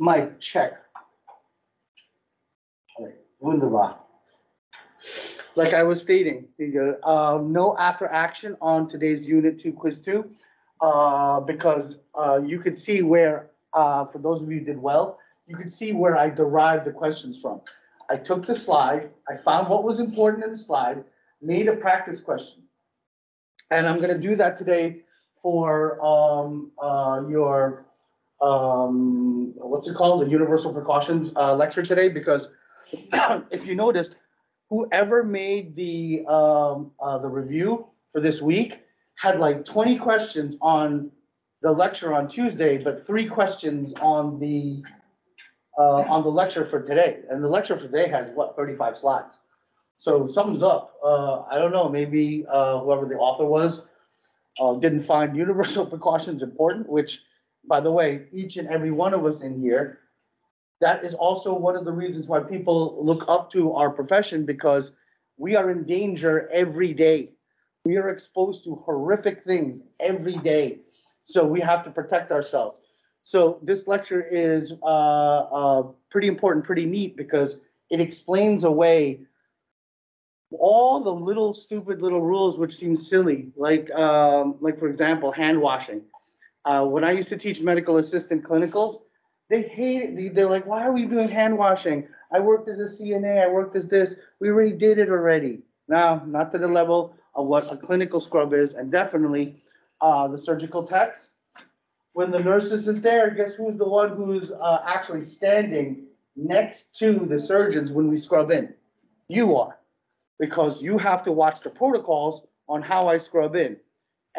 Mic check. Wunderbar. Like I was stating, uh, no after action on today's unit two quiz two. Uh, because, uh, you could see where, uh, for those of you who did well, you could see where I derived the questions from. I took the slide, I found what was important in the slide, made a practice question. And I'm gonna do that today for, um, uh, your, um, what's it called, the universal precautions, uh, lecture today, because if you noticed, whoever made the, um, uh, the review for this week had like twenty questions on the lecture on Tuesday, but three questions on the, uh, on the lecture for today. And the lecture for today has, what, thirty-five slides? So something's up. Uh, I don't know, maybe, uh, whoever the author was, uh, didn't find universal precautions important, which, by the way, each and every one of us in here, that is also one of the reasons why people look up to our profession because we are in danger every day. We are exposed to horrific things every day. So we have to protect ourselves. So this lecture is uh, uh, pretty important, pretty neat because it explains away all the little stupid little rules which seem silly, like um, like for example, hand washing. Uh, when I used to teach medical assistant clinicals, they hate it. They- They're like, why are we doing hand washing? I worked as a CNA, I worked as this. We already did it already. Now, not to the level of what a clinical scrub is, and definitely uh, the surgical techs. When the nurse isn't there, guess who's the one who's uh, actually standing next to the surgeons when we scrub in? You are because you have to watch the protocols on how I scrub in.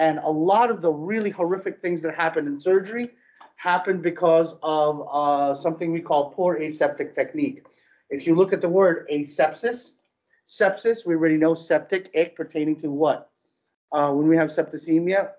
And a lot of the really horrific things that happen in surgery happen because of uh, something we call poor aseptic technique. If you look at the word asepsis, sepsis, we already know septic, ick pertaining to what? Uh, when we have septicemia,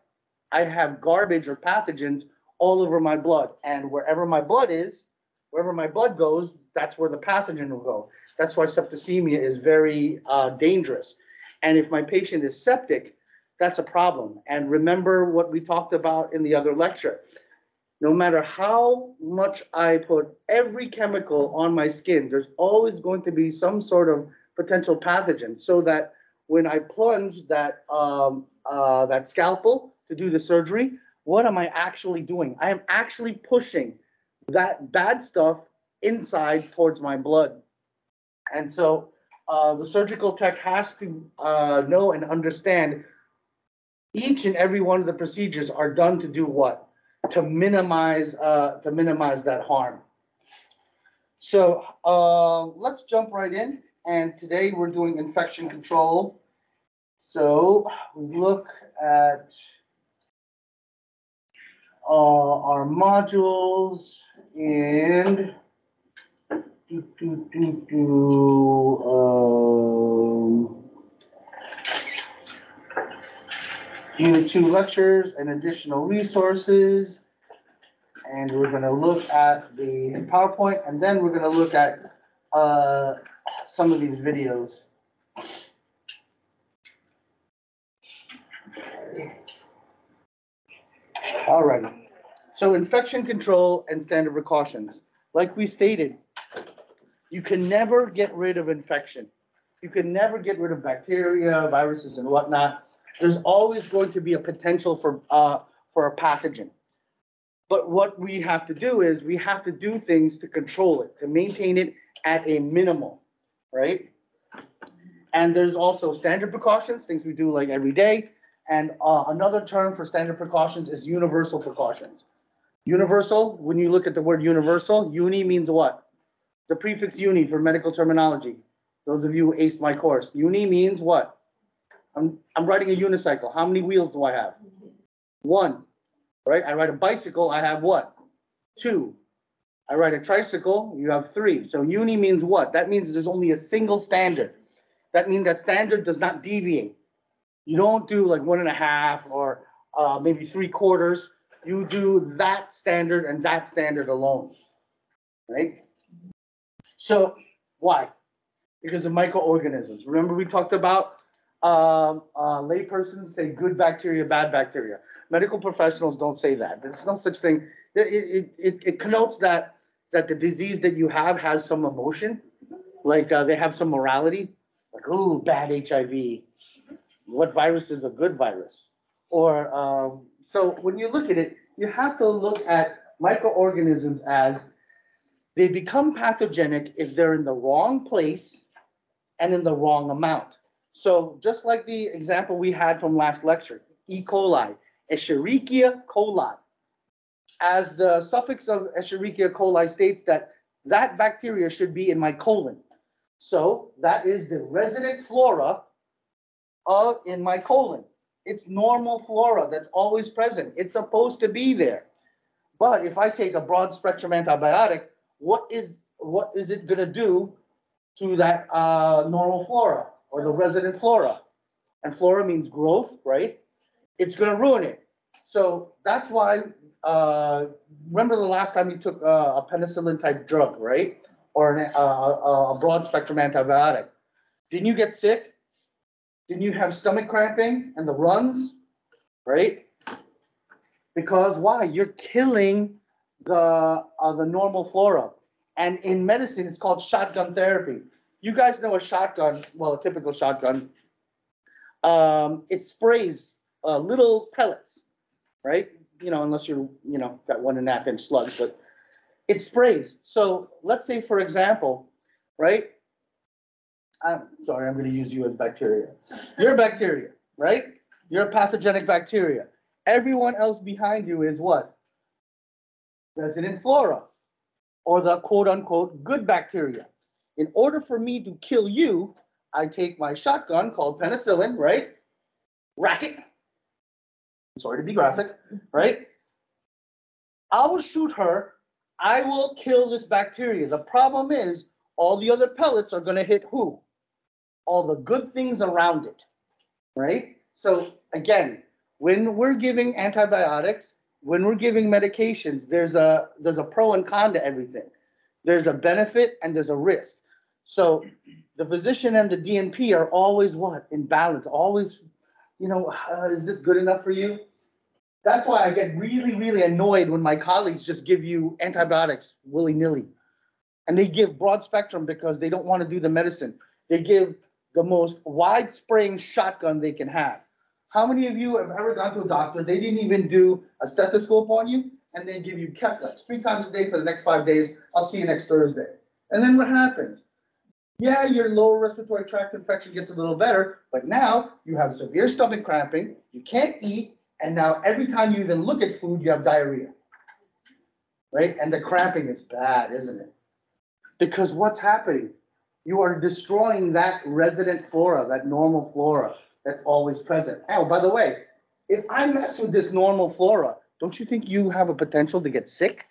I have garbage or pathogens all over my blood. And wherever my blood is, wherever my blood goes, that's where the pathogen will go. That's why septicemia is very uh, dangerous. And if my patient is septic, that's a problem. And remember what we talked about in the other lecture. No matter how much I put every chemical on my skin, there's always going to be some sort of potential pathogen. So that when I plunge that um, uh, that scalpel to do the surgery, what am I actually doing? I am actually pushing that bad stuff inside towards my blood. And so uh, the surgical tech has to uh, know and understand each and every one of the procedures are done to do what? To minimize uh, to minimize that harm. So uh, let's jump right in. And today we're doing infection control. So we look at uh, our modules and do, do, do, do, um, unit two lectures and additional resources. And we're gonna look at the PowerPoint and then we're gonna look at, uh, some of these videos. Alrighty, so infection control and standard precautions. Like we stated, you can never get rid of infection. You can never get rid of bacteria, viruses and whatnot. There's always going to be a potential for, uh, for a pathogen. But what we have to do is we have to do things to control it, to maintain it at a minimal, right? And there's also standard precautions, things we do like every day. And uh, another term for standard precautions is universal precautions. Universal, when you look at the word universal, uni means what? The prefix uni for medical terminology. Those of you who aced my course, uni means what? I'm, I'm riding a unicycle. How many wheels do I have? One, right? I ride a bicycle, I have what? Two. I ride a tricycle, you have three. So uni means what? That means there's only a single standard. That means that standard does not deviate. You don't do like one and a half or uh, maybe three quarters. You do that standard and that standard alone, right? So why? Because of microorganisms. Remember we talked about um, uh, laypersons say good bacteria, bad bacteria. Medical professionals don't say that. There's no such thing. It, it, it, it connotes that that the disease that you have has some emotion, like uh, they have some morality, like, oh, bad HIV. What virus is a good virus? Or, um, so when you look at it, you have to look at microorganisms as they become pathogenic if they're in the wrong place and in the wrong amount. So just like the example we had from last lecture, E. coli, Escherichia coli. As the suffix of Escherichia coli states that that bacteria should be in my colon. So that is the resident flora of in my colon. It's normal flora that's always present. It's supposed to be there. But if I take a broad spectrum antibiotic, what is what is it gonna do to that uh, normal flora or the resident flora? And flora means growth, right? It's gonna ruin it. So that's why, uh, remember the last time you took uh, a penicillin type drug, right? Or an, uh, a a broad spectrum antibiotic? Didn't you get sick? Didn't you have stomach cramping and the runs, right? Because why? You're killing the, uh, the normal flora. And in medicine, it's called shotgun therapy. You guys know a shotgun, well, a typical shotgun. Um, it sprays, uh, little pellets, right? You know, unless you're, you know, got one and a half inch slugs, but it sprays. So let's say, for example, right? I'm sorry, I'm gonna use you as bacteria. You're bacteria, right? You're a pathogenic bacteria. Everyone else behind you is what? Resident flora, or the quote unquote good bacteria. In order for me to kill you, I take my shotgun called penicillin, right? Rack it. Sorry to be graphic, right? I will shoot her. I will kill this bacteria. The problem is, all the other pellets are gonna hit who? All the good things around it, right? So again, when we're giving antibiotics, when we're giving medications, there's a, there's a pro and con to everything. There's a benefit and there's a risk. So the physician and the DNP are always what? In balance, always, you know, uh, is this good enough for you? That's why I get really, really annoyed when my colleagues just give you antibiotics willy-nilly. And they give broad spectrum because they don't want to do the medicine. They give the most wide spraying shotgun they can have. How many of you have ever gone to a doctor, they didn't even do a stethoscope on you, and they give you Keflex three times a day for the next five days, I'll see you next Thursday. And then what happens? Yeah, your lower respiratory tract infection gets a little better, but now you have severe stomach cramping, you can't eat, and now every time you even look at food, you have diarrhea. Right? And the cramping is bad, isn't it? Because what's happening? You are destroying that resident flora, that normal flora that's always present. Oh, by the way, if I mess with this normal flora, don't you think you have a potential to get sick?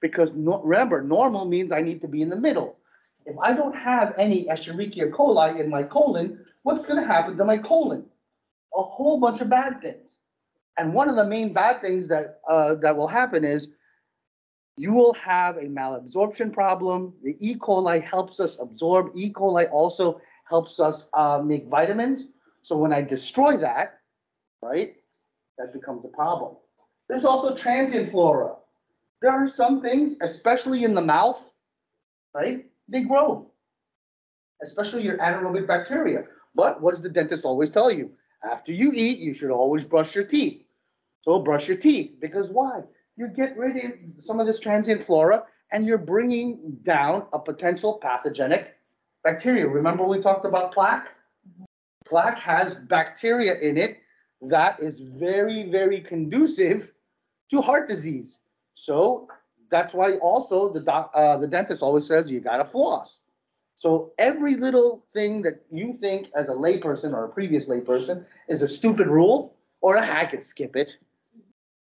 Because no, remember, normal means I need to be in the middle. If I don't have any Escherichia coli in my colon, what's gonna happen to my colon? A whole bunch of bad things. And one of the main bad things that, uh, that will happen is you will have a malabsorption problem. The E. coli helps us absorb. E. coli also helps us, uh, make vitamins. So when I destroy that, right, that becomes a problem. There's also transient flora. There are some things, especially in the mouth, right, they grow. Especially your anaerobic bacteria. But what does the dentist always tell you? After you eat, you should always brush your teeth. So brush your teeth, because why? You get rid of some of this transient flora and you're bringing down a potential pathogenic bacteria. Remember we talked about plaque? Plaque has bacteria in it that is very, very conducive to heart disease. So that's why also the doc, uh, the dentist always says you gotta floss. So every little thing that you think as a layperson or a previous layperson is a stupid rule, or a hack could skip it,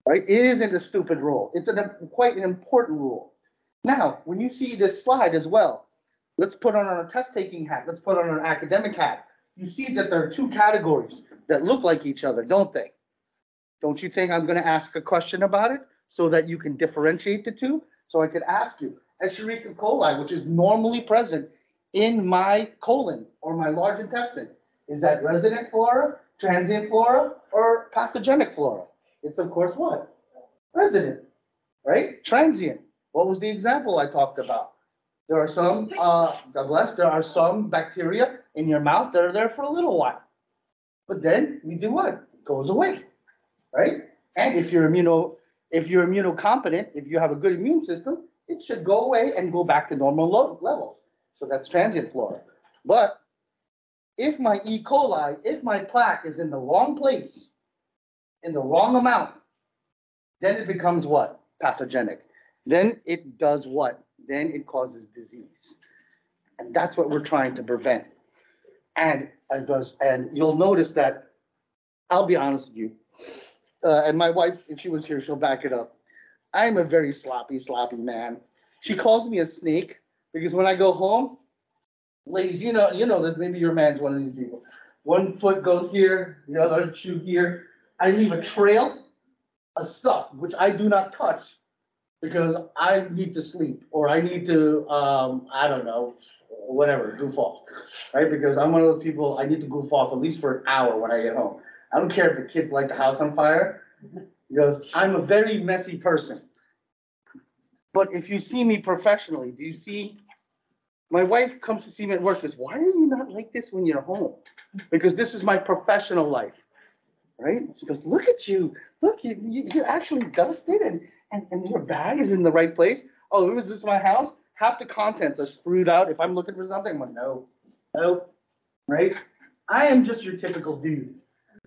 right? It isn't a stupid rule. It's an, quite an important rule. Now, when you see this slide as well, let's put on our test taking hat. Let's put on our academic hat. You see that there are two categories that look like each other, don't they? Don't you think I'm going to ask a question about it so that you can differentiate the two? So I could ask you, Escherichia coli, which is normally present in my colon or my large intestine, is that resident flora, transient flora, or pathogenic flora? It's of course what? Resident, right? Transient. What was the example I talked about? There are some, uh, God bless, there are some bacteria in your mouth that are there for a little while. But then you do what? It goes away, right? And if you're immuno, if you're immunocompetent, if you have a good immune system, it should go away and go back to normal lo- levels. So that's transient flora. But if my E. coli, if my plaque is in the wrong place, in the wrong amount, then it becomes what? Pathogenic. Then it does what? Then it causes disease. And that's what we're trying to prevent. And it does, and you'll notice that, I'll be honest with you, uh, and my wife, if she was here, she'll back it up. I'm a very sloppy, sloppy man. She calls me a snake because when I go home, ladies, you know, you know this, maybe your man's one of these people. One foot goes here, the other shoe here. I leave a trail of stuff which I do not touch because I need to sleep or I need to, um, I don't know, whatever, goof off. Right? Because I'm one of those people, I need to goof off at least for an hour when I get home. I don't care if the kids light the house on fire. Because I'm a very messy person. But if you see me professionally, do you see? My wife comes to see me at work, goes, why are you not like this when you're home? Because this is my professional life, right? She goes, look at you, look, you, you- you're actually dusted and, and, and your bag is in the right place. Oh, was this my house? Half the contents are screwed out. If I'm looking for something, I'm like, no, no, right? I am just your typical dude,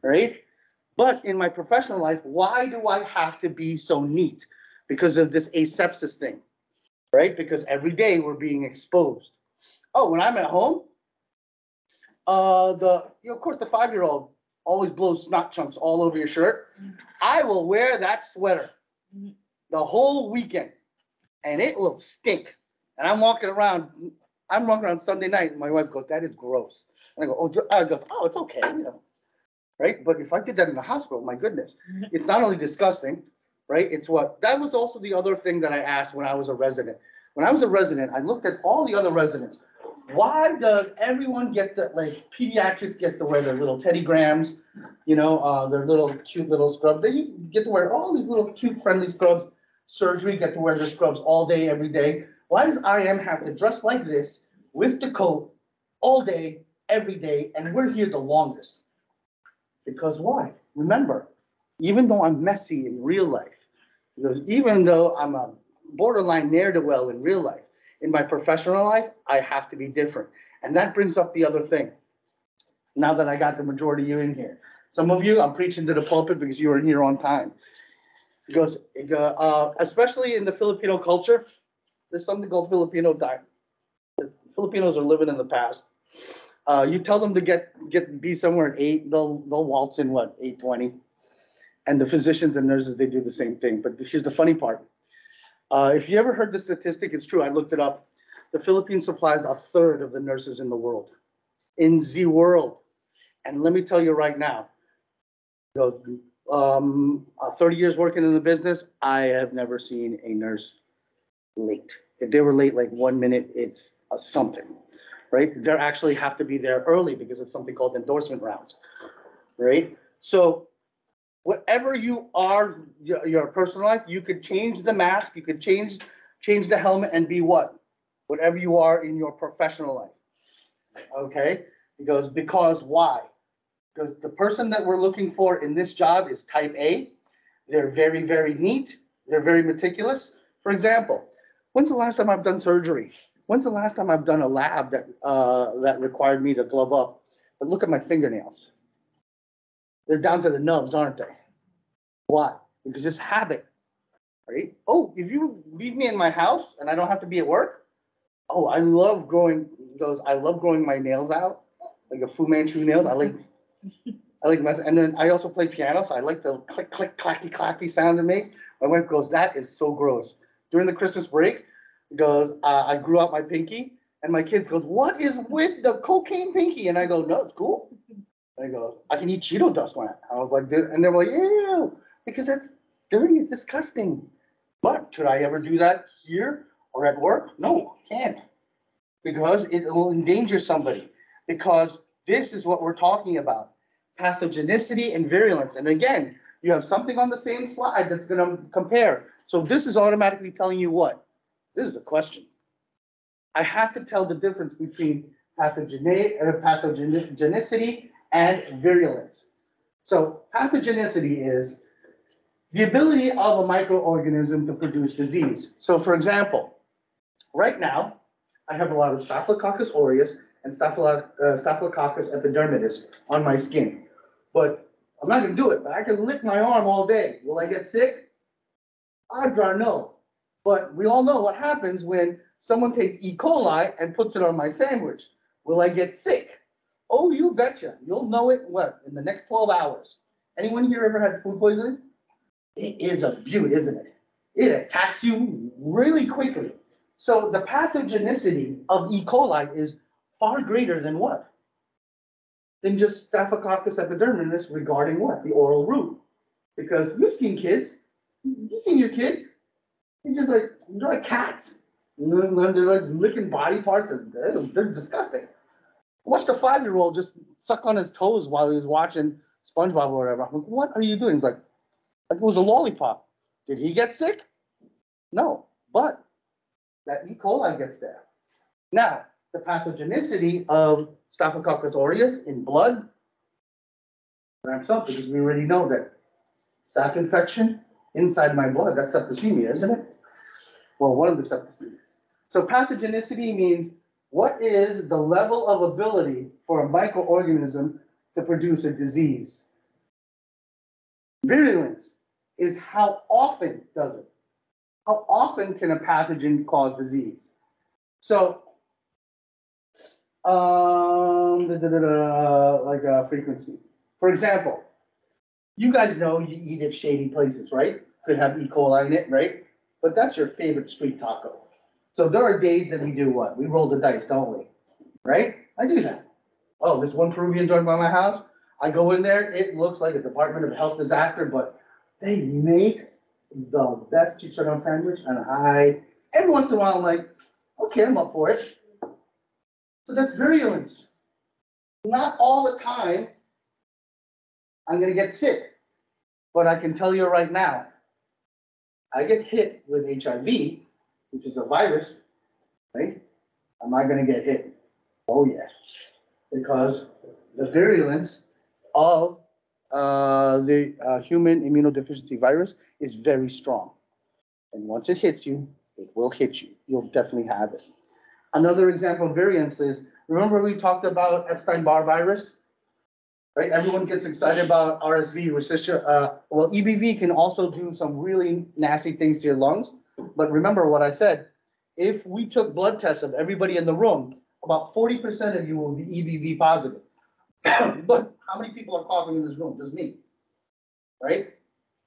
right? But in my professional life, why do I have to be so neat? Because of this asepsis thing, right? Because every day we're being exposed. Oh, when I'm at home, uh, the, you know, of course, the five-year-old always blows snot chunks all over your shirt. I will wear that sweater the whole weekend and it will stink. And I'm walking around, I'm walking around Sunday night and my wife goes, that is gross. And I go, oh, I go, oh, it's okay, you know right? But if I did that in the hospital, my goodness, it's not only disgusting, right? It's what, that was also the other thing that I asked when I was a resident. When I was a resident, I looked at all the other residents. Why does everyone get the, like, pediatrics gets to wear their little Teddy Grahams, you know, uh, their little cute little scrubs. They get to wear all these little cute friendly scrubs. Surgery get to wear their scrubs all day, every day. Why does IM have to dress like this with the coat all day, every day, and we're here the longest? Because why? Remember, even though I'm messy in real life, because even though I'm a borderline ne'er-do-well in real life, in my professional life, I have to be different. And that brings up the other thing. Now that I got the majority of you in here, some of you, I'm preaching to the pulpit because you were here on time. Because, uh, especially in the Filipino culture, there's something called Filipino time. Filipinos are living in the past. Uh, you tell them to get, get, be somewhere at eight, they'll, they'll waltz in what, eight twenty? And the physicians and nurses, they do the same thing, but here's the funny part. Uh, if you ever heard the statistic, it's true, I looked it up. The Philippines supplies a third of the nurses in the world, in the world. And let me tell you right now, you know, um, uh, thirty years working in the business, I have never seen a nurse late. If they were late like one minute, it's something right? They actually have to be there early because of something called endorsement rounds, right? So whatever you are, your, your personal life, you could change the mask, you could change, change the helmet and be what? Whatever you are in your professional life. Okay? Because, because why? Because the person that we're looking for in this job is type A. They're very, very neat. They're very meticulous. For example, when's the last time I've done surgery? When's the last time I've done a lab that, uh, that required me to glove up? But look at my fingernails. They're down to the nubs, aren't they? Why? Because it's habit, right? Oh, if you leave me in my house and I don't have to be at work, oh, I love growing those, I love growing my nails out, like a Fu Manchu nails. I like, I like mess, and then I also play piano, so I like the click, click, clacky, clacky sound it makes. My wife goes, that is so gross. During the Christmas break, goes, uh, I grew out my pinky, and my kids goes, what is with the cocaine pinky? And I go, no, it's cool. I go, I can eat Cheeto dust it. I was like, and they were like, ew, because that's dirty, it's disgusting. But could I ever do that here or at work? No, can't. Because it will endanger somebody. Because this is what we're talking about. Pathogenicity and virulence. And again, you have something on the same slide that's gonna compare. So this is automatically telling you what? This is a question. I have to tell the difference between uh, pathogenicity and virulence. So pathogenicity is the ability of a microorganism to produce disease. So for example, right now, I have a lot of Staphylococcus aureus and uh, Staphylococcus epidermidis on my skin. But I'm not gonna do it, but I can lick my arm all day. Will I get sick? Odds are no. But we all know what happens when someone takes E. coli and puts it on my sandwich. Will I get sick? Oh, you betcha. You'll know it, what, in the next twelve hours. Anyone here ever had food poisoning? It is a beaut, isn't it? It attacks you really quickly. So the pathogenicity of E. coli is far greater than what? Than just Staphylococcus epidermidis regarding what? The oral route. Because you've seen kids, you've seen your kid, he's just like, they're like cats. And They're like licking body parts and they're, they're disgusting. Watched a five-year-old just suck on his toes while he was watching SpongeBob or whatever. I'm like, what are you doing? He's like, like it was a lollipop. Did he get sick? No, but that E. coli gets there. Now, the pathogenicity of Staphylococcus aureus in blood ramps up because we already know that staph infection inside my blood, that's septicemia, isn't it? Well, one of the septicemias. So pathogenicity means what is the level of ability for a microorganism to produce a disease? Virulence is how often does it? How often can a pathogen cause disease? So, um, da, da, da, like a frequency. For example, you guys know you eat at shady places, right? Could have E. coli in it, right? But that's your favorite street taco. So there are days that we do what? We roll the dice, don't we? Right? I do that. Oh, this one Peruvian joint by my house. I go in there, it looks like a Department of Health disaster, but they make the best chicharron sandwich, and I, every once in a while, I'm like, okay, I'm up for it. So that's virulence. Not all the time I'm gonna get sick, but I can tell you right now, I get hit with HIV, which is a virus, right? Am I gonna get hit? Oh, yeah. Because the virulence of uh, the uh, human immunodeficiency virus is very strong. And once it hits you, it will hit you. You'll definitely have it. Another example of virulence is, remember we talked about Epstein-Barr virus? Right, everyone gets excited about RSV, resistant, uh, well, EBV can also do some really nasty things to your lungs. But remember what I said, if we took blood tests of everybody in the room, about forty percent of you will be EBV positive. But how many people are coughing in this room? Just me. Right?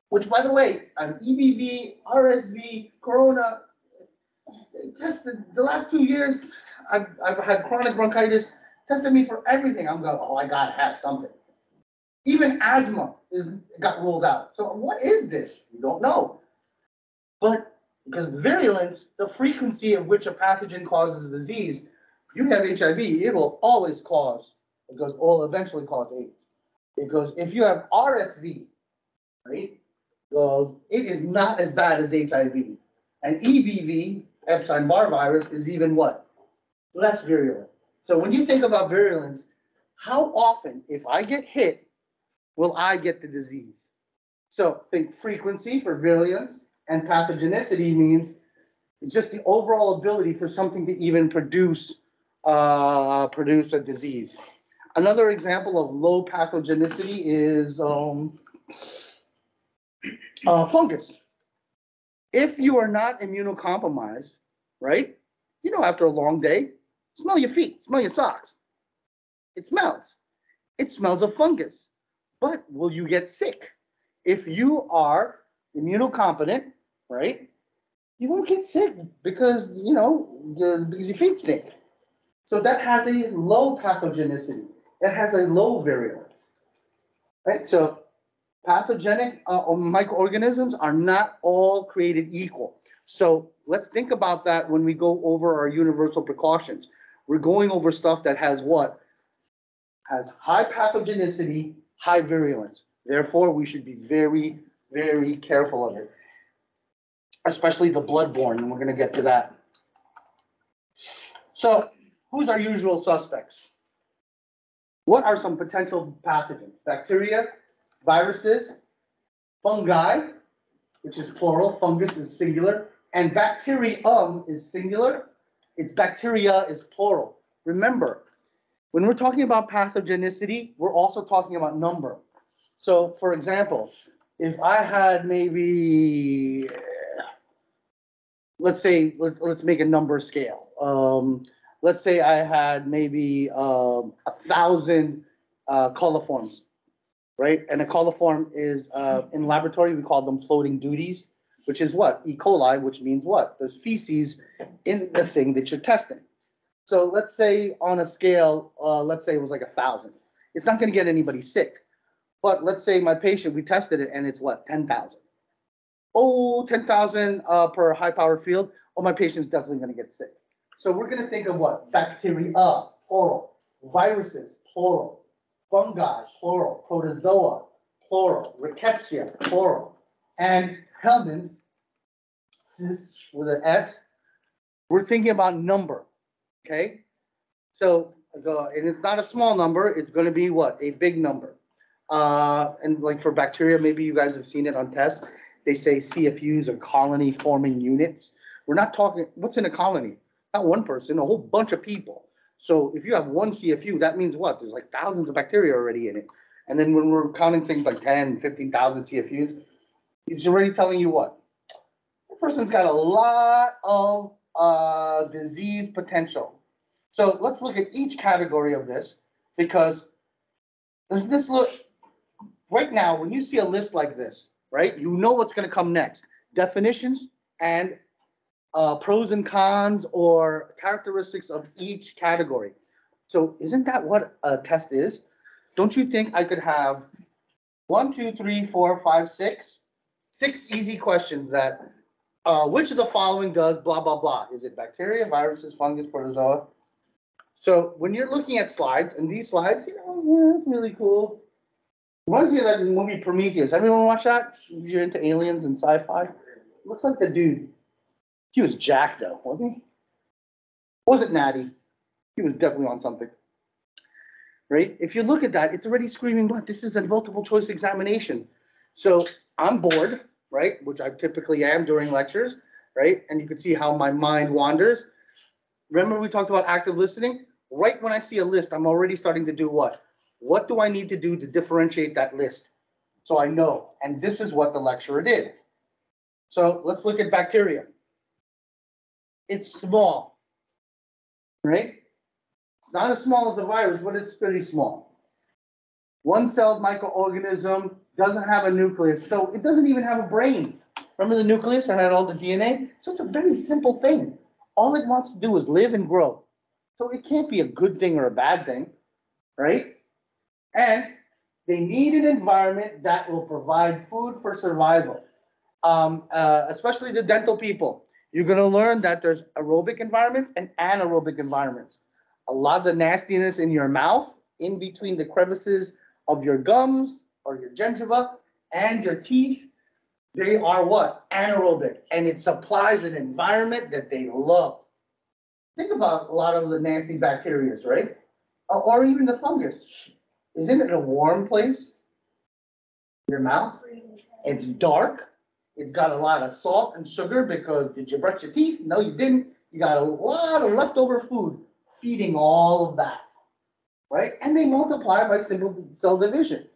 Which, by the way, I'm EBV, RSV, Corona. Tested the last two years. I've, I've had chronic bronchitis. Tested me for everything. I'm going, oh, I gotta have something. Even asthma is got ruled out. So what is this? We don't know. But because the virulence, the frequency of which a pathogen causes disease, you have HIV, it will always cause it goes, will eventually cause AIDS. It goes, if you have RSV, right, goes, it is not as bad as HIV. And EBV, Epstein-Barr virus, is even what? Less virulent. So when you think about virulence, how often, if I get hit, will I get the disease? So think frequency for virulence and pathogenicity means just the overall ability for something to even produce, uh, produce a disease. Another example of low pathogenicity is um, uh, fungus. If you are not immunocompromised, right? You know, after a long day, smell your feet, smell your socks. It smells. It smells of fungus. But will you get sick? If you are immunocompetent, right? You won't get sick because, you know, because your feet stink. So that has a low pathogenicity it has a low virulence. Right, so pathogenic uh, microorganisms are not all created equal. So let's think about that when we go over our universal precautions. We're going over stuff that has what? Has high pathogenicity, high virulence. Therefore, we should be very, very careful of it. especially the bloodborne, and we're gonna get to that. So who's our usual suspects? What are some potential pathogens? Bacteria, viruses, fungi, which is plural, fungus is singular, and bacterium is singular. It's bacteria is plural. Remember, when we're talking about pathogenicity, we're also talking about number. So for example, if I had maybe, let's say, let's, let's make a number scale. Um, let's say I had maybe, um, a thousand, uh, coliforms, right? And a coliform is, uh, in laboratory, we call them floating duties, which is what? E. coli, which means what? There's feces in the thing that you're testing. So let's say on a scale, uh, let's say it was like a thousand. It's not gonna get anybody sick. But let's say my patient, we tested it and it's what, ten thousand? Oh, 10,000 uh, per high power field, oh, my patient's definitely gonna get sick. So we're gonna think of what? Bacteria, plural, viruses, plural, fungi, plural, protozoa, plural, rickettsia, plural, and with an S. We're thinking about number, okay? So, and it's not a small number, it's gonna be what? A big number. Uh, and like for bacteria, maybe you guys have seen it on tests, they say CFUs are colony forming units. We're not talking, what's in a colony? Not one person, a whole bunch of people. So if you have one CFU, that means what? There's like thousands of bacteria already in it. And then when we're counting things like 10, 15,000 CFUs, it's already telling you what? The person's got a lot of uh, disease potential. So let's look at each category of this because doesn't this look, right now, when you see a list like this, right, you know what's gonna come next. Definitions and uh, pros and cons or characteristics of each category. So isn't that what a test is? Don't you think I could have one, two, three, four, five, six, six easy questions that, uh, which of the following does blah, blah, blah? Is it bacteria, viruses, fungus, protozoa? So when you're looking at slides, and these slides, you know, yeah, it's really cool. Reminds me of that movie Prometheus. Everyone watch that? You're into aliens and sci-fi? Looks like the dude. He was Jack though, wasn't he? Wasn't Natty. He was definitely on something. Right? If you look at that, it's already screaming blood. This is a multiple choice examination. So I'm bored, right? Which I typically am during lectures, right? And you can see how my mind wanders. Remember we talked about active listening? Right when I see a list, I'm already starting to do what? What do I need to do to differentiate that list? So I know, and this is what the lecturer did. So let's look at bacteria. It's small, right? It's not as small as a virus, but it's pretty small. One-celled microorganism doesn't have a nucleus, so it doesn't even have a brain. Remember the nucleus that had all the DNA? So it's a very simple thing. All it wants to do is live and grow. So it can't be a good thing or a bad thing, right? And they need an environment that will provide food for survival. Um, uh, especially the dental people. You're gonna learn that there's aerobic environments and anaerobic environments. A lot of the nastiness in your mouth, in between the crevices of your gums or your gingiva and your teeth, they are what? Anaerobic, and it supplies an environment that they love. Think about a lot of the nasty bacteria, right? Or- Or even the fungus. Isn't it a warm place? Your mouth? It's dark. It's got a lot of salt and sugar because did you brush your teeth? No, you didn't. You got a lot of leftover food feeding all of that. Right? And they multiply by single cell division.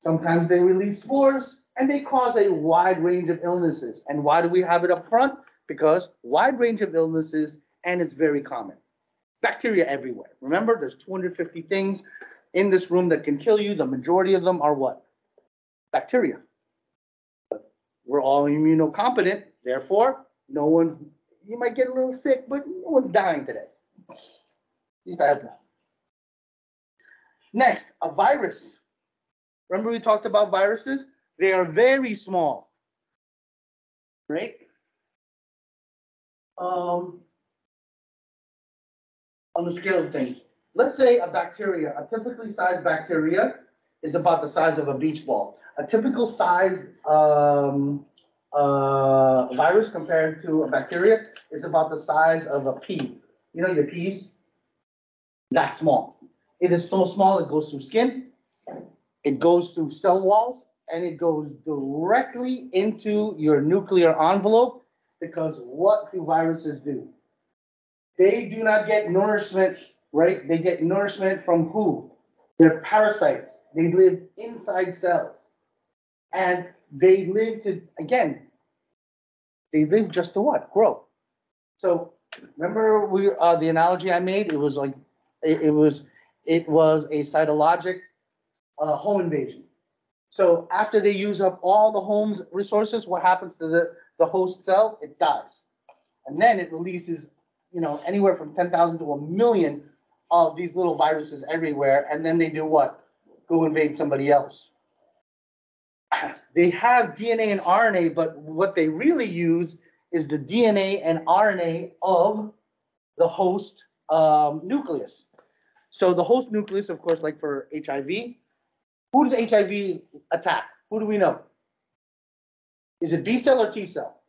Sometimes they release spores and they cause a wide range of illnesses. And why do we have it up front? Because wide range of illnesses and it's very common. Bacteria everywhere. Remember, there's 250 things in this room that can kill you. The majority of them are what? Bacteria. We're all immunocompetent, therefore, no one, you might get a little sick, but no one's dying today. At least I hope not. Next, a virus. Remember we talked about viruses? They are very small. Right? Um, on the scale of things, let's say a bacteria, a typically sized bacteria is about the size of a beach ball. A typical size, um, uh, virus compared to a bacteria is about the size of a pea. You know your peas? That small. It is so small, it goes through skin, it goes through cell walls, and it goes directly into your nuclear envelope. Because what do viruses do? They do not get nourishment, right? They get nourishment from who? They're parasites. They live inside cells. And they live to, again, they live just to what? Grow. So remember we, uh, the analogy I made, it was like, it, it was, it was a cytologic, uh, home invasion. So after they use up all the home's resources, what happens to the, the host cell? It dies. And then it releases, you know, anywhere from ten thousand to a million of these little viruses everywhere, and then they do what? Go invade somebody else. They have DNA and RNA, but what they really use is the DNA and RNA of the host um, nucleus. So the host nucleus, of course, like for HIV, who does HIV attack? Who do we know? Is it B cell or T cell?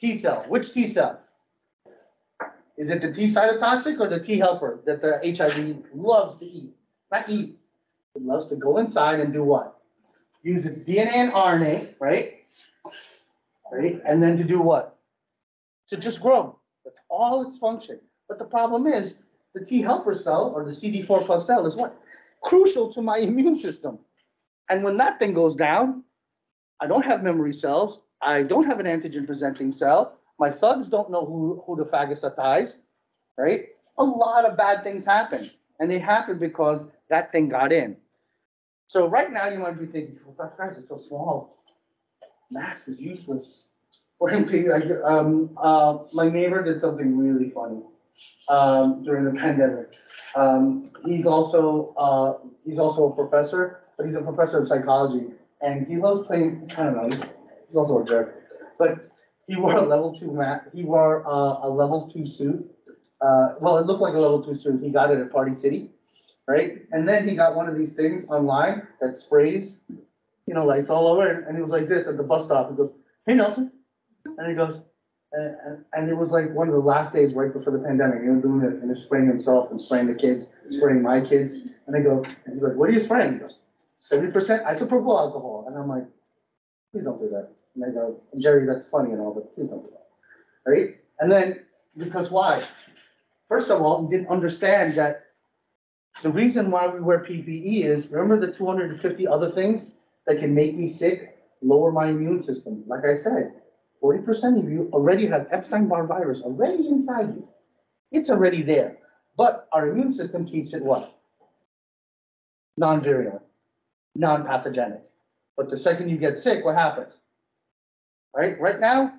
T cell. Which T cell? Is it the T cytotoxic or the T helper that the HIV loves to eat? Not eat. It loves to go inside and do what? Use its DNA and RNA, right? Right? And then to do what? To just grow. That's all its function. But the problem is, the T helper cell or the CD4 plus cell is what? Crucial to my immune system. And when that thing goes down, I don't have memory cells. I don't have an antigen presenting cell. My thugs don't know who, who to phagocytize, right? A lot of bad things happen. And they happen because that thing got in. So right now you might be thinking, well, Dr. Garais, it's so small. Mask is useless. Or um, uh, my neighbor did something really funny um, during the pandemic. Um, he's also uh, he's also a professor, but he's a professor of psychology, and he loves playing. I don't know. He's, he's also a jerk, but he wore a level two mat. He wore uh, a level two suit. Uh, well, it looked like a level two suit. He got it at Party City, right? And then he got one of these things online that sprays, you know, lights all over, and he was like this at the bus stop. He goes, "Hey Nelson," and he goes, and, and, and it was like one of the last days right before the pandemic. He was doing it and he's spraying himself and spraying the kids, spraying my kids. And I go, and he's like, what are you spraying? He goes, seventy percent isopropyl alcohol. And I'm like, please don't do that. And I go, Jerry, that's funny and all, but please don't do that. Right? And then, because why? First of all, he didn't understand that the reason why we wear PPE is, remember the two hundred and fifty other things that can make me sick, lower my immune system? Like I said, forty percent of you already have Epstein-Barr virus already inside you. It's already there, but our immune system keeps it what? Non-virulent, non-pathogenic. But the second you get sick, what happens? Right, right now,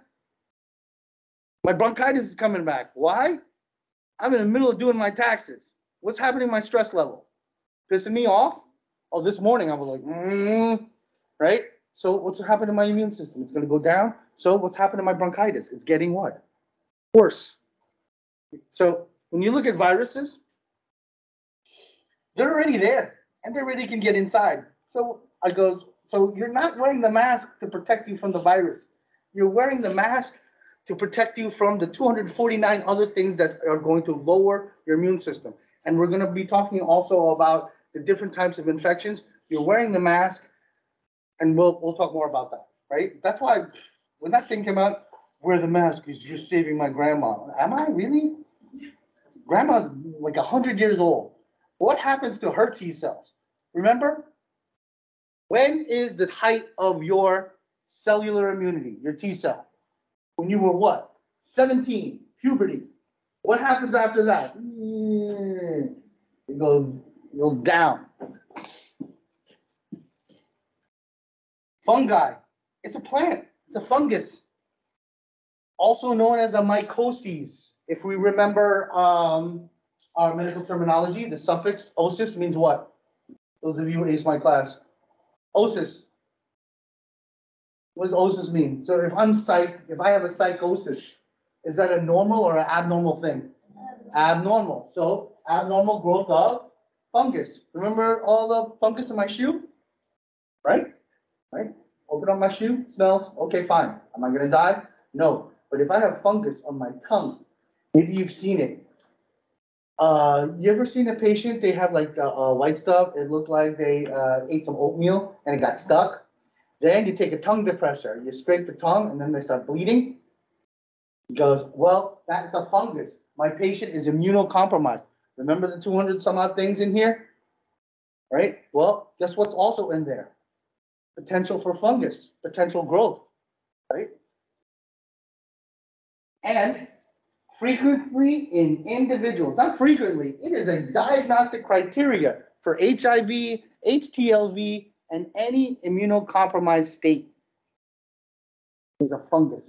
my bronchitis is coming back. Why? I'm in the middle of doing my taxes. What's happening to my stress level? Pissing me off? Oh, this morning I was like, mm, right? So what's happening to my immune system? It's gonna go down. So what's happened to my bronchitis? It's getting what? Worse. So when you look at viruses, they're already there and they already can get inside. So I goes, so you're not wearing the mask to protect you from the virus. You're wearing the mask to protect you from the 249 other things that are going to lower your immune system. And we're going to be talking also about the different types of infections. You're wearing the mask, and we'll we'll talk more about that, right? That's why when that thing came out, wear the mask because you're saving my grandma. Am I really? Grandma's like hundred years old. What happens to her T cells? Remember? When is the height of your cellular immunity, your T cell? When you were what? 17, puberty. What happens after that? Mm, It goes, it goes down. Fungi. It's a plant. It's a fungus. Also known as a mycoses. If we remember um, our medical terminology, the suffix osis means what? Those of you who ace my class. Osis. What does osis mean? So if I'm psych, if I have a psychosis, is that a normal or an abnormal thing? Abnormal. So abnormal growth of fungus. Remember all the fungus in my shoe? Right? Right? open up my shoe, smells, okay, fine. Am I gonna die? No, but if I have fungus on my tongue, maybe you've seen it. Uh, you ever seen a patient, they have like, uh, uh, white stuff, it looked like they, uh, ate some oatmeal and it got stuck? Then you take a tongue depressor, you scrape the tongue and then they start bleeding. He goes, well, that's a fungus. My patient is immunocompromised. Remember the two hundred some odd things in here? Right? Well, guess what's also in there? Potential for fungus, potential growth, right? And frequently in individuals, not frequently, it is a diagnostic criteria for HIV, HTLV, and any immunocompromised state. Is a fungus.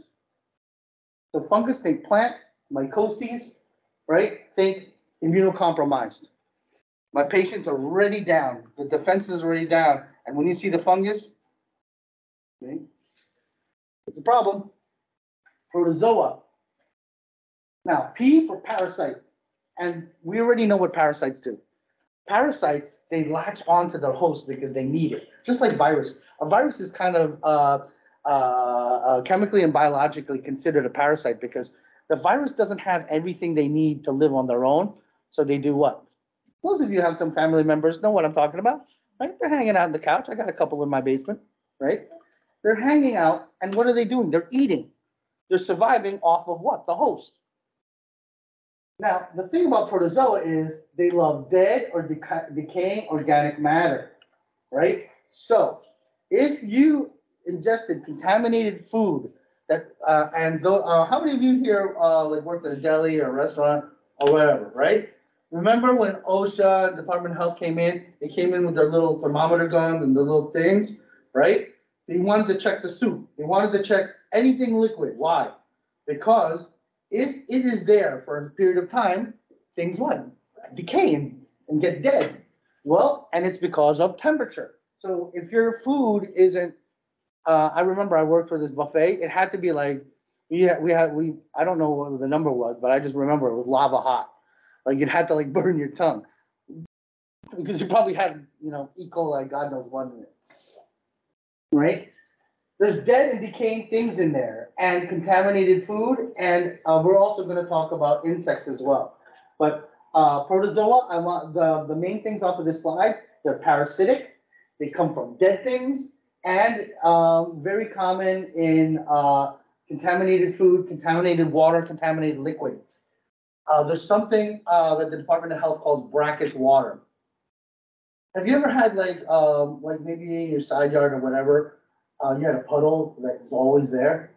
So fungus, think plant, mycoses, right? Think immunocompromised. My patient's are already down, the defense is already down, and when you see the fungus, okay, it's a problem. Protozoa. Now, P for parasite, and we already know what parasites do. Parasites, they latch onto their host because they need it, just like virus. A virus is kind of, uh, uh, uh, chemically and biologically considered a parasite because the virus doesn't have everything they need to live on their own. So they do what? Those of you have some family members know what I'm talking about, right? They're hanging out on the couch. I got a couple in my basement, right? They're hanging out, and what are they doing? They're eating. They're surviving off of what? The host. Now, the thing about protozoa is they love dead or deca- decaying organic matter, right? So if you ingested contaminated food that, uh, and though, uh, how many of you here, uh, like worked at a deli or a restaurant or wherever, right? Remember when OSHA, Department of Health came in, they came in with their little thermometer guns and the little things, right? They wanted to check the soup. They wanted to check anything liquid. Why? Because if it is there for a period of time, things what? Decay and, and get dead. Well, and it's because of temperature. So if your food isn't, uh, I remember I worked for this buffet, it had to be like, we had, we had, we, I don't know what the number was, but I just remember it was lava hot. Like it had to like burn your tongue. Because you probably had, you know, E. coli, God knows what in it. Right? There's dead and decaying things in there and contaminated food, and uh, we're also gonna talk about insects as well. But uh, protozoa, I want, the, the main things off of this slide, they're parasitic, they come from dead things, and um, very common in uh, contaminated food, contaminated water, contaminated liquid. Uh, there's something uh, that the Department of Health calls brackish water. Have you ever had like, um, like maybe in your side yard or whatever, uh, you had a puddle that's always there?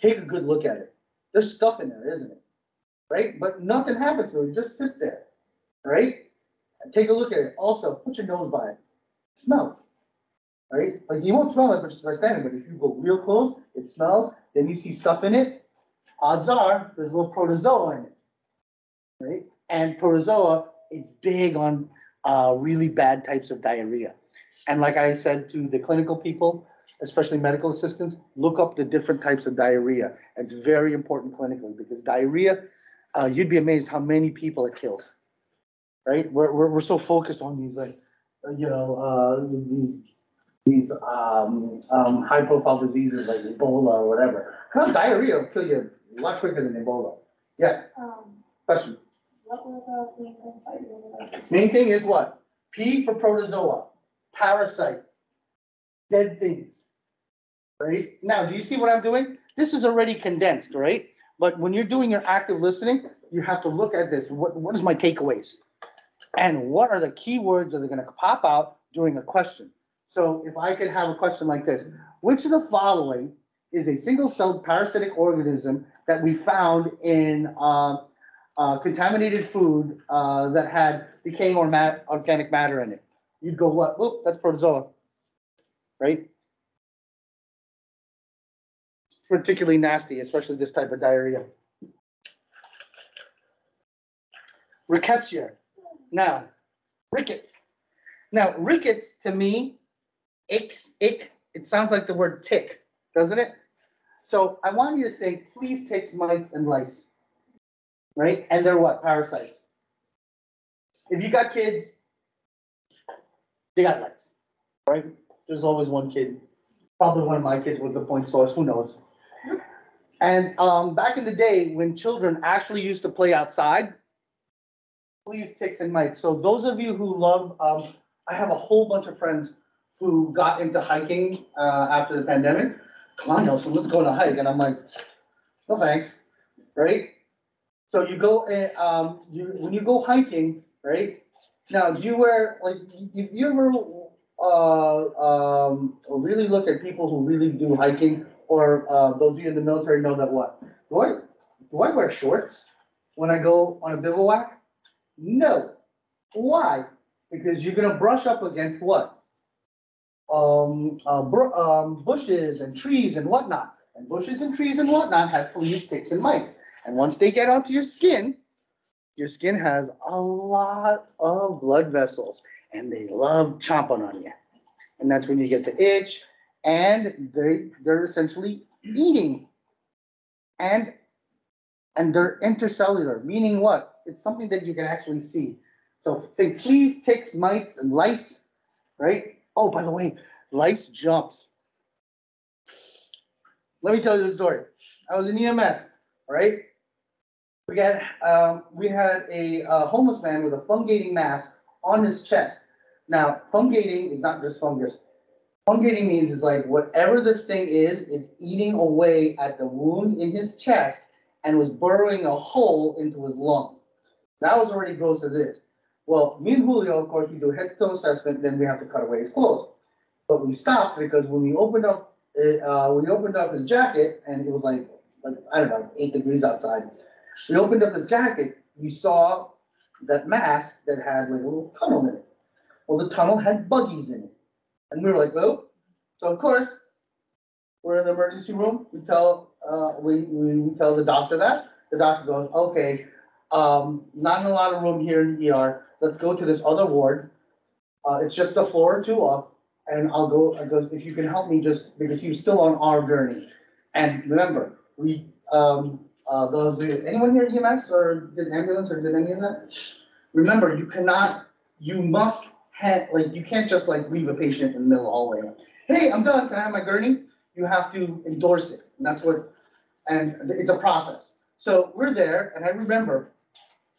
Take a good look at it. There's stuff in there, isn't it? Right? But nothing happens to it, it just sits there, right? And Take a look at it. Also, put your nose by it. It Smells. Right? Like you won't smell it just by standing, but if you go real close, it smells, then you see stuff in it. Odds are, there's a little protozoa in it. Right? And protozoa, it's big on uh, really bad types of diarrhea. And like I said to the clinical people, especially medical assistants, look up the different types of diarrhea. It's very important clinically because diarrhea, uh, you'd be amazed how many people it kills. Right? We're, we're, we're so focused on these like, uh, you know, uh, these, these, um, um, high profile diseases like Ebola or whatever. Well, diarrhea will kill you a lot quicker than Ebola. Yeah, Um, question. what were the main things that you really liked? Main thing is what? P for protozoa, parasite, dead things. Right? Now, do you see what I'm doing? This is already condensed, right? But when you're doing your active listening, you have to look at this. What, what is my takeaways? And what are the keywords that are gonna pop out during a question? So if I could have a question like this, which of the following is a single-celled parasitic organism that we found in, uh, uh, contaminated food, uh, that had decaying or mat, organic matter in it. You'd go, what? Oop, that's protozoa. Right? It's Particularly nasty, especially this type of diarrhea. Rickettsia. Now, rickets. Now, rickets to me, icks, ick, it sounds like the word tick, doesn't it? So I want you to think please ticks, mites, and lice right? And they're what? Parasites. If you got kids, they got lice, right? There's always one kid. Probably one of my kids was a point source, who knows? And, um, back in the day, when children actually used to play outside, please ticks and mites. So those of you who love, um, I have a whole bunch of friends who got into hiking, uh, after the pandemic. Come on, Nelson, let's go on a hike. And I'm like, no, thanks, right? So you go, eh, um, you, when you go hiking, right? Now, do you wear, like, if you ever, uh, um, really look at people who really do hiking, or, uh, those of you in the military know that what? Do I, do I wear shorts when I go on a bivouac? No. Why? Because you're gonna brush up against what? Um, uh, br- um, bushes and trees and whatnot. And bushes and trees and whatnot have fleas, ticks and mites. And once they get onto your skin, your skin has a lot of blood vessels and they love chomping on you. And that's when you get the itch and they, they're essentially eating. And, and they're intercellular, meaning what? It's something that you can actually see. So think fleas, ticks, mites and lice, right? Oh, by the way, lice jumps. Let me tell you the story. I was in EMS, right? We got, um, we had a uh, homeless man with a fungating mass on his chest. Now, fungating is not just fungus. Fungating means is like whatever this thing is, it's eating away at the wound in his chest and was burrowing a hole into his lung. That was already gross as is. Well, me and Julio, of course, we do head to toe assessment, then we have to cut away his clothes. But we stopped because when we opened up, uh, uh, we opened up his jacket and it was like, like, I don't know, eight degrees outside. We opened up his jacket, we saw that mass that had like a little tunnel in it. Well, the tunnel had buggies in it. And we were like, oh, so of course, we're in the emergency room, we tell, uh, we, we, we tell the doctor that. The doctor goes, okay, um, not in a lot of room here in the ER, let's go to this other ward. Uh, it's just a floor or two up, and I'll go, I goes, if you can help me just, because he was still on our gurney. And remember, we, um, uh, those, anyone here EMS or did ambulance or did any of that? Remember, you cannot, you must have, like, you can't just like leave a patient in the middle of the hallway. Hey, I'm done, can I have my gurney? You have to endorse it, and that's what, and it's a process. So we're there, and I remember,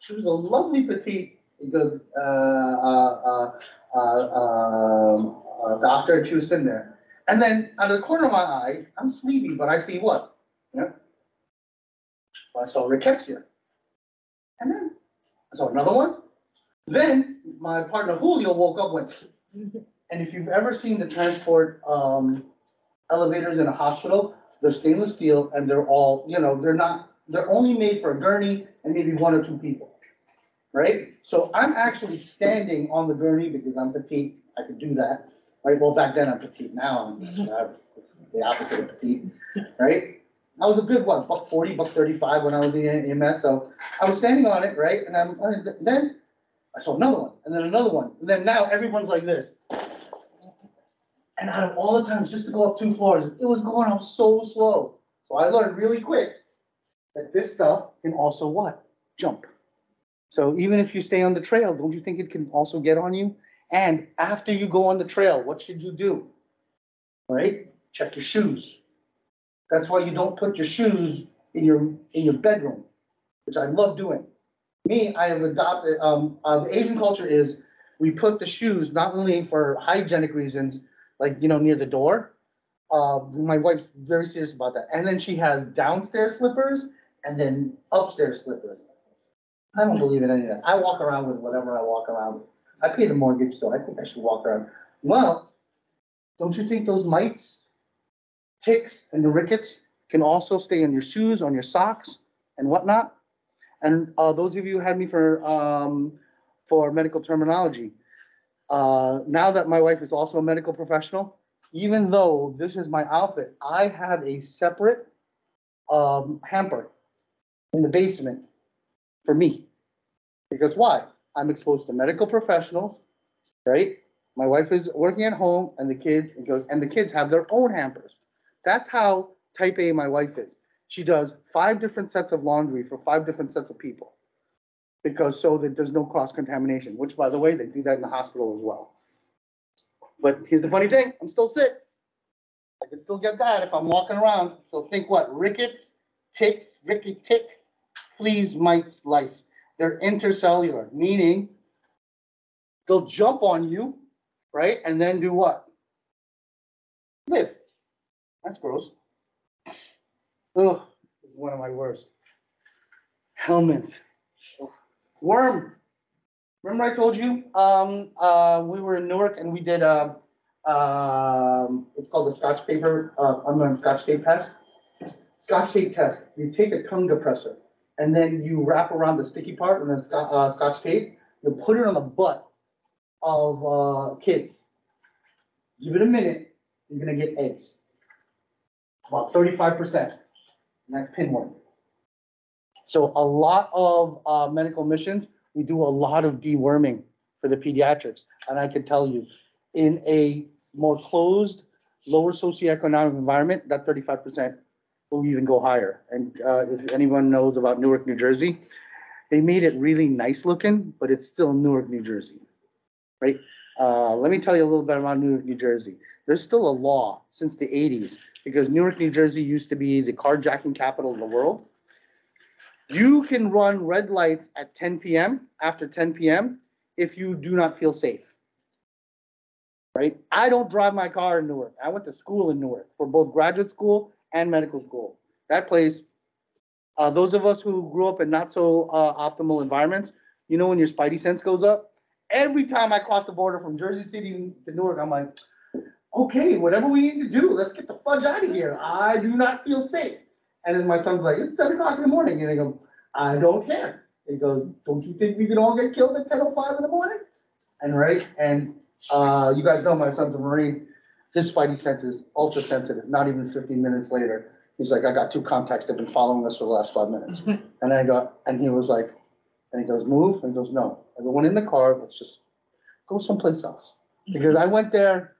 she was a lovely petite, it goes, uh, uh, uh, uh, um, doctor, she was sitting there. And then out of the corner of my eye, I'm sleepy, but I see what? Yeah. I saw rickettsia. And then I saw another one. Then my partner Julio woke up went, and if you've ever seen the transport, um, elevators in a hospital, they're stainless steel and they're all, you know, they're not, they're only made for a gurney and maybe one or two people. Right? So I'm actually standing on the gurney because I'm petite. I could do that. Right? Well, back then I'm petite. Now I'm, I was the opposite of petite. Right? I was a good one, buck forty, buck thirty-five when I was in EMS. So I was standing on it, right? And I'm, then I saw another one and then another one. And then now everyone's like this. And out of all the times, just to go up two floors, it was going up so slow. So I learned really quick that this stuff can also what? Jump. So even if you stay on the trail, don't you think it can also get on you? And after you go on the trail, what should you do? Right? Check your shoes. That's why you don't put your shoes in your, in your bedroom, which I love doing. Me, I have adopted, um, uh, the Asian culture is, we put the shoes not only for hygienic reasons, like, you know, near the door. Uh, my wife's very serious about that. And then she has downstairs slippers and then upstairs slippers. I don't believe in any of that. I walk around with whatever I walk around. with. I pay the mortgage, so I think I should walk around. Well, don't you think those mites, ticks and the rickets can also stay on your shoes, on your socks and whatnot? And, uh, those of you who had me for, um, for medical terminology, uh, now that my wife is also a medical professional, even though this is my outfit, I have a separate um, hamper in the basement for me. Because why? I'm exposed to medical professionals, right? My wife is working at home and the kid, goes, and the kids have their own hampers. That's how type A my wife is. She does five different sets of laundry for five different sets of people because so that there's no cross contamination, which by the way, they do that in the hospital as well. But here's the funny thing, I'm still sick. I can still get that if I'm walking around. So think what? Rickets, ticks, ricky tick, fleas, mites, lice. They're intercellular, meaning they'll jump on you, right? And then do what? Live. That's gross. Ugh, this is one of my worst. Helminth. Worm. Remember I told you, um, uh, we were in Newark and we did, um, um, it's called the Scotch paper, uh, I'm Scotch tape test. Scotch tape test, you take a tongue depressor and then you wrap around the sticky part and then Scotch, uh, Scotch tape, you put it on the butt of, uh, kids. Give it a minute, you're gonna get eggs. About thirty-five percent, and that's pinworm. So a lot of, uh, medical missions, we do a lot of deworming for the pediatrics. And I can tell you, in a more closed, lower socioeconomic environment, that thirty-five percent will even go higher. And, uh, if anyone knows about Newark, New Jersey, they made it really nice looking, but it's still Newark, New Jersey. Right? Uh, let me tell you a little bit about Newark, New Jersey. There's still a law since the eighties, because Newark, New Jersey used to be the carjacking capital of the world. You can run red lights at ten PM, after ten PM, if you do not feel safe. Right? I don't drive my car in Newark. I went to school in Newark for both graduate school and medical school. That place, uh, those of us who grew up in not so, uh, optimal environments, you know, when your spidey sense goes up? Every time I cross the border from Jersey City to Newark, I'm like, okay, whatever we need to do, let's get the fudge out of here. I do not feel safe. And then my son's like, it's ten o'clock in the morning, and I go, I don't care. He goes, don't you think we could all get killed at ten oh five in the morning? And right, and, uh, you guys know my son's a Marine, his spidey sense is ultra sensitive, not even fifteen minutes later. He's like, I got two contacts, they've been following us for the last five minutes. And I go, and he was like, and he goes, move, and he goes, no, everyone in the car, let's just go someplace else. Because I went there,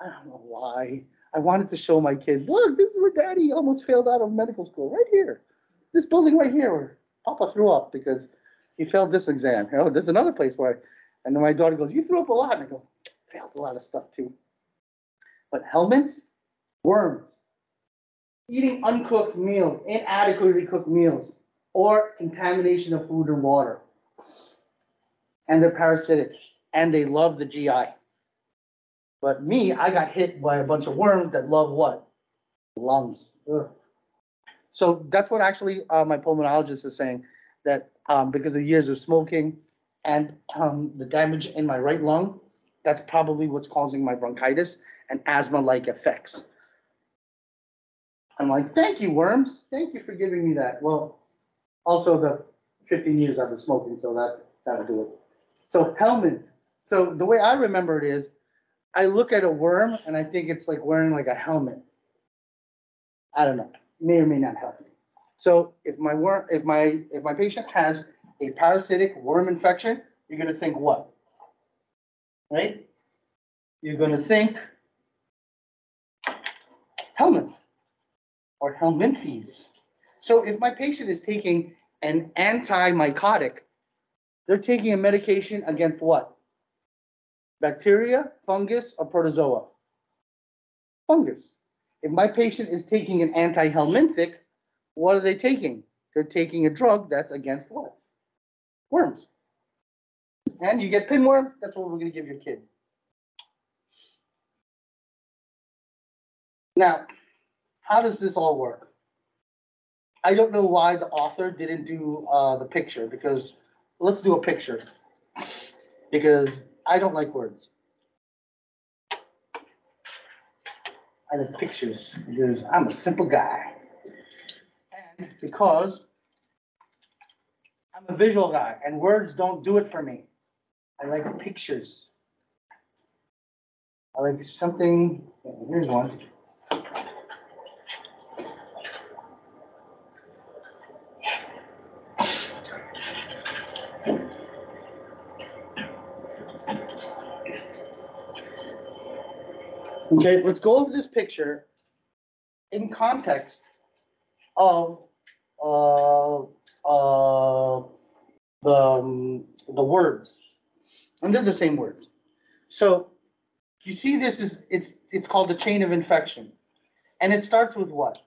I don't know why, I wanted to show my kids, look, this is where daddy almost failed out of medical school, right here. This building right here, where Papa threw up because he failed this exam, oh, you know, there's another place where, and then my daughter goes, you threw up a lot, and I go, failed a lot of stuff too. But helminths, worms, eating uncooked meals, inadequately cooked meals, or contamination of food and water. And they're parasitic, and they love the GI. But me, I got hit by a bunch of worms that love what? Lungs. Ugh. So that's what actually, uh, my pulmonologist is saying, that, um, because of years of smoking and, um, the damage in my right lung, that's probably what's causing my bronchitis and asthma-like effects. I'm like, thank you, worms. Thank you for giving me that. Well, also the fifteen years I've been smoking, so that, that'll do it. So helmet. So the way I remember it is, I look at a worm and I think it's like wearing like a helmet. I don't know, may or may not help me. So if my worm, if my, if my patient has a parasitic worm infection, you're gonna think what? Right? You're gonna think helmet or helminthes. So if my patient is taking an anti-mycotic, they're taking a medication against what? Bacteria, fungus, or protozoa? Fungus. If my patient is taking an anti-helminthic, what are they taking? They're taking a drug that's against what? Worms. And you get pinworm, that's what we're gonna give your kid. Now, how does this all work? I don't know why the author didn't do uh the picture, because let's do a picture. Because I don't like words. I like pictures, because I'm a simple guy. And because I'm a visual guy, and words don't do it for me. I like pictures. I like something, here's one. Okay, let's go over this picture in context of, uh, uh, the, um, the words. And they're the same words. So you see this is, it's, it's called the chain of infection. And it starts with what?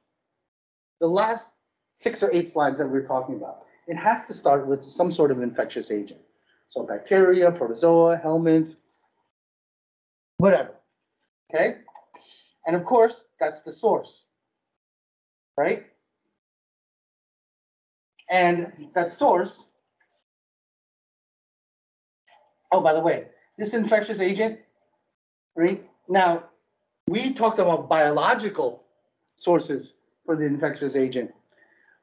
The last six or eight slides that we we're talking about. It has to start with some sort of infectious agent. So bacteria, protozoa, helminths, whatever. Okay? And of course, that's the source. Right? And that source. Oh, by the way, this infectious agent, right? Now, we talked about biological sources for the infectious agent.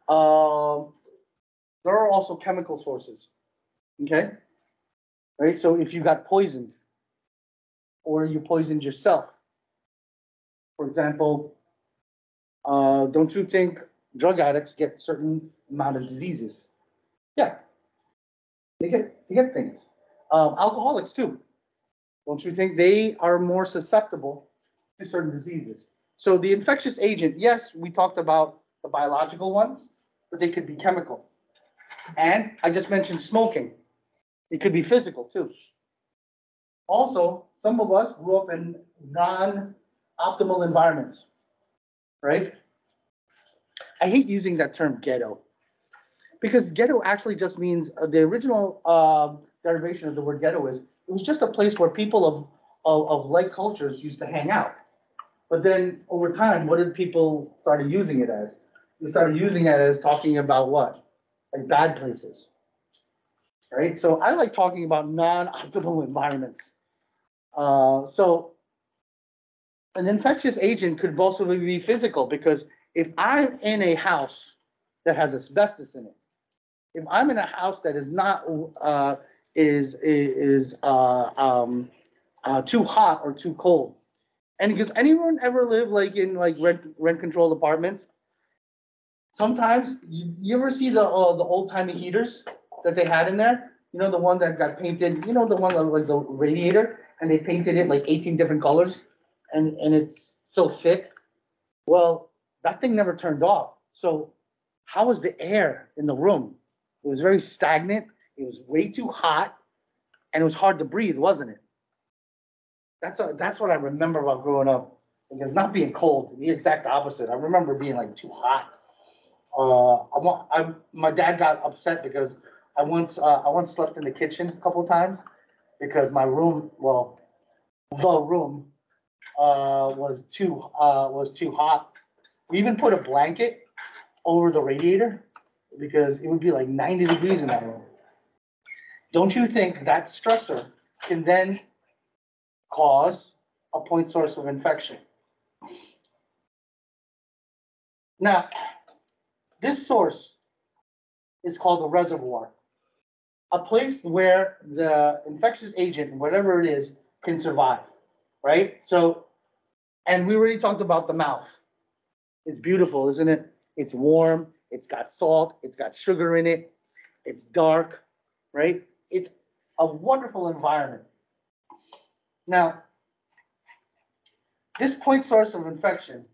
Um, there are also chemical sources. Okay? Right? So if you got poisoned or you poisoned yourself, for example, uh, don't you think drug addicts get certain amount of diseases? Yeah. They get, they get things. Um, alcoholics too. Don't you think they are more susceptible to certain diseases? So the infectious agent, yes, we talked about the biological ones, but they could be chemical. And I just mentioned smoking. It could be physical too. Also, some of us grew up in non-optimal environments, right? I hate using that term ghetto. Because ghetto actually just means, uh, the original, uh, derivation of the word ghetto is, it was just a place where people of, of, of like cultures used to hang out. But then over time, what did people started using it as? They started using it as talking about what? Like bad places. Right? So I like talking about non-optimal environments. Uh, so an infectious agent could also be physical because if I'm in a house that has asbestos in it, if I'm in a house that is not, uh, is, is, uh, um, uh, too hot or too cold. And because anyone ever live like in like rent, rent controlled apartments? Sometimes, you, you ever see the, uh, the old timey heaters that they had in there? You know, the one that got painted, you know, the one that, like the radiator, and they painted it like eighteen different colors? And, and it's so thick? Well, that thing never turned off. So how was the air in the room? It was very stagnant. It was way too hot and it was hard to breathe, wasn't it? That's, a- that's what I remember about growing up. Because not being cold, the exact opposite. I remember being like too hot. Uh, I want, I, my dad got upset because I once, uh, I once slept in the kitchen a couple times because my room, well, the room, uh, was too, uh, was too hot. We even put a blanket over the radiator because it would be like ninety degrees in that room. Don't you think that stressor can then cause a point source of infection? Now, this source is called a reservoir. A place where the infectious agent, whatever it is, can survive, right? So, and we already talked about the mouth. It's beautiful, isn't it? It's warm, it's got salt, it's got sugar in it, it's dark, right? It's a wonderful environment. Now, this point source of infection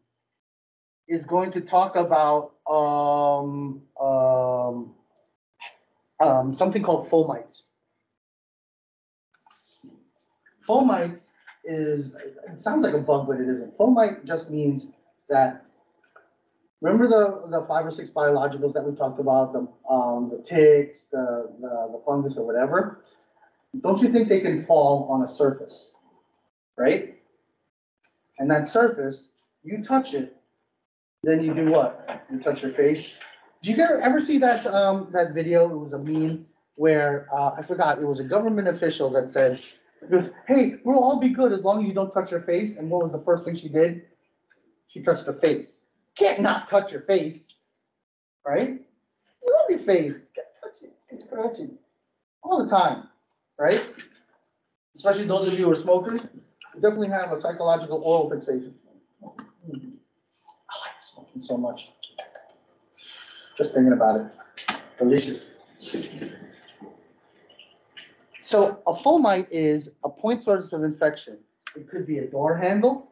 is going to talk about um, um, um, something called fomites. Fomites is, it sounds like a bug, but it isn't. Fomite just means that Remember the, the five or six biologicals that we talked about, the, um, the ticks, the, the, the fungus or whatever? Don't you think they can fall on a surface? Right? And that surface, you touch it, then you do what? You touch your face. Did you ever, ever see that, um, that video? It was a meme where, uh, I forgot, it was a government official that said, goes, hey, we'll all be good as long as you don't touch your face. And what was the first thing she did? She touched her face can't not touch your face, right? You love your face, gotta touch it, it's scratching all the time, right? Especially those of you who are smokers, you definitely have a psychological oral fixation. I like smoking so much. Just thinking about it, delicious. So a fomite is a point source of infection. It could be a door handle,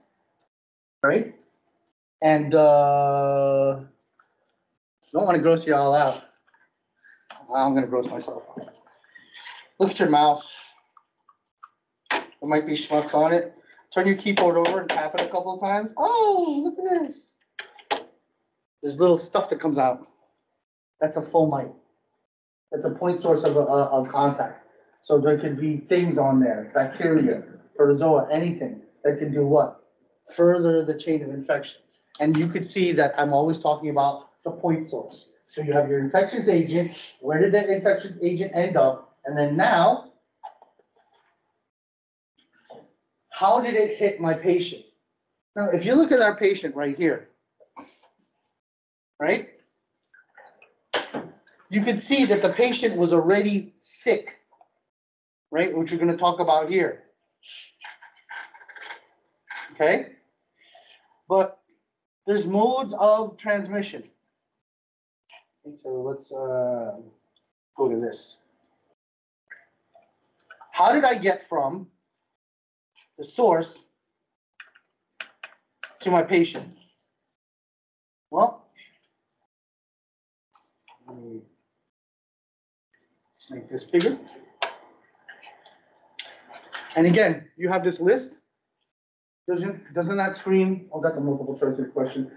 right? And, uh, don't wanna gross you all out. I'm gonna gross myself. Look at your mouse. There might be schmutz on it. Turn your keyboard over and tap it a couple of times. Oh, look at this. There's little stuff that comes out. That's a fomite. That's a point source of, a- of contact. So there could be things on there, bacteria, protozoa, anything that can do what? Further the chain of infection. And you could see that I'm always talking about the point source. So you have your infectious agent, where did that infectious agent end up? And then now, how did it hit my patient? Now, if you look at our patient right here, right? You can see that the patient was already sick, right, which we're gonna talk about here. Okay? But there's modes of transmission. So let's, uh, go to this. How did I get from the source to my patient? Well. Let's make this bigger. And again, you have this list. Doesn't, doesn't that scream, oh, that's a multiple choice question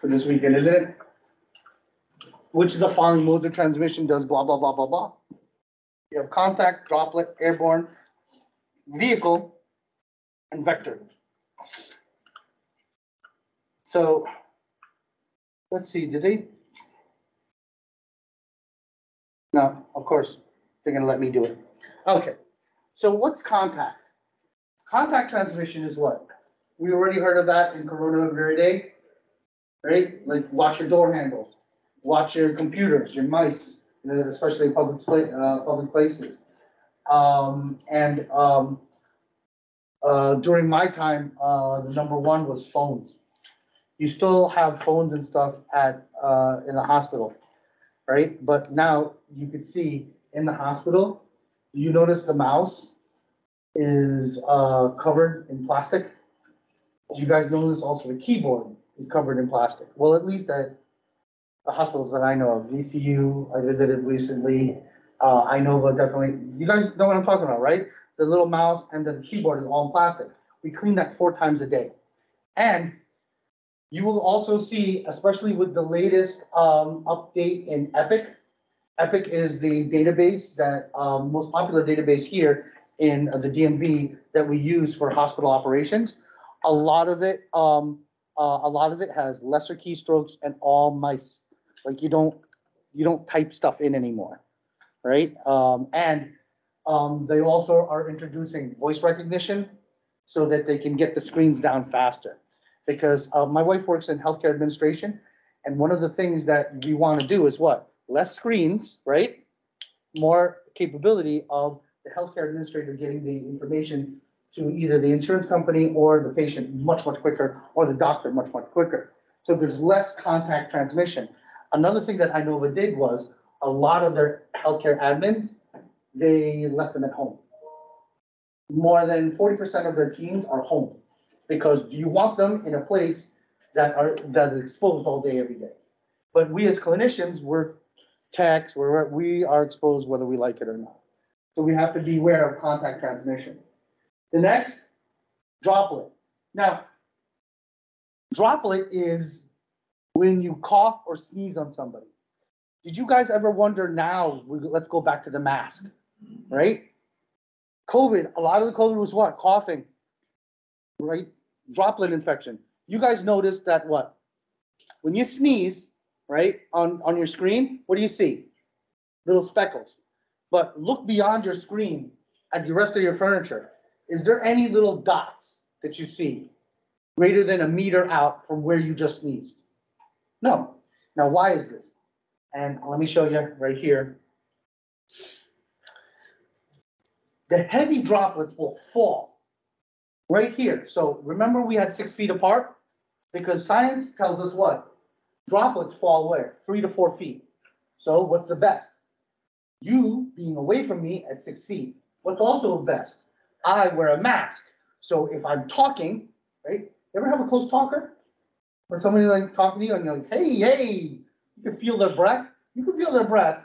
for this weekend, isn't it? Which of the following modes of transmission does blah, blah, blah, blah, blah? You have contact, droplet, airborne, vehicle, and vector. So, let's see, did they? No, of course, they're gonna let me do it. Okay, so what's contact? Contact transmission is what? We already heard of that in Corona Viridae, right? Like watch your door handles, watch your computers, your mice, especially in public pla- uh, public places. Um, and, um, uh, during my time, uh, the number one was phones. You still have phones and stuff at, uh, in the hospital, right? But now you could see in the hospital, you notice the mouse is, uh, covered in plastic. You guys notice also the keyboard is covered in plastic? Well, at least at the hospitals that I know of, VCU, I visited recently, uh, I know, but definitely, you guys know what I'm talking about, right? The little mouse and the keyboard is all in plastic. We clean that four times a day. And you will also see, especially with the latest, um, update in Epic. Epic is the database that, um, most popular database here in the DMV that we use for hospital operations. A lot of it, um, uh, a lot of it has lesser keystrokes and all mice. Like you don't, you don't type stuff in anymore, right? Um, and, um, they also are introducing voice recognition so that they can get the screens down faster. Because, uh, my wife works in healthcare administration, and one of the things that we want to do is what? Less screens, right? More capability of the healthcare administrator getting the information to either the insurance company or the patient much, much quicker, or the doctor much, much quicker. So there's less contact transmission. Another thing that Inova did was, a lot of their healthcare admins, they left them at home. More than forty percent of their teams are home, because you want them in a place that are, that is exposed all day, every day. But we as clinicians, we're techs, we're, we are exposed whether we like it or not. So we have to be aware of contact transmission. The next, droplet. Now, droplet is when you cough or sneeze on somebody. Did you guys ever wonder now, we- let's go back to the mask, right? COVID, a lot of the COVID was what? Coughing, right? Droplet infection. You guys noticed that what? When you sneeze, right, on, on your screen, what do you see? Little speckles. But look beyond your screen at the rest of your furniture. Is there any little dots that you see greater than a meter out from where you just sneezed? No. Now, why is this? And let me show you right here. The heavy droplets will fall right here. So remember we had six feet apart? Because science tells us what? Droplets fall where? Three to four feet. So what's the best? You being away from me at six feet. What's also best? I wear a mask. So if I'm talking, right? Ever have a close talker? Or somebody like talking to you and you're like, hey, hey, you can feel their breath. You can feel their breath,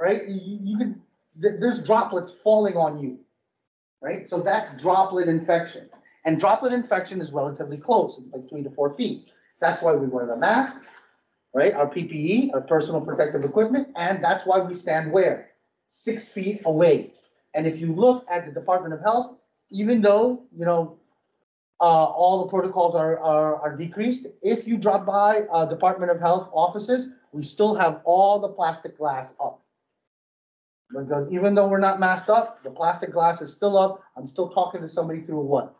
right? You, you can, th- there's droplets falling on you, right? So that's droplet infection. And droplet infection is relatively close. It's like three to four feet. That's why we wear the mask. Right? Our PPE, our personal protective equipment, and that's why we stand where? Six feet away. And if you look at the Department of Health, even though, you know, uh, all the protocols are, are, are decreased, if you drop by, uh, Department of Health offices, we still have all the plastic glass up. Because even though we're not masked up, the plastic glass is still up. I'm still talking to somebody through what?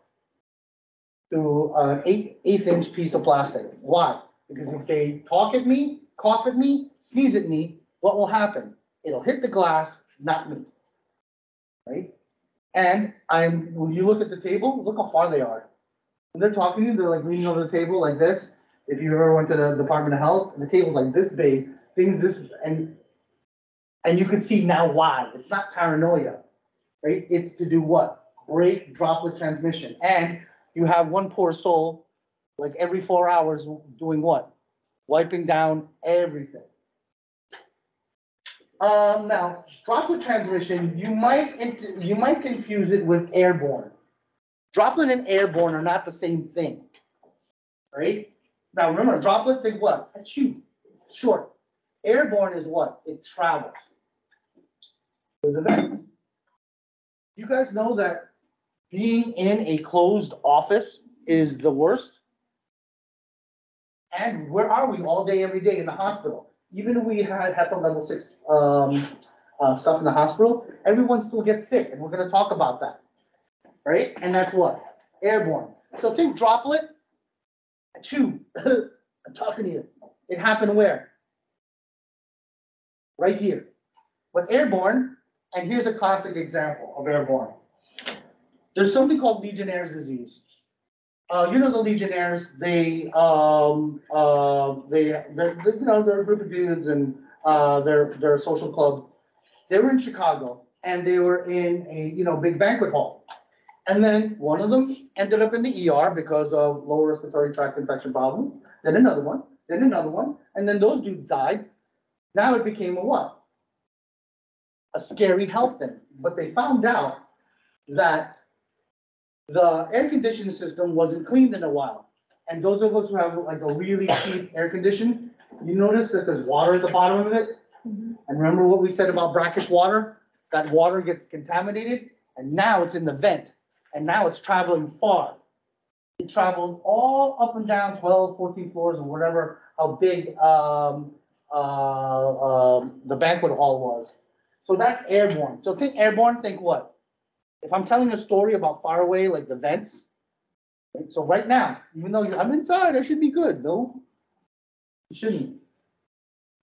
Through an eight, eighth inch piece of plastic. Why? Because if they talk at me, cough at me, sneeze at me, what will happen? It'll hit the glass, not me. Right? And I'm, when you look at the table, look how far they are. When they're talking to you, they're like leaning over the table like this. If you ever went to the Department of Health, the table's like this big, things this, and and you can see now why. It's not paranoia, right? It's to do what? Break droplet transmission. And you have one poor soul, like every four hours, doing what? Wiping down everything. Um, now, droplet transmission, you might, you might confuse it with airborne. Droplet and airborne are not the same thing, right? Now, remember, droplet, think what? A tube, short. Airborne is what? It travels. The vents. You guys know that being in a closed office is the worst? And where are we all day, every day in the hospital? Even if we had HEPA level six, um, uh, stuff in the hospital, everyone still gets sick, and we're gonna talk about that. Right? And that's what? Airborne. So think droplet, tube. I'm talking to you. It happened where? Right here. But airborne, and here's a classic example of airborne. There's something called Legionnaire's disease. Uh, you know the Legionnaires, they, um, uh, they, they- you know, they're a group of dudes and, uh, they're a social club. They were in Chicago and they were in a, you know, big banquet hall. And then one of them ended up in the ER because of lower respiratory tract infection problems, then another one, then another one, and then those dudes died. Now it became a what? A scary health thing, but they found out that the air conditioning system wasn't cleaned in a while. And those of us who have like a really cheap air condition, you notice that there's water at the bottom of it? Mhm. And remember what we said about brackish water? That water gets contaminated and now it's in the vent and now it's traveling far. It traveled all up and down 12, 14 floors or whatever, how big, um, uh, um, the banquet hall was. So that's airborne. So think airborne, think what? If I'm telling a story about far away, like the vents. right? So right now, even though I'm inside, I should be good. No, you shouldn't.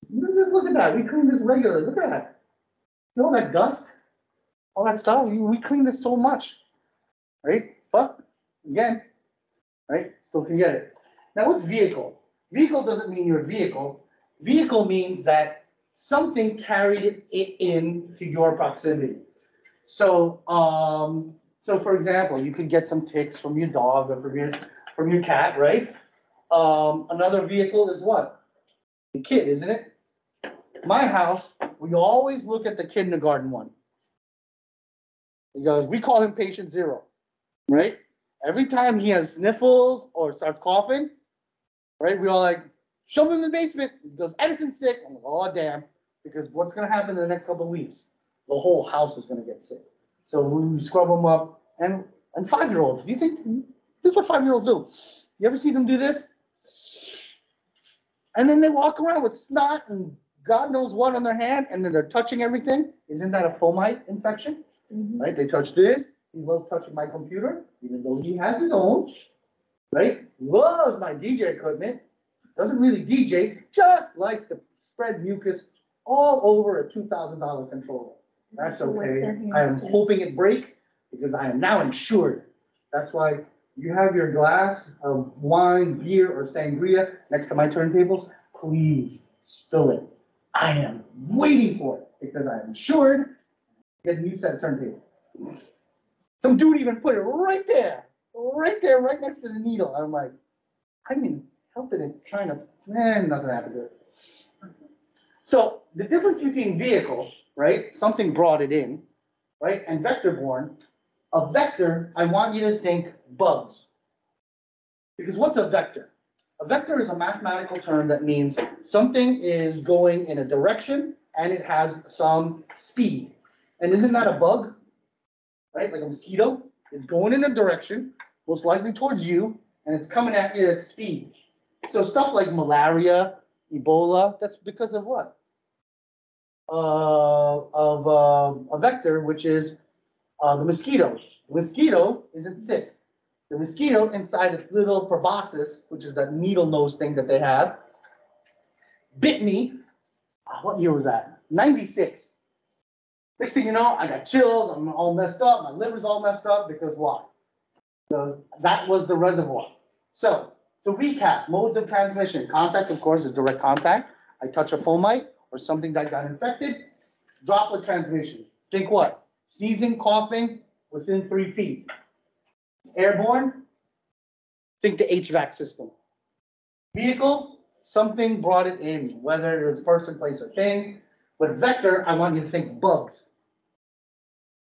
Just look at that. We clean this regularly. Look at that. All that dust? All that stuff. We, we clean this so much. Right? But again, right? Still can get it. Now what's vehicle? Vehicle doesn't mean your vehicle. Vehicle means that something carried it in to your proximity. So, um, so for example, you could get some ticks from your dog or from your, from your cat, right? Um, another vehicle is what? The kid, isn't it? My house, we always look at the kindergarten one. Because we call him patient zero, right? Every time he has sniffles or starts coughing, right, we all like, shove him in the basement. He goes, Edison's sick. I'm like, oh damn, because what's gonna happen in the next couple of weeks? The whole house is gonna get sick. So we scrub them up and, and five-year-olds, do you think, this is what five-year-olds do. You ever see them do this? And then they walk around with snot and God knows what on their hand, and then they're touching everything. Isn't that a fomite infection? Mhm. Right? They touch this. He loves touching my computer, even though he has his own. Right? Loves my DJ equipment. Doesn't really DJ, just likes to spread mucus all over a two thousand dollar controller. That's okay. their I am too. hoping it breaks because I am now insured. That's why you have your glass of wine, beer, or sangria next to my turntables. Please spill it. I am waiting for it because I am insured. Get a new set of turntables. Some dude even put it right there, right there, right next to the needle. I'm like, I mean, helping it, trying to, man, nothing happened to it. So the difference between vehicle, right, something brought it in, right, and vector borne, a vector, I want you to think bugs. Because what's a vector? A vector is a mathematical term that means something is going in a direction and it has some speed. And isn't that a bug? Right, like a mosquito, it's going in a direction, most likely towards you, and it's coming at you at speed. So stuff like malaria, Ebola, that's because of what? Uh, of, uh, a vector, which is, uh, the mosquito. The Mosquito isn't sick. The mosquito inside its little proboscis, which is that needle nose thing that they have, bit me. What year was that? Ninety-six. Next thing you know, I got chills, I'm all messed up, my liver's all messed up, because why? So that was the reservoir. So, to recap, modes of transmission, contact, of course, is direct contact. I touch a fomite or something that got infected. Droplet transmission, think what? Sneezing, coughing, within three feet. Airborne, think the HVAC system. Vehicle, something brought it in, whether it was person, place, or thing. But vector, I want you to think bugs.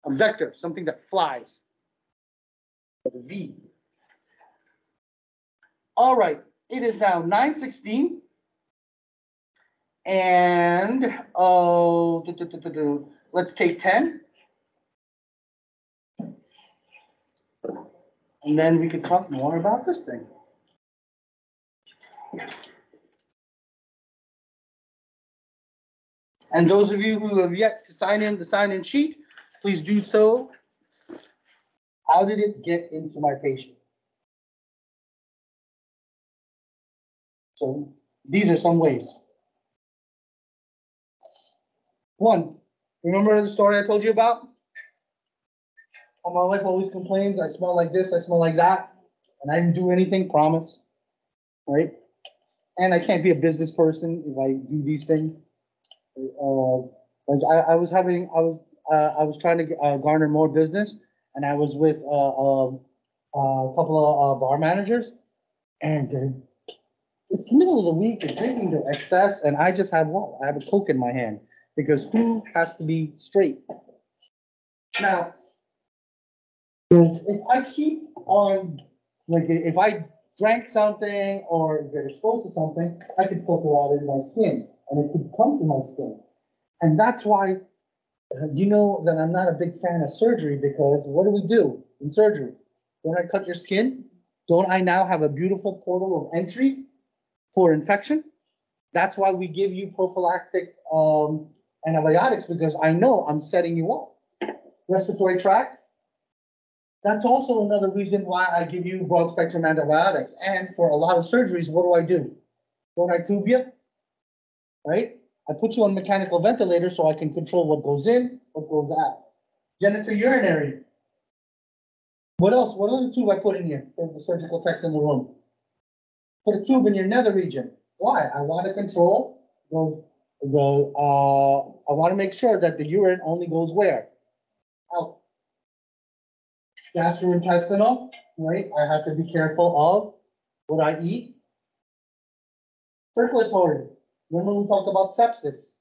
A vector, something that flies. V. All right, it is now nine sixteen. And, oh, do, do, do, let's take ten. And then we could talk more about this thing. And those of you who have yet to sign in the sign-in sheet, please do so. How did it get into my patient? So these are some ways. One, remember the story I told you about? How my wife always complains, I smell like this, I smell like that, and I didn't do anything, promise. Right? And I can't be a business person if I do these things. Uh, like I, I was having, I was, uh, I was trying to uh, garner more business and I was with, uh, um, a couple of, uh, bar managers and it's the middle of the week, they're drinking to excess and I just have what? I have a Coke in my hand because who has to be straight? Now, if I keep on, like, if I drank something or get exposed to something, I could it out in my skin and it could come to my skin. And that's why, uh, you know, that I'm not a big fan of surgery because what do we do in surgery? Don't I cut your skin? Don't I now have a beautiful portal of entry for infection? That's why we give you prophylactic um, antibiotics because I know I'm setting you up. Respiratory tract. That's also another reason why I give you broad spectrum antibiotics. And for a lot of surgeries, what do I do? Don't I tube you? Right? I put you on mechanical ventilator so I can control what goes in, what goes out. Genitourinary. What else? What other tube I put in here for the surgical techs in the room? Put a tube in your nether region. Why? I want to control those, the, uh, I want to make sure that the urine only goes where? Out. Gastrointestinal, right? I have to be careful of what I eat. Circulatory. Remember we talked about sepsis?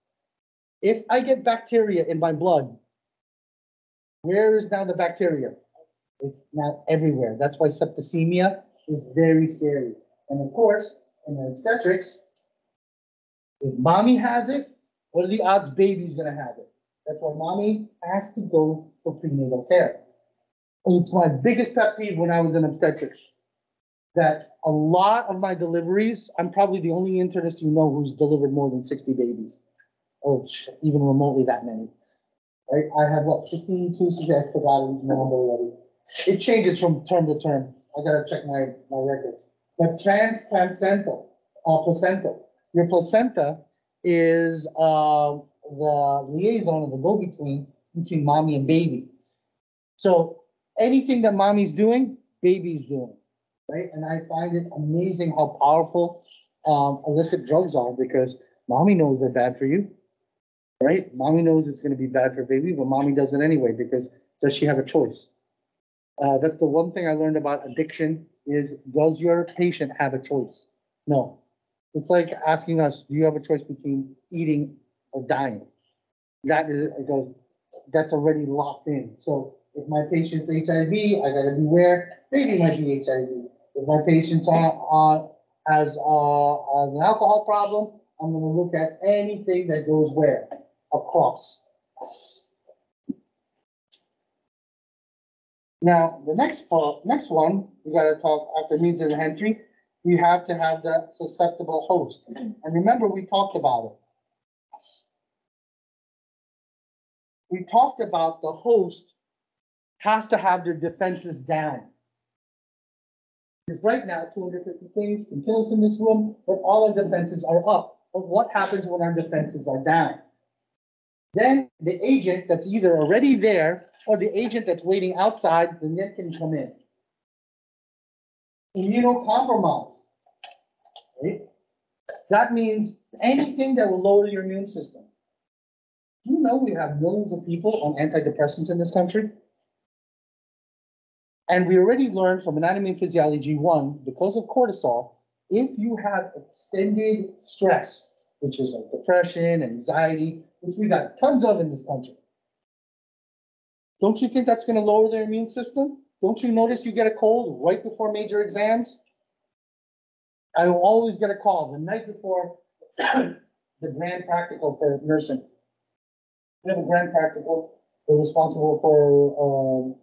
If I get bacteria in my blood, where is now the bacteria? It's now everywhere. That's why septicemia is very scary. And of course, in obstetrics, if mommy has it, what are the odds baby's gonna have it? That's why mommy has to go for prenatal care. It's my biggest pet peeve when I was in obstetrics. That a lot of my deliveries, I'm probably the only internist you know who's delivered more than sixty babies. Or sh- even remotely that many. Right, I have what, 62, 60, I forgot number already. It changes from term to term. I gotta check my, my records. But transplacental, or placental. Your placenta is, uh, the liaison or the go-between between mommy and baby. So anything that mommy's doing, baby's doing, right? And I find it amazing how powerful, um, illicit drugs are because mommy knows they're bad for you. Right? Mommy knows it's gonna be bad for baby, but mommy does it anyway because does she have a choice? Uh, that's the one thing I learned about addiction is does your patient have a choice? No. It's like asking us, do you have a choice between eating or dying? That is, it goes, that's already locked in. So if my patient's HIV, I gotta beware, baby might be HIV. If my patient's on, on, has, uh, an alcohol problem, I'm gonna look at anything that goes where? Across. Now, the next part, next one, we gotta talk, after means of entry, we have to have that susceptible host. And remember, we talked about it. We talked about the host has to have their defenses down. Because right now, two hundred fifty things can kill us in this room, but all our defenses are up. But what happens when our defenses are down? Then the agent that's either already there or the agent that's waiting outside, then they can come in. Immunocompromised. Right? That means anything that will lower your immune system. Do you know we have millions of people on antidepressants in this country? And we already learned from anatomy and physiology one, because of cortisol, if you have extended stress, which is like depression, anxiety, which we got tons of in this country. Don't you think that's gonna lower their immune system? Don't you notice you get a cold right before major exams? I will always get a call the night before the grand practical for nursing. We have a grand practical, we're responsible for, um,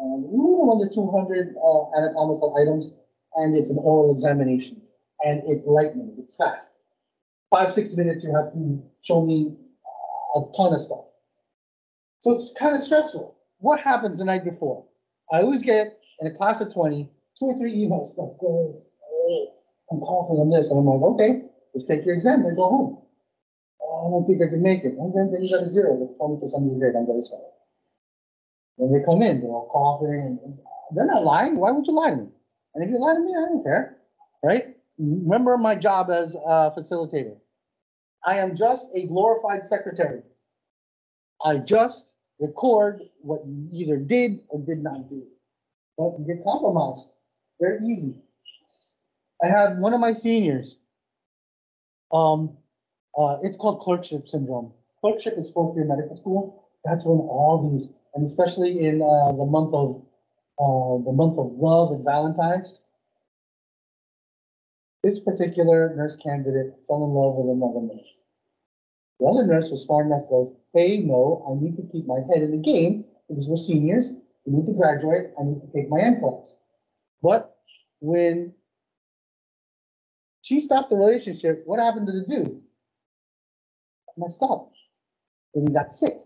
a little under two hundred, uh, anatomical items, and it's an oral examination. And it's lightning, it's fast. Five, six minutes, you have to show me a ton of stuff. So it's kind of stressful. What happens the night before? I always get in a class of 20, two or three emails, stuff, oh, I'm coughing on this, and I'm like, okay, just take your exam, then go home. "Oh, I don't think I can make it, and then, then you got a zero, with twenty percent of your grade, I'm very sorry. When they come in, they're all coughing, and they're not lying, why would you lie to me? And if you lie to me, I don't care, right? Remember my job as a facilitator. I am just a glorified secretary. I just record what you either did or did not do. But you get compromised, very easy. I have one of my seniors. Um, uh, it's called clerkship syndrome. Clerkship is fourth year medical school. That's when all these, and especially in, uh, the month of, uh, the month of love and Valentine's. This particular nurse candidate fell in love with another nurse. The other nurse was smart enough, goes, hey, no, I need to keep my head in the game because we're seniors. We need to graduate. I need to take my NCLEX. But when she stopped the relationship, what happened to the dude? Messed up. And he got sick.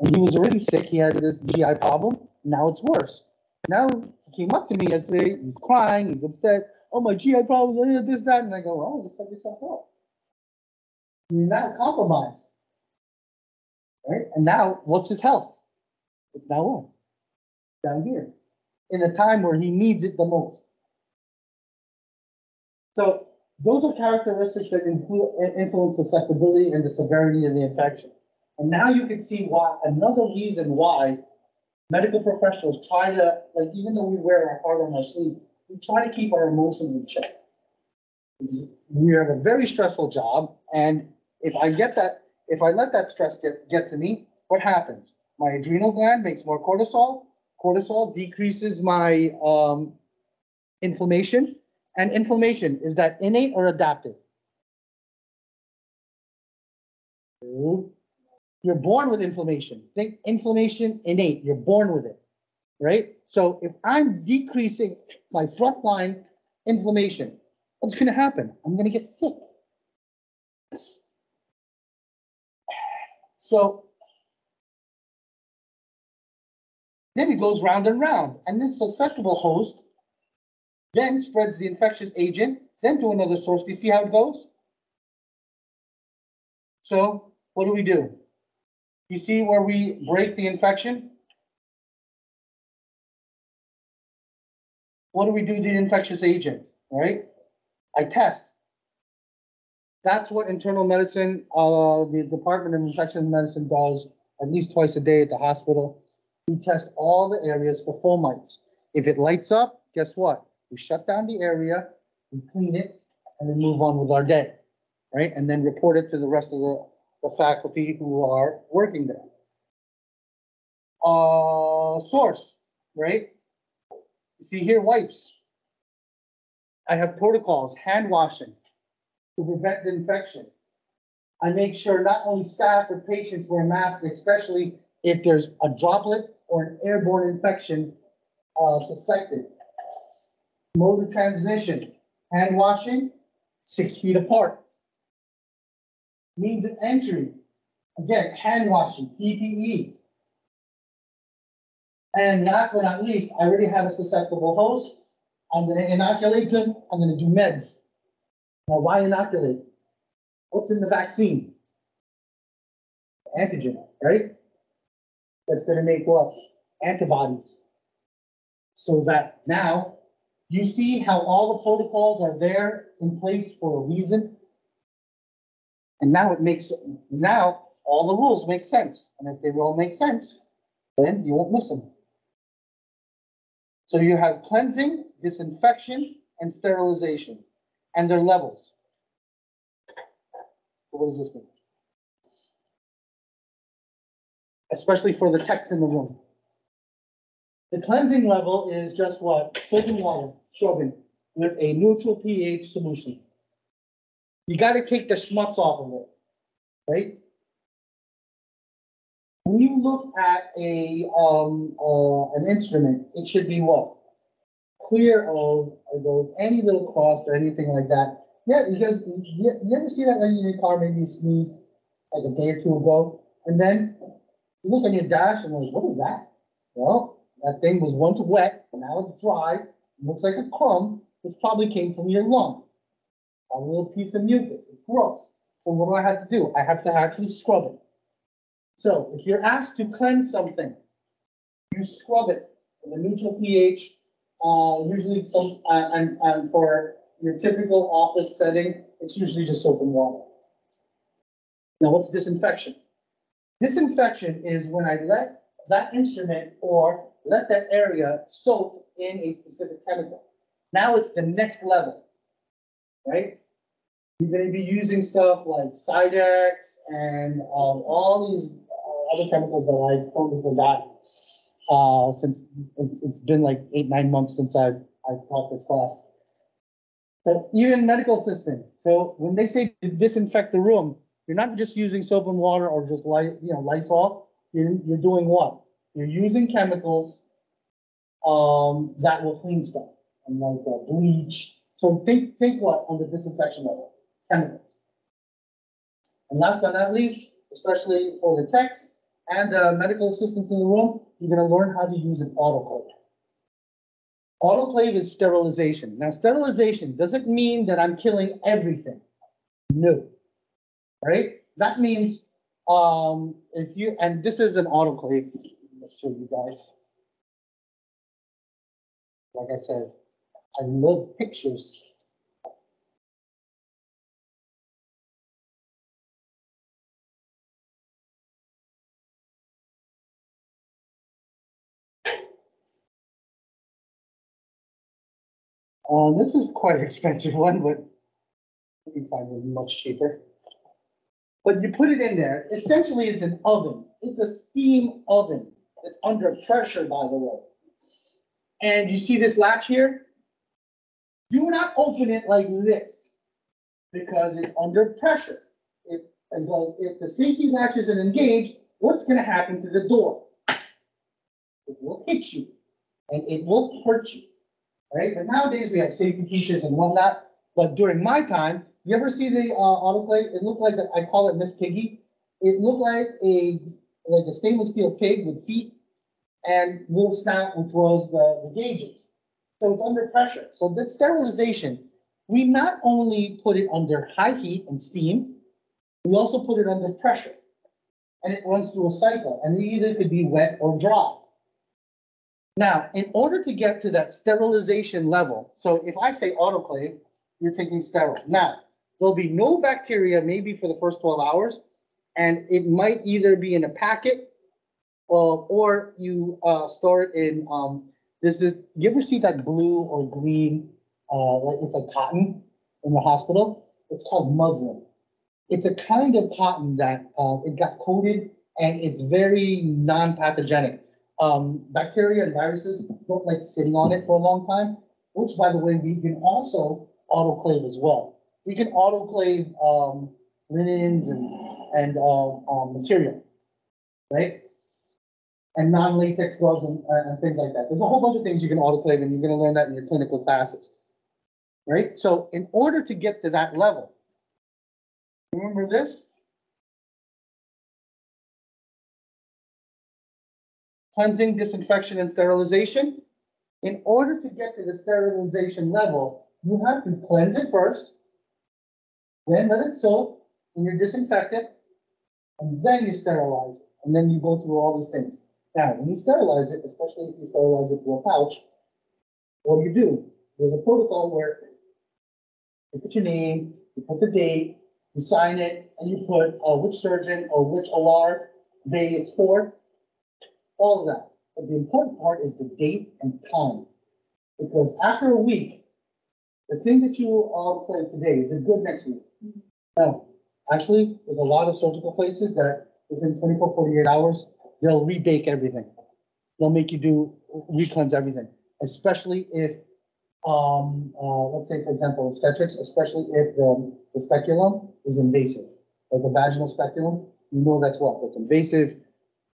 And he was already sick. He had this GI problem. Now it's worse. Now he came up to me yesterday. He's crying. He's upset. Oh, my GI problems. This, that. And I go, oh, you set yourself up. You're not compromised. Right? And now, what's his health? It's now what? Down here. In a time where he needs it the most. So those are characteristics that influ- influence susceptibility and the severity of the infection. And now you can see why, another reason why medical professionals try to, like, even though we wear our heart on our sleeve, we try to keep our emotions in check. We have a very stressful job, and if I get that, if I let that stress get, get to me, what happens? My adrenal gland makes more cortisol. Cortisol decreases my, um, inflammation. And inflammation, is that innate or adaptive? You're born with inflammation. Think inflammation innate, you're born with it, right? So if I'm decreasing my frontline inflammation, what's gonna happen? I'm gonna get sick. So then it goes round and round, and this susceptible host then spreads the infectious agent, then to another source. Do you see how it goes? So what do we do? You see where we break the infection? What do we do to the infectious agent, right? I test. That's what internal medicine, uh, the Department of Infectious Medicine does at least twice a day at the hospital. We test all the areas for fomites. If it lights up, guess what? We shut down the area, we clean it, and then move on with our day, right? And then report it to the rest of the, the faculty who are working there. Uh, source, right? See here, wipes. I have protocols, hand washing to prevent the infection. I make sure not only staff but patients wear masks, especially if there's a droplet or an airborne infection uh, suspected. Mode of transmission, hand washing, six feet apart. Means of entry, again, hand washing, PPE. And last but not least, I already have a susceptible host. I'm gonna inoculate them, I'm gonna do meds. Now, why inoculate? What's in the vaccine? Antigen, right? That's gonna make what? Antibodies. So that now, you see how all the protocols are there in place for a reason? And now it makes, now all the rules make sense. And if they all make sense, then you won't miss them. So you have cleansing, disinfection, and sterilization, and their levels. What does this mean? Especially for the techs in the room. The cleansing level is just what? Soap and water, scrubbing with a neutral pH solution. You gotta take the schmutz off of it, right? When you look at a, um, uh, an instrument, it should be what? Clear of, those- any little crust or anything like that. Yeah, because you, you ever see that lady in your car, maybe sneezed like a day or two ago, and then you look on your dash and like, what is that? Well, that thing was once wet, now it's dry, looks like a crumb, which probably came from your lung. A little piece of mucus, it's gross. So what do I have to do? I have to actually scrub it. So if you're asked to cleanse something, you scrub it with a neutral pH, uh, usually some, uh, and, and for your typical office setting, it's usually just soap and water. Now, what's disinfection? Disinfection is when I let that instrument or let that area soak in a specific chemical. Now it's the next level, right? You're gonna be using stuff like Cidex and, um, all these uh, other chemicals that I totally forgot. Uh, since it's, it's been like eight, nine months since I, I taught this class. But even medical assistant, so when they say disinfect the room, you're not just using soap and water or just light, you know, Lysol. You're, you're doing what? You're using chemicals um, that will clean stuff, and like uh, bleach. So think, think what on the disinfection level, chemicals. And last but not least, especially for the techs and the medical assistants in the room, you're gonna learn how to use an autoclave. Autoclave is sterilization. Now, sterilization doesn't mean that I'm killing everything. No. Right? That means, um, if you, and this is an autoclave. Let's show you guys. Like I said, I love pictures. Uh, this is quite expensive one, but you can find one much cheaper. But you put it in there, essentially it's an oven. It's a steam oven. It's under pressure, by the way. And you see this latch here? You Do not open it like this because it's under pressure. If, if the safety latch isn't engaged, what's gonna happen to the door? It will hit you and it will hurt you, right? But nowadays we have safety features and whatnot. But during my time, you ever see the, uh, autoclave? It looked like, a- I call it Miss Piggy. It looked like a, like a stainless steel pig with feet and little snout, which was the, the gauges. So it's under pressure. So this sterilization, we not only put it under high heat and steam, we also put it under pressure. And it runs through a cycle, and it either could be wet or dry. Now, in order to get to that sterilization level, so if I say autoclave, you're thinking sterile. Now, there'll be no bacteria maybe for the first twelve hours, and it might either be in a packet uh, or you uh, store it in um, this is you ever see that blue or green uh, it's like cotton in the hospital? It's called muslin. It's a kind of cotton that uh, it got coated and it's very non-pathogenic. Um, bacteria and viruses don't like sitting on it for a long time. which by the way, we can also autoclave as well. We can autoclave, um, linens and, and, uh, um, material, right? And non-latex gloves and, uh, and things like that. There's a whole bunch of things you can autoclave and you're gonna learn that in your clinical classes. Right? So in order to get to that level, remember this? Cleansing, disinfection, and sterilization. In order to get to the sterilization level, you have to cleanse it first. Then let it soak and you disinfect it, And then you sterilize it. And then you go through all these things. Now, when you sterilize it, especially if you sterilize it through a pouch, what do you do? There's a protocol where you put your name, you put the date, you sign it, and you put uh, which surgeon or which OR day it's for. All of that. But the important part is the date and time. Because after a week, the thing that you all play today, is a good next week? No, actually, there's a lot of surgical places that within 24, 48 hours, they'll rebake everything. They'll make you do, re-cleanse everything, especially if, um, uh, let's say, for example, obstetrics, especially if the, the speculum is invasive, like a vaginal speculum, you know that's what, that's invasive.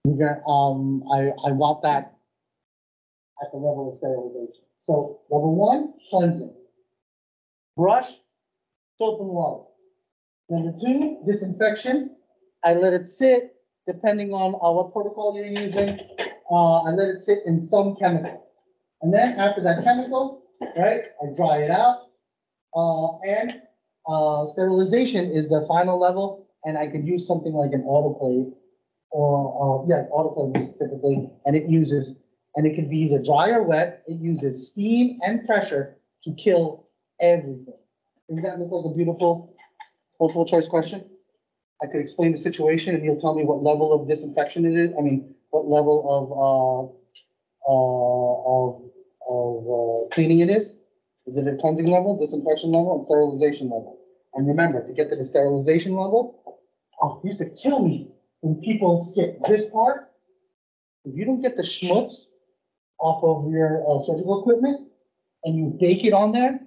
Gonna, um, I, I want that at the level of sterilization. So, number one, cleansing. Brush, soap and water. Number two, disinfection. I let it sit, depending on uh, what protocol you're using, uh, I let it sit in some chemical. And then after that chemical, right, I dry it out. Uh, and, uh, sterilization is the final level, and I could use something like an autoclave. Or, uh, yeah, autoclaves typically, and it uses, and it can be either dry or wet, it uses steam and pressure to kill everything. Doesn't that look like a beautiful multiple choice question? I could explain the situation and you'll tell me what level of disinfection it is, I mean, what level of, uh, uh, of, of, uh, cleaning it is? Is it a cleansing level, disinfection level, and sterilization level? And remember, to get to the sterilization level, oh, used to kill me when people skip this part. If you don't get the schmutz off of your, uh, surgical equipment and you bake it on there,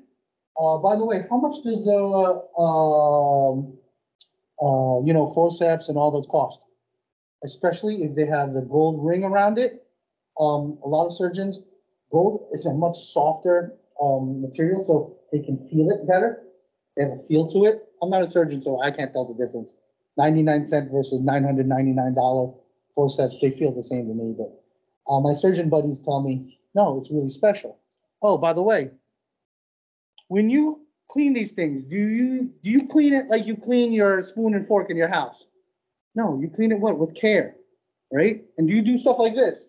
uh, by the way, how much does, uh, um, uh, you know, forceps and all those cost. Especially if they have the gold ring around it. Um, a lot of surgeons, gold is a much softer, um, material, so they can feel it better. They have a feel to it. I'm not a surgeon, so I can't tell the difference. Ninety-nine cent versus nine hundred ninety-nine dollar forceps, they feel the same to me, but, uh, my surgeon buddies tell me, no, it's really special. Oh, by the way, when you clean these things, do you, do you clean it like you clean your spoon and fork in your house? No, you clean it what? With care, right? And do you do stuff like this?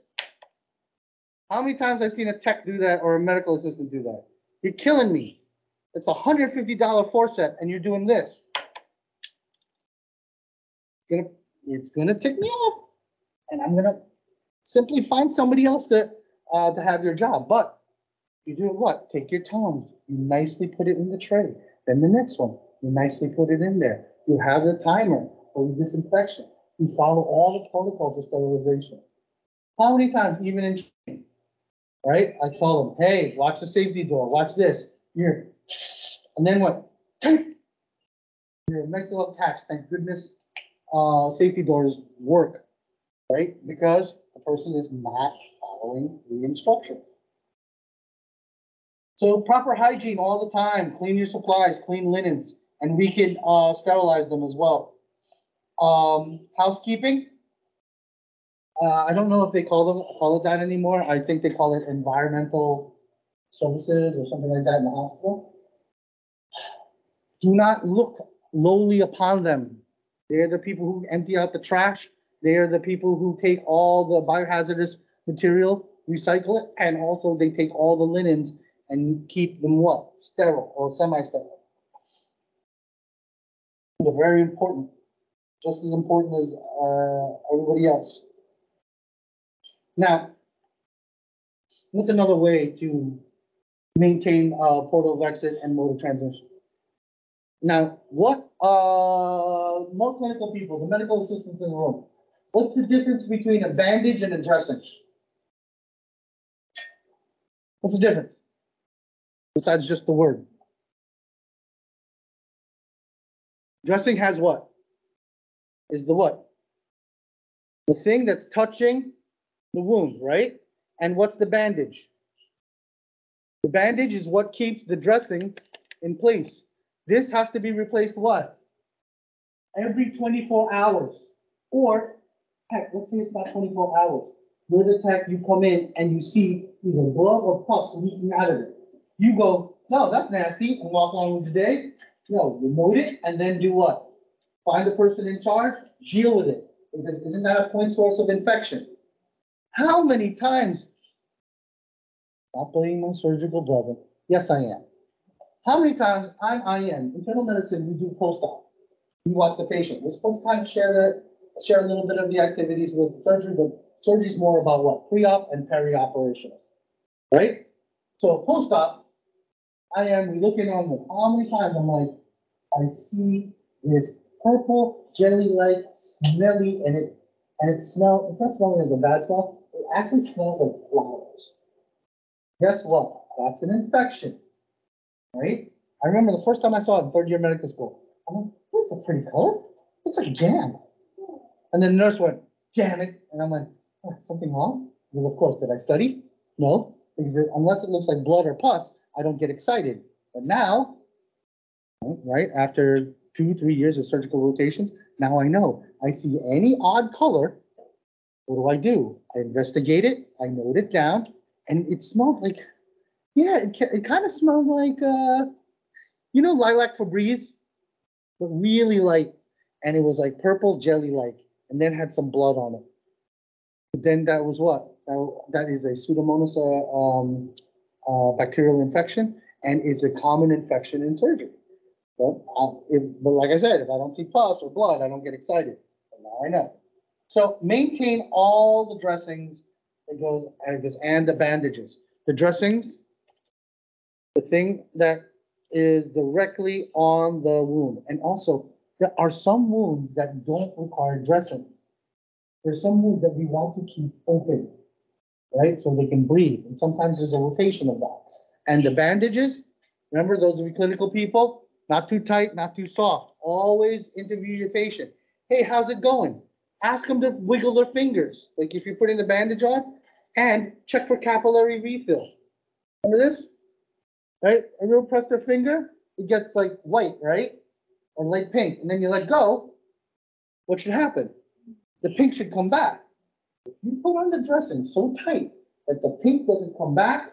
How many times I've seen a tech do that or a medical assistant do that? You're killing me. It's a hundred fifty dollar forcep and you're doing this. Gonna, it's gonna tick me off. And I'm gonna simply find somebody else to, uh, to have your job, but you do what? Take your tongs, you nicely put it in the tray. Then the next one, you nicely put it in there. You have the timer for your disinfection. You follow all the protocols of sterilization. How many times, even in training, right? I tell them, hey, watch the safety door, watch this, here. And then what? You're a nice little catch, thank goodness, uh, safety doors work, right? Because the person is not following the instruction. So proper hygiene all the time, clean your supplies, clean linens, and we can uh, sterilize them as well. Um, housekeeping. Uh, I don't know if they call them, call it that anymore. I think they call it environmental services or something like that in the hospital. Do not look lowly upon them. They're the people who empty out the trash. They are the people who take all the biohazardous material, recycle it, and also they take all the linens and keep them what? Sterile or semi-sterile. They're very important, just as important as uh, everybody else. Now, what's another way to maintain uh, portal of exit and mode of transmission? Now, what uh, more clinical people, the medical assistants in the room, what's the difference between a bandage and a dressing? What's the difference? Besides just the word. Dressing has what? Is the what? The thing that's touching the wound, right? And what's the bandage? The bandage is what keeps the dressing in place. This has to be replaced what? Every twenty-four hours. Or, heck, let's say it's not twenty-four hours. You're the tech, you come in and you see either blood or pus leaking out of it. You go, no, that's nasty, and walk on with your day. No, note it and then do what? Find the person in charge, deal with it. Because isn't that a point source of infection? How many times? Not blaming my surgical brother. Yes, I am. How many times I'm IM, internal medicine, we do post-op. We watch the patient. We're supposed to kind of share the, share a little bit of the activities with surgery, but surgery is more about what? Pre-op and peri-operational. Right? So post-op, I am, looking on the, how many times I'm like, I see this purple jelly-like smelly and it, and it smells, it's not smelling as a bad smell, it actually smells like flowers. Guess what? That's an infection, right? I remember the first time I saw it in third year medical school. I'm like, that's a pretty color. It's like jam. And then the nurse went, damn it. And I'm like, oh, something wrong? Well, of course, did I study? No, because it- unless it looks like blood or pus, I don't get excited. But now, right, after two, three years of surgical rotations, now I know. I see any odd color. What do I do? I investigate it, I note it down, and it smelled like, yeah, it, it kind of smelled like, uh, you know, lilac Febreze, but really light, and it was like purple jelly like, and then had some blood on it. But Then that was what? That, that is a Pseudomonas uh, um, uh, bacterial infection, and it's a common infection in surgery. But, uh, if, but like I said, if I don't see pus or blood, I don't get excited. But now I know. So maintain all the dressings that goes, goes, and the bandages. The dressings, the thing that is directly on the wound. And also, there are some wounds that don't require dressings. There's some wounds that we want to keep open, right? So they can breathe. And sometimes there's a rotation of that. And the bandages, remember those are clinical people? Not too tight, not too soft. Always interview your patient. Hey, how's it going? Ask them to wiggle their fingers, like if you're putting the bandage on, and check for capillary refill. Remember this? Right? Everyone press their finger, it gets like white, right? Or light pink, and then you let go. What should happen? The pink should come back. If you put on the dressing so tight that the pink doesn't come back,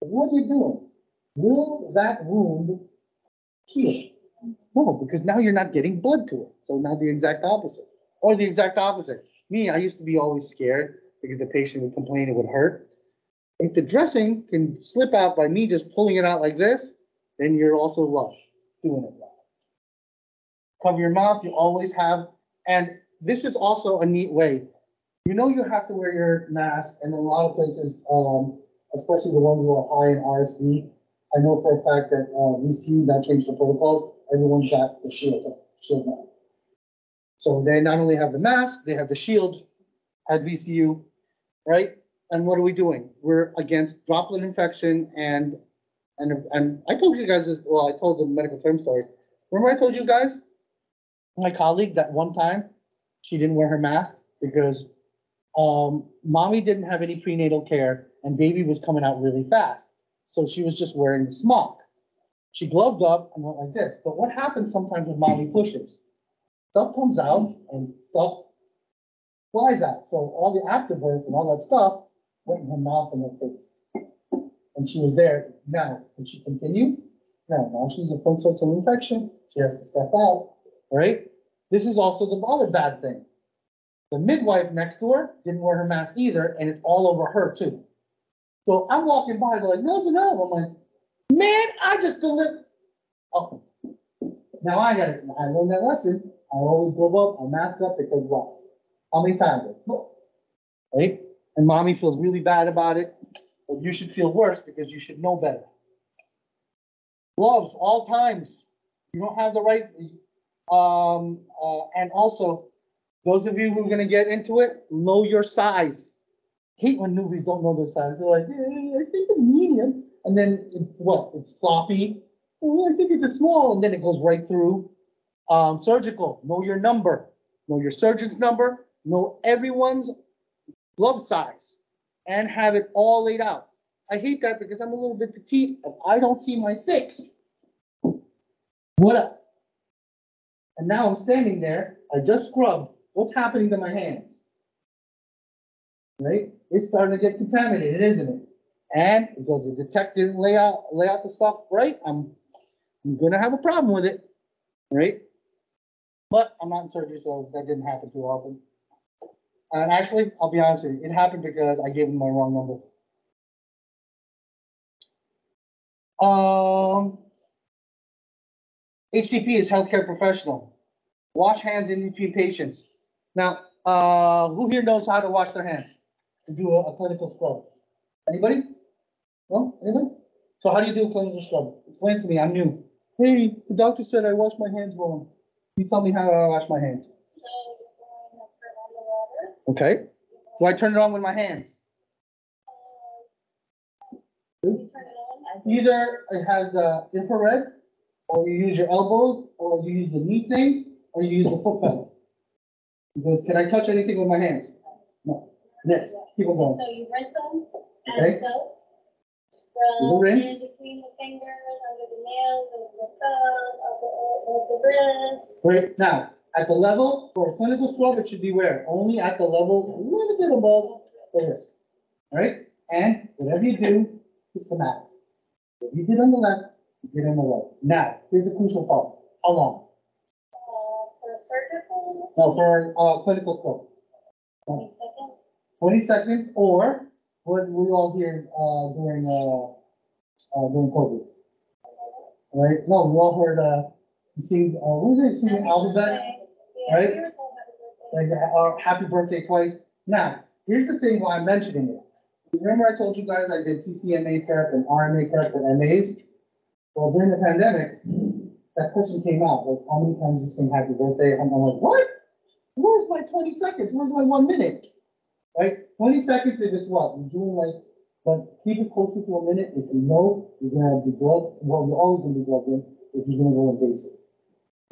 what are you doing? Will that wound heal? No, because now you're not getting blood to it. So now the exact opposite. Or the exact opposite. Me, I used to be always scared because the patient would complain it would hurt. If the dressing can slip out by me just pulling it out like this, then you're also what? Doing it well. Cover your mouth, you always have, and this is also a neat way. You know you have to wear your mask and in a lot of places, um, especially the ones who are high in RSV. I know for a fact that, uh, we see that change the protocols, everyone's got the shield, shield now. So they not only have the mask, they have the shield at VCU, right? And what are we doing? We're against droplet infection and, and, and I told you guys this, well, I told the medical term stories. Remember I told you guys? My colleague that one time, she didn't wear her mask because, um, mommy didn't have any prenatal care and baby was coming out really fast. So she was just wearing the smock. She gloved up and went like this. But what happens sometimes when mommy pushes? Stuff comes out and stuff flies out. So all the afterbirth and all that stuff went in her mouth and her face. And she was there. Now, can she continue? No, now she's a of infection. She has to step out, right? This is also the other bad thing. The midwife next her didn't wear her mask either, and it's all over her too. So I'm walking by, they're like, no, no, no. I'm like, man, I just delivered. Oh, now I got it. I learned that lesson. I always glove up, I mask up because what? How many times? Right? And mommy feels really bad about it, but you should feel worse because you should know better. Gloves, all times. You don't have the right, um, uh, and also, those of you who are gonna get into it, know your size. Hate when newbies don't know their size. They're like, yeah, I think a medium. and then it's what, it's floppy. I think it's a small, and then it goes right through. Um, surgical, know your number, know your surgeon's number, know everyone's glove size, and have it all laid out. I hate that because I'm a little bit petite, and I don't see my six. What up? And now I'm standing there, I just scrubbed, what's happening to my hands? Right, it's starting to get contaminated, isn't it? And because the detective didn't lay out, lay out the stuff right, I'm, I'm gonna have a problem with it, right? But I'm not in surgery, so that didn't happen too often. And actually, I'll be honest with you, it happened because I gave him my wrong number. Um. HCP is healthcare professional. Wash hands in between patients. Now, uh, who here knows how to wash their hands? And do a, a clinical scrub? Anybody? No, anybody? So how do you do a clinical scrub? Explain to me, I'm new. Hey, the doctor said I washed my hands wrong. You tell me how I wash my hands. So you're going to turn on the water. Okay? Do I turn it on with my hands? You turn it on. Either it has the infrared, or you use your elbows, or you use the knee thing, or you use the foot pedal. Because can I touch anything with my hands? No. Next, keep on going. So you rinse them, Okay. add soap. Rub rinse. in between the fingers, under the nails, under the thumb, of the, of the wrist. Great, now, at the level, for a clinical scrub, it should be where? Only at the level, a little bit above the wrist. Alright, and whatever you do, systematic. What you did on the left, you did on the right. Now, here's the crucial part, how long? Uh, for surgical, No, for, uh, clinical scrub. twenty seconds. twenty seconds, or what we all hear, uh, during, uh, uh, during COVID, right? No, we all heard, uh, you see, uh, what was it, singing alphabet, Yeah, right? yours will have a birthday. like, uh, happy birthday twice. Now, here's the thing why I'm mentioning it. Remember I told you guys I did CCMA prep and RMA prep for MAs? Well, during the pandemic, that question came out, like, how many times you sing happy birthday? And I'm like, what? Where's my twenty seconds? Where's my one minute? Right? Twenty seconds if it's what? You're doing like, but keep it closer to a minute. If you know you're gonna be gloved, well, you're always gonna be gloved in if you're gonna go invasive.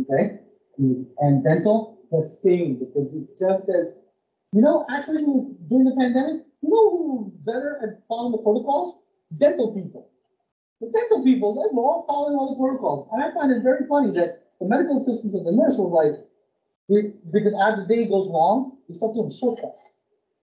Okay? And dental, the same, because it's just as, you know, actually during the pandemic, you know who better at following the protocols? Dental people. The dental people, they were all following all the protocols. And I find it very funny that the medical assistants and the nurse were like, because as the day goes long, they start doing shortcuts.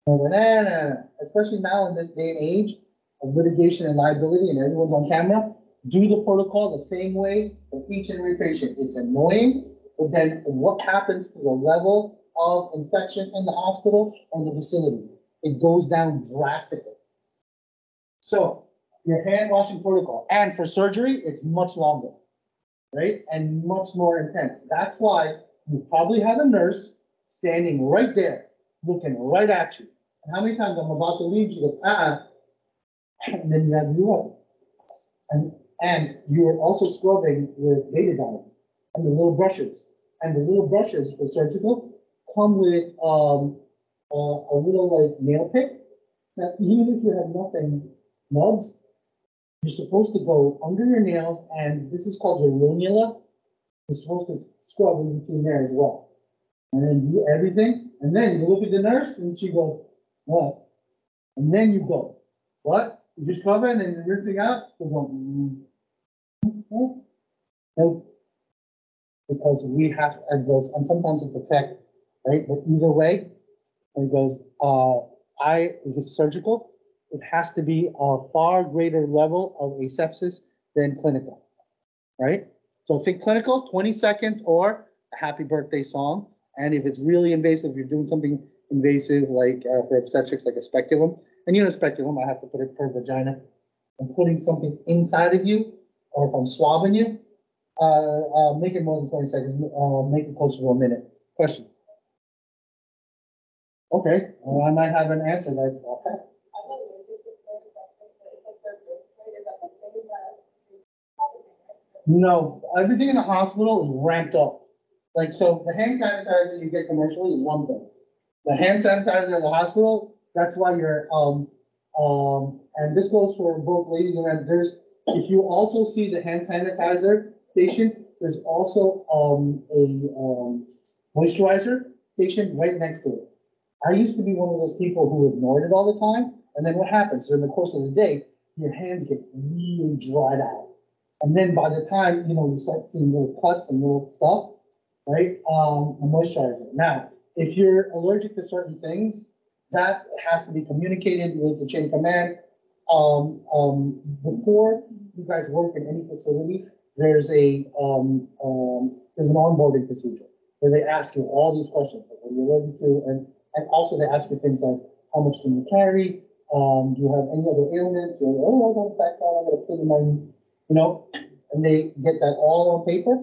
And like, nah, nah, nah. Especially now in this day and age of litigation and liability and everyone's on camera, do the protocol the same way for each and every patient. It's annoying, then what happens to the level of infection in the hospital and the facility? It goes down drastically. So your hand washing protocol, and for surgery, it's much longer, right? And much more intense. That's why you probably have a nurse standing right there, looking right at you. And how many times I'm about to leave, she goes, ah, and then you have? And, and you're also scrubbing with betadine and the little brushes. And the little brushes for surgical come with, um, a, little like nail pick. Now, even if you have nothing, nubs, you're supposed to go under your nails, and this is called your lunula. You're supposed to scrub in between there as well. And then do everything, and then you look at the nurse, and she goes, what? And then you go, what? You just it, and then you're rinsing out, you go, mm, okay. No. Because we have, and goes, and sometimes it's a tech, right, but either way, it goes, uh, I, if it's surgical, it has to be a far greater level of asepsis than clinical, right? So think clinical, twenty seconds or a happy birthday song. And if it's really invasive, you're doing something invasive like uh, for obstetrics, like a speculum, and you know speculum, I have to put it per vagina. I'm putting something inside of you, or if I'm swabbing you, uh, uh, make it more than twenty seconds, uh, make it closer to a minute. Question? Okay, well, I might have an answer that's, okay. No, everything in the hospital is ramped up. Like, so the hand sanitizer you get commercially is one thing. The hand sanitizer in the hospital, that's why your, um, Um, and this goes for both ladies and men. There's, if you also see the hand sanitizer station, there's also, um, a, um, moisturizer station right next to it. I used to be one of those people who ignored it all the time, and then what happens? In the course of the day, your hands get really dried out. And then by the time, you know, you start seeing little cuts and little stuff, right? Um, a moisturizer. Now, if you're allergic to certain things, that has to be communicated with the chain command. Um, um, before you guys work in any facility, there's a, um, um, there's an onboarding procedure where they ask you all these questions, what are allergic to? And, and also they ask you things like, how much can you carry? Um, do you have any other ailments? Oh, I got a back I got a pain in my, you know, and they get that all on paper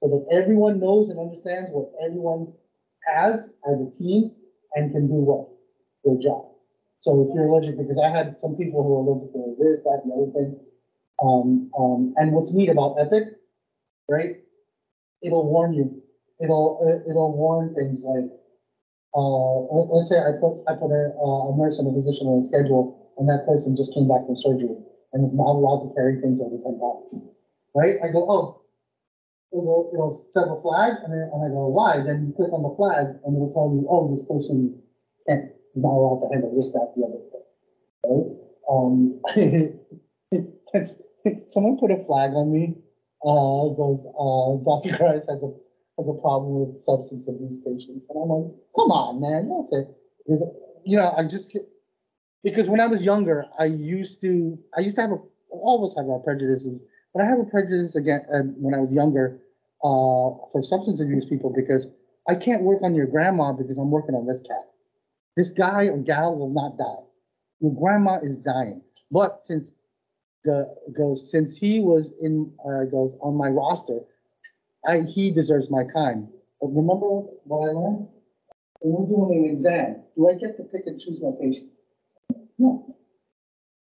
so that everyone knows and understands what everyone has as a team and can do what? Their job. So if you're allergic, because I had some people who are allergic to this, that, and the other thing. Um, um, and what's neat about Epic, right? It'll warn you. It'll, it- it'll warn things like, uh, let, let's say I put, I put a, uh, a nurse and a physician on a schedule and that person just came back from surgery and is not allowed to carry things over ten pounds. Right? I go, oh, it'll, it'll set a flag, and then, and I go, why? Then you click on the flag, and it'll tell you, oh, this person can't, is not allowed to handle this, that, the other thing. Right? Um, it's- someone put a flag on me, uh, goes, uh, Dr. Garais has a, has a problem with substance abuse patients, and I'm like, come on, man, that's it. Because, you know, I just, because when I was younger, I used to, I used to have a, always have a prejudices but I have a prejudice again, uh, when I was younger, uh, for substance abuse people, because I can't work on your grandma because I'm working on this cat. This guy or gal will not die. Your grandma is dying. But since goes, since he was in, uh, goes on my roster, I, he deserves my time. But remember what I learned? When we're doing an exam, do I get to pick and choose my patient? No.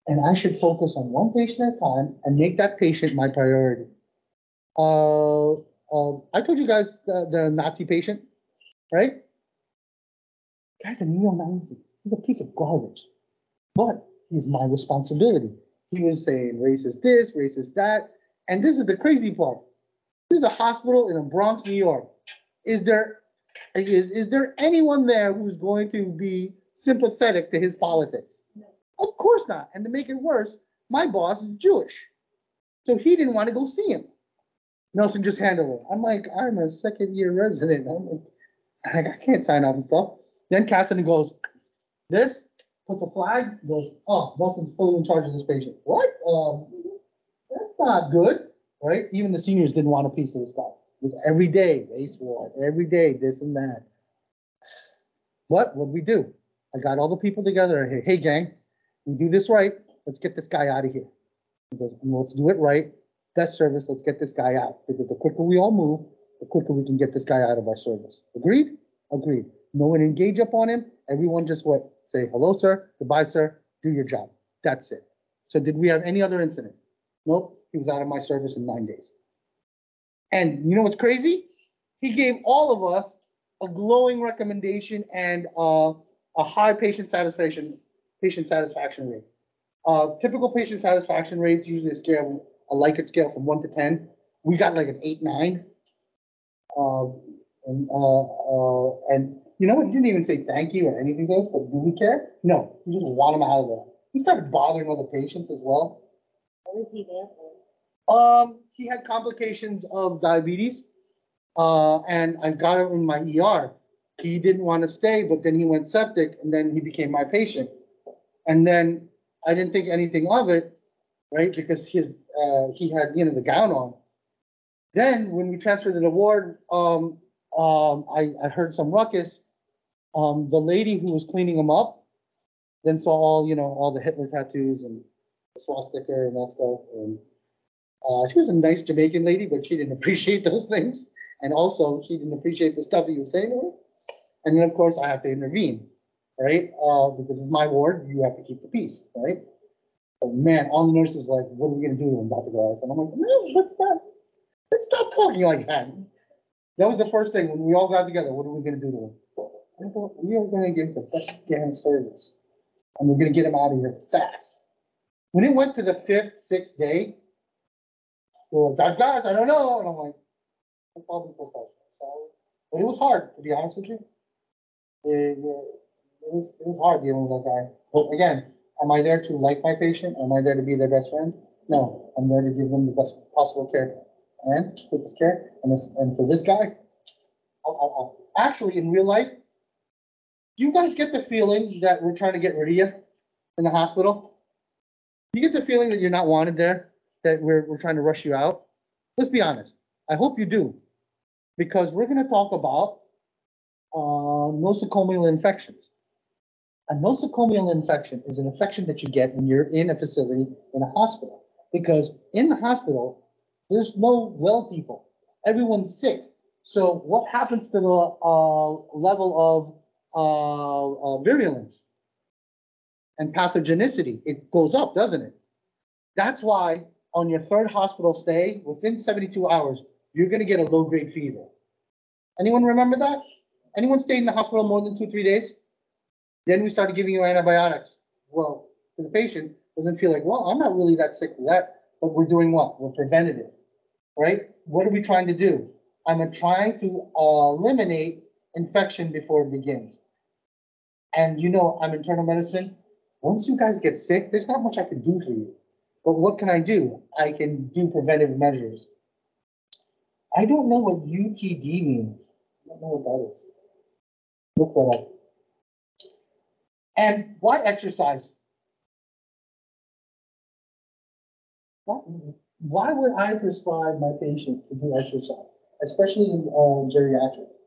And I should focus on one patient at a time and make that patient my priority. Uh, uh, I told you guys the, the Nazi patient, right? Guy's a neo-Nazi. He's a piece of garbage. But he's my responsibility. He was saying racist this, racist that. And this is the crazy part. This is a hospital in the Bronx, New York. Is there, is, is there anyone there who's going to be sympathetic to his politics? Of course not. And to make it worse, my boss is Jewish. So he didn't want to go see him. Nelson just handled it. I'm like, I'm a second year resident. I'm like, I can't sign off and stuff. Then Cassidy goes, this, puts a flag, goes, oh, Nelson's fully in charge of this patient. What? Um, that's not good, right? Even the seniors didn't want a piece of this guy. It was every day, race war, every day, this and that. What would we do? I got all the people together. Hey, hey, gang, we do this right. Let's get this guy out of here. He goes, "And let's do it right. Best service. Let's get this guy out because the quicker we all move, the quicker we can get this guy out of our service. Agreed? Agreed. No one engage up on him. Everyone just what? Say hello, sir. Goodbye, sir. Do your job. That's it. So did we have any other incident? Nope. He was out of my service in nine days. And you know what's crazy? He gave all of us a glowing recommendation and uh, a high patient satisfaction patient satisfaction rate. Uh, typical patient satisfaction rates usually a scale, a Likert scale from one to ten. We got like an eight, nine. Uh, and, uh, uh, and you know, what? he didn't even say thank you or anything us, but do we care? No, we just want him out of there. He started bothering other patients as well. What was he there for? Um, he had complications of diabetes. Uh, and I got him in my ER. He didn't want to stay, but then he went septic and then he became my patient. And then I didn't think anything of it, right? Because his, uh, he had, you know, the gown on. Then when we transferred to the ward, um, um, I, I heard some ruckus. Um, the lady who was cleaning him up then saw all, you know, all the Hitler tattoos and the swastika and that stuff. And uh, she was a nice Jamaican lady, but she didn't appreciate those things. And also, she didn't appreciate the stuff he was saying to her. And then, of course, I have to intervene, right? Uh, because it's my ward, you have to keep the peace, right? But man, all the nurses like, what are we gonna do when Dr. Garais? And I'm like, no, let's not, let's stop talking like that. That was the first thing when we all got together. What are we gonna do to him? We are gonna give the best damn service. And we're gonna get him out of here fast. When it went to the fifth, sixth day, well, like, guys, I don't know, and I'm like, let's all be professional, so, but it was hard, to be honest with you. It, it was, it was hard dealing with that guy, but again, am I there to like my patient, am I there to be their best friend? No, I'm there to give them the best possible care, and quickest care, and this, and for this guy, I'll, I'll, I'll, actually, in real life, you guys get the feeling that we're trying to get rid of you in the hospital? You get the feeling that you're not wanted there, that we're, we're trying to rush you out? Let's be honest. I hope you do. Because we're gonna talk about, uh, nosocomial infections. A nosocomial infection is an infection that you get when you're in a facility in a hospital. Because in the hospital, there's no well people. Everyone's sick. So what happens to the, uh, level of, uh, uh, virulence? And pathogenicity, it goes up, doesn't it? That's why on your third hospital stay, within seventy-two hours, you're gonna get a low-grade fever. Anyone remember that? Anyone stayed in the hospital more than two, three days? Then we started giving you antibiotics. Well, the patient doesn't feel like, well, I'm not really that sick with that, but we're doing what? We're preventative, right? What are we trying to do? I'm trying to uh, eliminate infection before it begins. And you know, I'm internal medicine. Once you guys get sick, there's not much I can do for you. But what can I do? I can do preventive measures. I don't know what UTD means. I don't know what that is. Look that up. And why exercise? Why, why would I prescribe my patient to do exercise, especially in uh, geriatrics?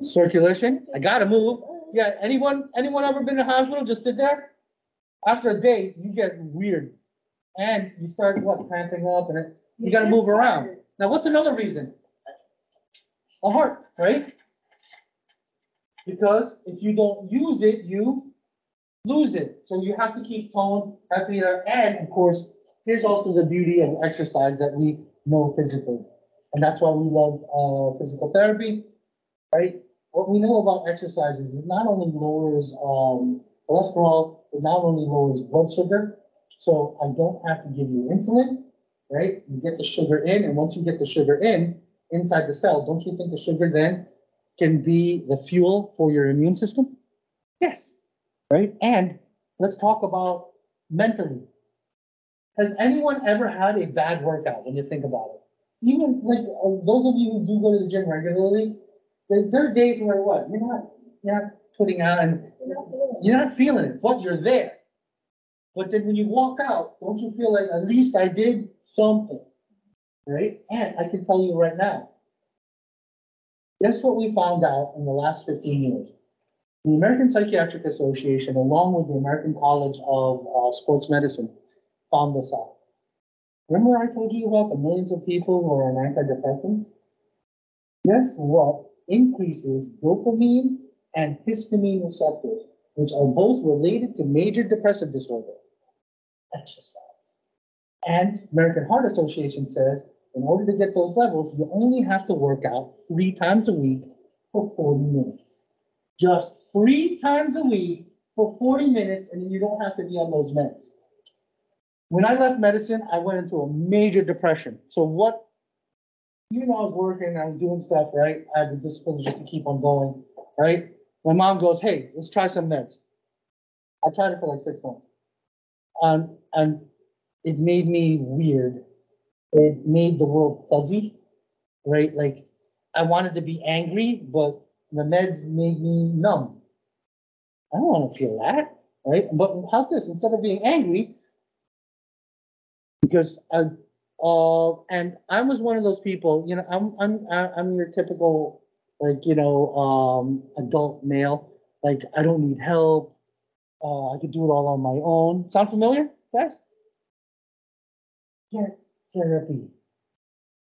Circulation, I gotta move. Yeah, anyone, anyone ever been to hospital, just sit there? After a day, you get weird. And you start, what, cramping up and it, you gotta move around. Now, what's another reason? A heart, right? Because if you don't use it, you lose it. So you have to keep tone, be there. And of course, here's also the beauty of exercise that we know physically. And that's why we love, uh, physical therapy, right? What we know about exercise is it not only lowers, um, cholesterol, it not only lowers blood sugar, so I don't have to give you insulin, right? You get the sugar in, and once you get the sugar in, inside the cell, don't you think the sugar then can be the fuel for your immune system? Yes, right? And let's talk about mentally. Has anyone ever had a bad workout when you think about it? Even like uh, those of you who do go to the gym regularly, there, are days where what? You're not, you're not putting on, and you're not feeling it, but you're there. But then when you walk out, don't you feel like at least I did something? Right? And I can tell you right now. Guess what we found out in the last fifteen years? The American Psychiatric Association, along with the American College of uh, Sports Medicine, found this out. Remember I told you about the millions of people who are on antidepressants? Guess what increases dopamine and histamine receptors, which are both related to major depressive disorder? Exercise. And American Heart Association says in order to get those levels, you only have to work out three times a week for 40 minutes. Just three times a week for 40 minutes, and then you don't have to be on those meds. When I left medicine, I went into a major depression. So what, even though I was working, I was doing stuff, right? I had the discipline just to keep on going, right? My mom goes, hey, let's try some meds. I tried it for like six months. Um, and it made me weird. It made the world fuzzy, right? Like I wanted to be angry, but the meds made me numb. I don't want to feel that, right? But how's this? Instead of being angry, because I, uh, and I was one of those people, you know, I'm, I'm, I'm your typical, like, you know, um, adult male. Like, I don't need help. Uh, I could do it all on my own. Sound familiar, guys? Get therapy.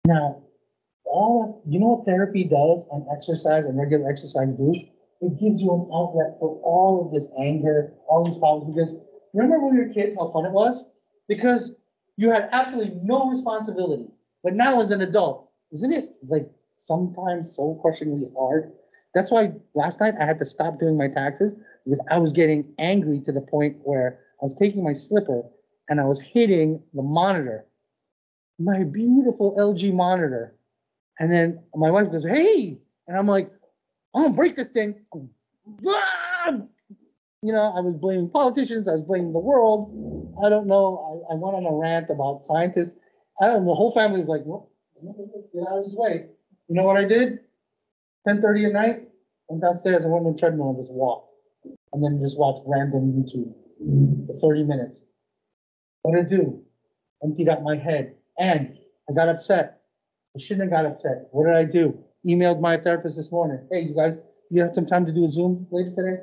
Now, all, you know what therapy does and exercise and regular exercise do? It gives you an outlet for all of this anger, all these problems, because remember when we were kids, how fun it was? Because you had absolutely no responsibility. But now as an adult, isn't it like sometimes soul crushingly hard That's why last night I had to stop doing my taxes because I was getting angry to the point where I was taking my slipper and I was hitting the monitor. My beautiful LG monitor. And then my wife goes, hey, and I'm like, I'm gonna break this thing. You know, I was blaming politicians, I was blaming the world. I don't know, I, I went on a rant about scientists. I don't the whole family was like, well, let's get out of his way. You know what I did? Ten thirty at night, went downstairs, I went on the treadmill and just walked. And then just watched random YouTube for thirty minutes. What did I do? Emptied out my head and I got upset. I shouldn't have got upset. What did I do? Emailed my therapist this morning. Hey, you guys, you have some time to do a Zoom later today?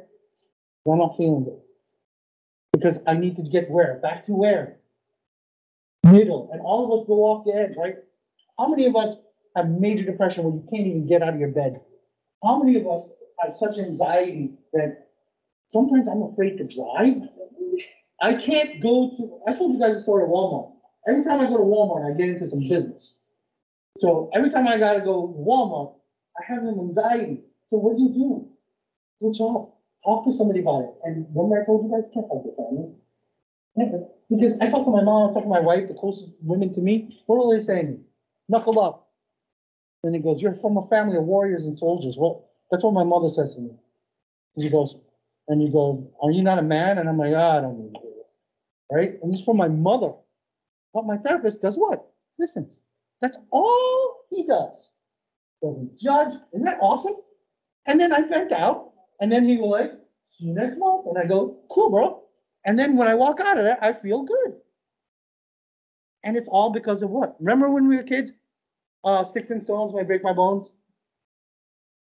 I'm not feeling it. Because I need to get where? Back to where? Middle. And all of us go off the edge, right? How many of us have major depression where you can't even get out of your bed? How many of us have such anxiety that sometimes I'm afraid to drive? I can't go to, I told you guys the story of Walmart. Every time I go to Walmart, I get into some business. So every time I gotta go to Walmart, I have an anxiety. So what do you do? Reach out, talk to somebody about it. And remember I told you guys, can't talk to family. Yeah, Because I talk to my mom, I talk to my wife, the closest women to me, what are they saying? Knuckle up. Then he goes, you're from a family of warriors and soldiers. Well, that's what my mother says to me. And He goes, and you go, are you not a man? And I'm like, ah, I don't need to do this. Right? And this is from my mother. But my therapist does what? Listens. That's all he does. Doesn't judge. Isn't that awesome? And then I vent out, and then he will like, see you next month. And I go, cool, bro. And then when I walk out of there, I feel good. And it's all because of what? Remember when we were kids? Uh, sticks and stones might break my bones.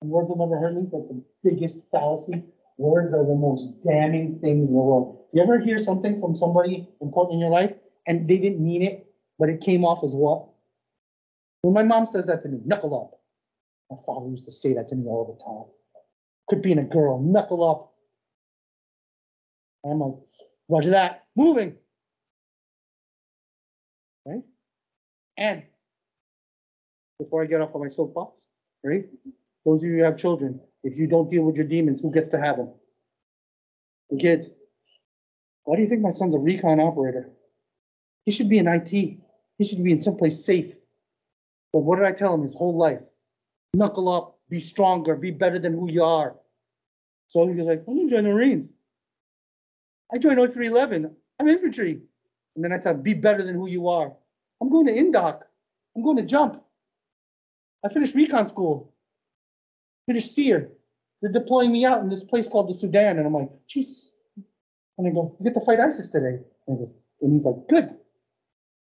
And words will never hurt me, but the biggest fallacy. Words are the most damning things in the world. You ever hear something from somebody important in your life and they didn't mean it, but it came off as what? When my mom says that to me, knuckle up. My father used to say that to me all the time. Could be a girl, knuckle up. I'm like, roger that, moving. Right? And before I get off on my soapbox, right? Those of you who have children, if you don't deal with your demons, who gets to have them? The kids. Why do you think my son's a recon operator? He should be in IT. He should be in someplace safe. But what did I tell him his whole life? Knuckle up, be stronger, be better than who you are. So he he's like, I'm gonna join the Marines. I joined 0311. I'm infantry. And then I said, be better than who you are. I'm going to Indoc. I'm going to jump. I finished recon school. Finished SERE. They're deploying me out in this place called the Sudan. And I'm like, Jesus. And I go, you get to fight ISIS today. And, he goes, and he's like, good.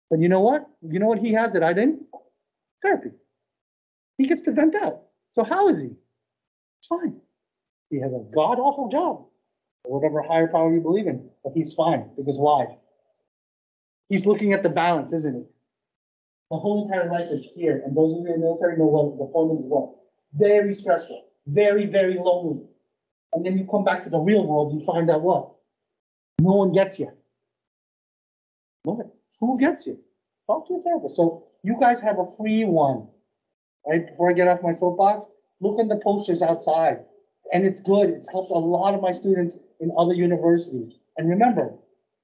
But you know what? You know what he has that I didn't? Therapy. He gets to vent out. So how is he? It's fine. He has a god awful job, whatever higher power you believe in, but he's fine because why? He's looking at the balance, isn't he? The whole entire life is here, and those of you in the military know what deployment is what. Very stressful, very, very lonely. And then you come back to the real world, you find out what? No one gets you. What? Who gets you? Talk to your therapist. So you guys have a free one. Right, before I get off my soapbox, look at the posters outside. And it's good. It's helped a lot of my students in other universities. And remember,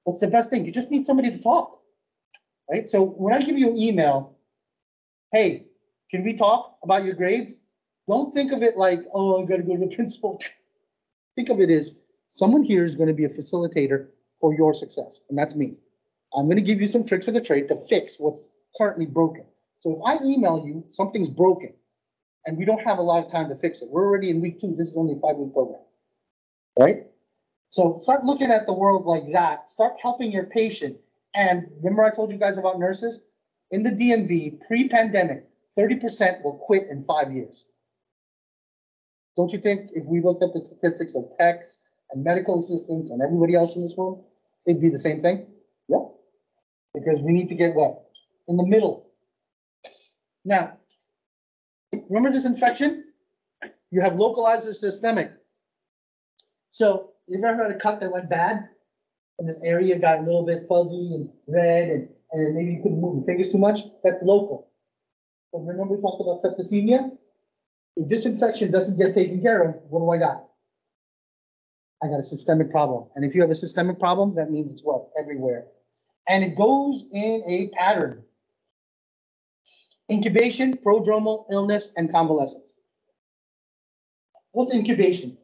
what's the best thing? You just need somebody to talk. Right? So when I give you an email, hey, can we talk about your grades? Don't think of it like, oh, I'm going to go to the principal. Think of it as someone here is going to be a facilitator for your success, and that's me. I'm going to give you some tricks of the trade to fix what's currently broken. So if I email you, something's broken, and we don't have a lot of time to fix it. We're already in week two. This is only a five-week program. Right? So start looking at the world like that. Start helping your patient. And remember I told you guys about nurses? In the DMV, pre-pandemic, 30% will quit in five years. Don't you think if we looked at the statistics of techs and medical assistants and everybody else in this room, it'd be the same thing? Yep. Because we need to get what? In the middle. Now, remember this infection? You have localized or systemic. So you've ever had a cut that went bad? And this area got a little bit fuzzy and red and, and maybe you couldn't move your fingers too much? That's local. But remember we talked about septicemia? If this infection doesn't get taken care of, what do I got? I got a systemic problem. And if you have a systemic problem, that means it's what? Everywhere. And it goes in a pattern. Incubation, prodromal illness, and convalescence. What's incubation?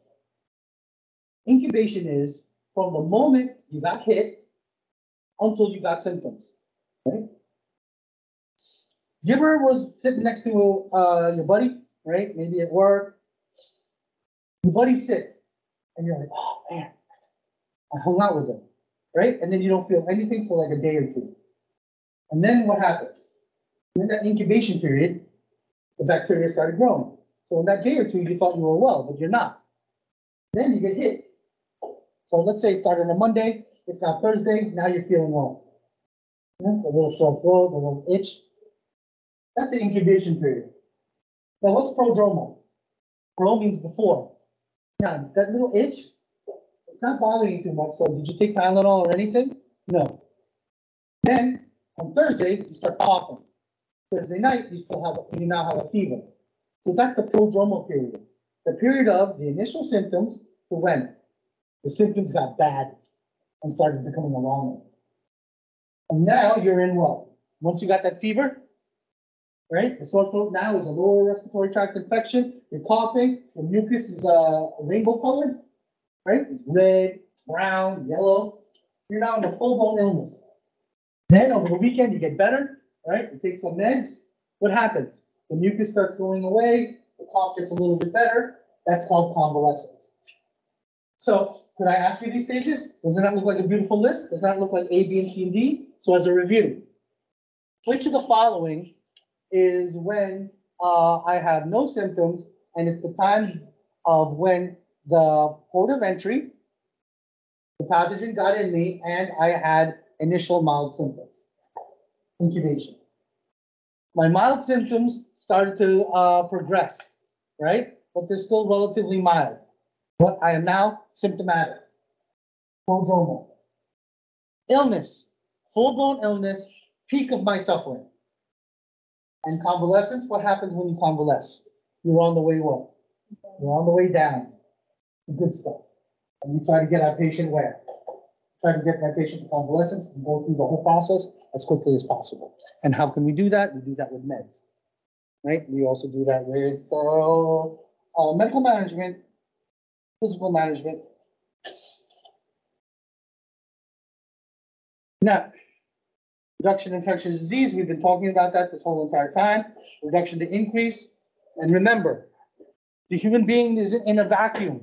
Incubation is from the moment you got hit until you got symptoms, right? You ever was sitting next to, uh, your buddy, right? Maybe at work. Your buddy's sick and you're like, oh, man, I hung out with him, right? And then you don't feel anything for like a day or two. And then what happens? In that incubation period, the bacteria started growing. So in that day or two, you thought you were well, but you're not. Then you get hit. So let's say it started on a Monday, it's now Thursday, now you're feeling well. A little sore throat, a little itch. That's the incubation period. Now what's prodromal? Pro means before. Now, that little itch, it's not bothering you too much, so did you take Tylenol or anything? No. Then, on Thursday, you start coughing. Thursday night, you still have, you now have a fever. So that's the prodromal period. The period of the initial symptoms to when the symptoms got bad and started becoming alarming. And now you're in what? Once you got that fever, right? The sore throat now is a lower respiratory tract infection. You're coughing, your mucus is uh, rainbow colored, right? It's red, brown, yellow. You're now in a full blown illness. Then over the weekend, you get better, right? You take some meds. What happens? The mucus starts going away, the cough gets a little bit better. That's called convalescence. So, could I ask you these stages? Doesn't that look like a beautiful list? Does that look like A, B, and C, and D? So as a review, which of the following is when uh, I have no symptoms and it's the time of when the port of entry, the pathogen got in me and I had initial mild symptoms. Incubation. My mild symptoms started to uh, progress, right? But they're still relatively mild. But I am now symptomatic. Prodromal. Illness, full-blown illness, peak of my suffering. And convalescence, what happens when you convalesce? You're on the way what? You're on the way down. The good stuff. And we try to get our patient where? Try to get that patient to convalescence and go through the whole process as quickly as possible. And how can we do that? We do that with meds. Right? We also do that with uh, uh, medical management, physical management. Now, reduction in infectious disease, we've been talking about that this whole entire time. Reduction to increase. And remember, the human being isn't in a vacuum.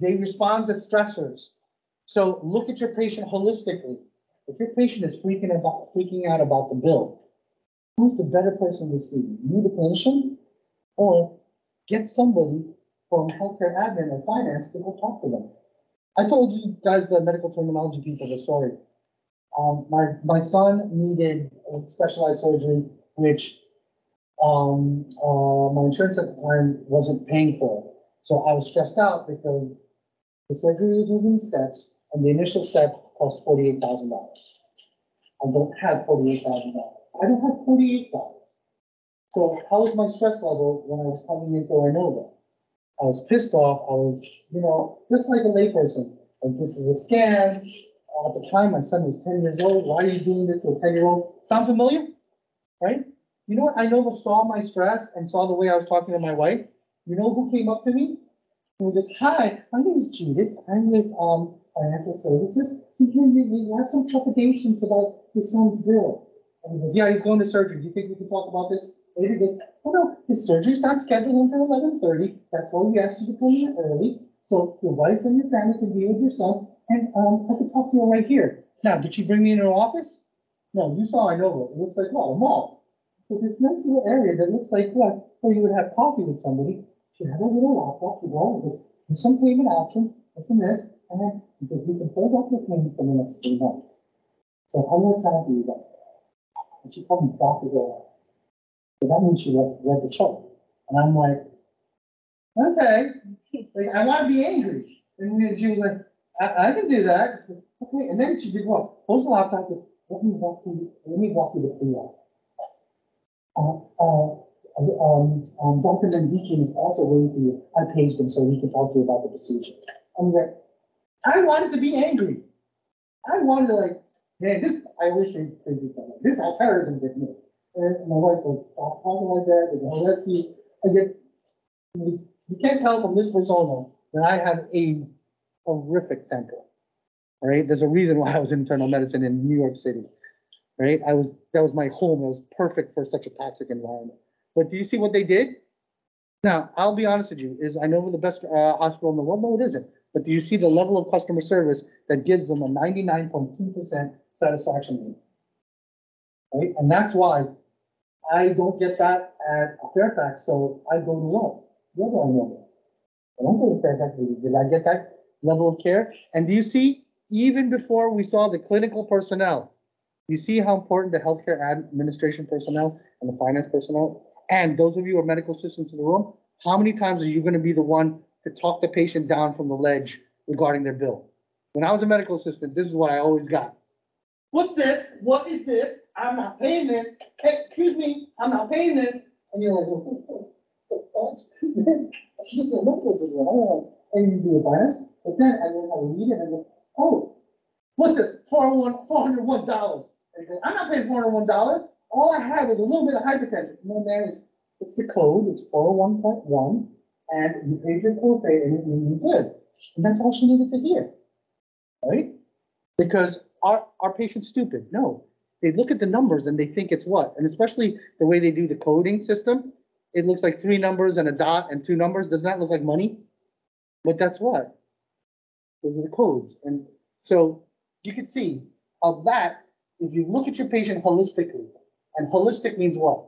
They respond to stressors. So look at your patient holistically. If your patient is freaking about, freaking out about the bill, who's the better person to see? You, the clinician, or get somebody from healthcare admin or finance to go talk to them. I told you guys the medical terminology people the story. Um, my, my son needed specialized surgery, which, um, uh, my insurance at the time wasn't paying for. So I was stressed out because the surgery was within steps and the initial step cost forty-eight thousand dollars. I don't have forty-eight thousand dollars. I don't have forty-eight dollars. So how was my stress level when I was coming into Inova? I was pissed off. I was, you know, just like a layperson. Like this is a scam. At the time, my son was ten years old. Why are you doing this to a ten-year-old? Sound familiar? Right? You know what? I know saw my stress and saw the way I was talking to my wife. You know who came up to me? Who goes, hi, my name is Judith. I'm with, um, financial services. We we have some trepidations about your son's bill. And he goes, yeah, he's going to surgery. Do you think we can talk about this? Later, he goes, oh no, his surgery's not scheduled until eleven thirty. That's why we asked you to come in early. So your wife and your family can be with your son and, um, I can talk to you right here. Now, did she bring me in her office? No, you saw I know it. It looks like, well, a mall. So this nice little area that looks like what, where you would have coffee with somebody. She had a little laptop, you go, this, there's some payment option, and this, and then you can hold up your payment for the next three months. So how much time do you got? And she told me back to go. So that means she read, read the check. And I'm like, okay, like, I want to be angry. And she was like, I, I can do that. Okay, and then she did what? Close the laptop, goes, let me walk you, let me walk you the pre-op. Uh, uh, um, um, Dr. Mendikian is also waiting for you. I paged him so he can talk to you about the procedure. I'm like, I wanted to be angry. I wanted to like, man, this, I wish they do something. This is terrorism with me. And my wife stop talking like that, gonna arrest you. I get, you can't tell from this persona that I have a horrific temper. Right, there's a reason why I was in internal medicine in New York City. Right, I was, that was my home, that was perfect for such a toxic environment. But do you see what they did? Now, I'll be honest with you, is I know we're the best uh, hospital in the world, no, it isn't. But do you see the level of customer service that gives them a ninety-nine point two percent satisfaction rate? Right, and that's why I don't get that at Fairfax, so I go to what? Where do I know? I don't go to Fairfax, did I get that level of care? And do you see, even before we saw the clinical personnel, you see how important the healthcare administration personnel and the finance personnel, and those of you who are medical assistants in the room, how many times are you gonna be the one to talk the patient down from the ledge regarding their bill. When I was a medical assistant, this is what I always got. What's this? What is this? I'm not paying this. Hey, excuse me, I'm not paying this. And you're like, what the fuck? I'm just a medical assistant. I don't know anything to do a finance. But then I learned how to read it and I go, oh, what's this? $401, $401. I'm not paying $401. All I had was a little bit of hypertension. No, man, it's, it's the code. It's 401.1. And you paid your copay and you- good. And that's all she needed to hear. Right? Because are, are patients stupid? No. They look at the numbers and they think it's what? And especially the way they do the coding system, it looks like three numbers and a dot and two numbers. Does that look like money? But that's what? Those are the codes. And so you can see how that, if you look at your patient holistically, and holistic means what?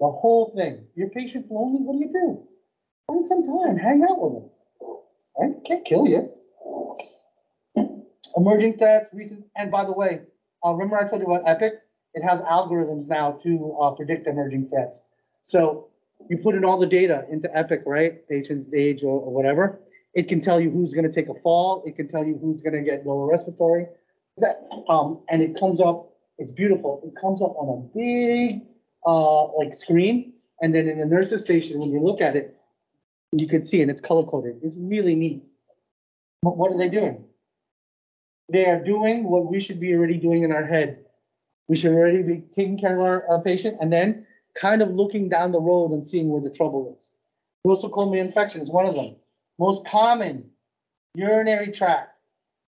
The whole thing. Your patient's lonely, what do you do? Find some time, hang out with them. Right? Can't kill you. Emerging threats, recent, and by the way, uh, remember I told you about Epic? It has algorithms now to, uh, predict emerging threats. So you put in all the data into Epic, right? Patient's age or, or whatever. It can tell you who's gonna take a fall. It can tell you who's gonna get lower respiratory. That, um, and it comes up, it's beautiful. It comes up on a big, uh, like screen. And then in the nurse's station, when you look at it, you can see, and it's color coded. It's really neat. But what are they doing? They are doing what we should be already doing in our head. We should already be taking care of our, our patient and then kind of looking down the road and seeing where the trouble is. Nosocomial infection is one of them. Most common, urinary tract,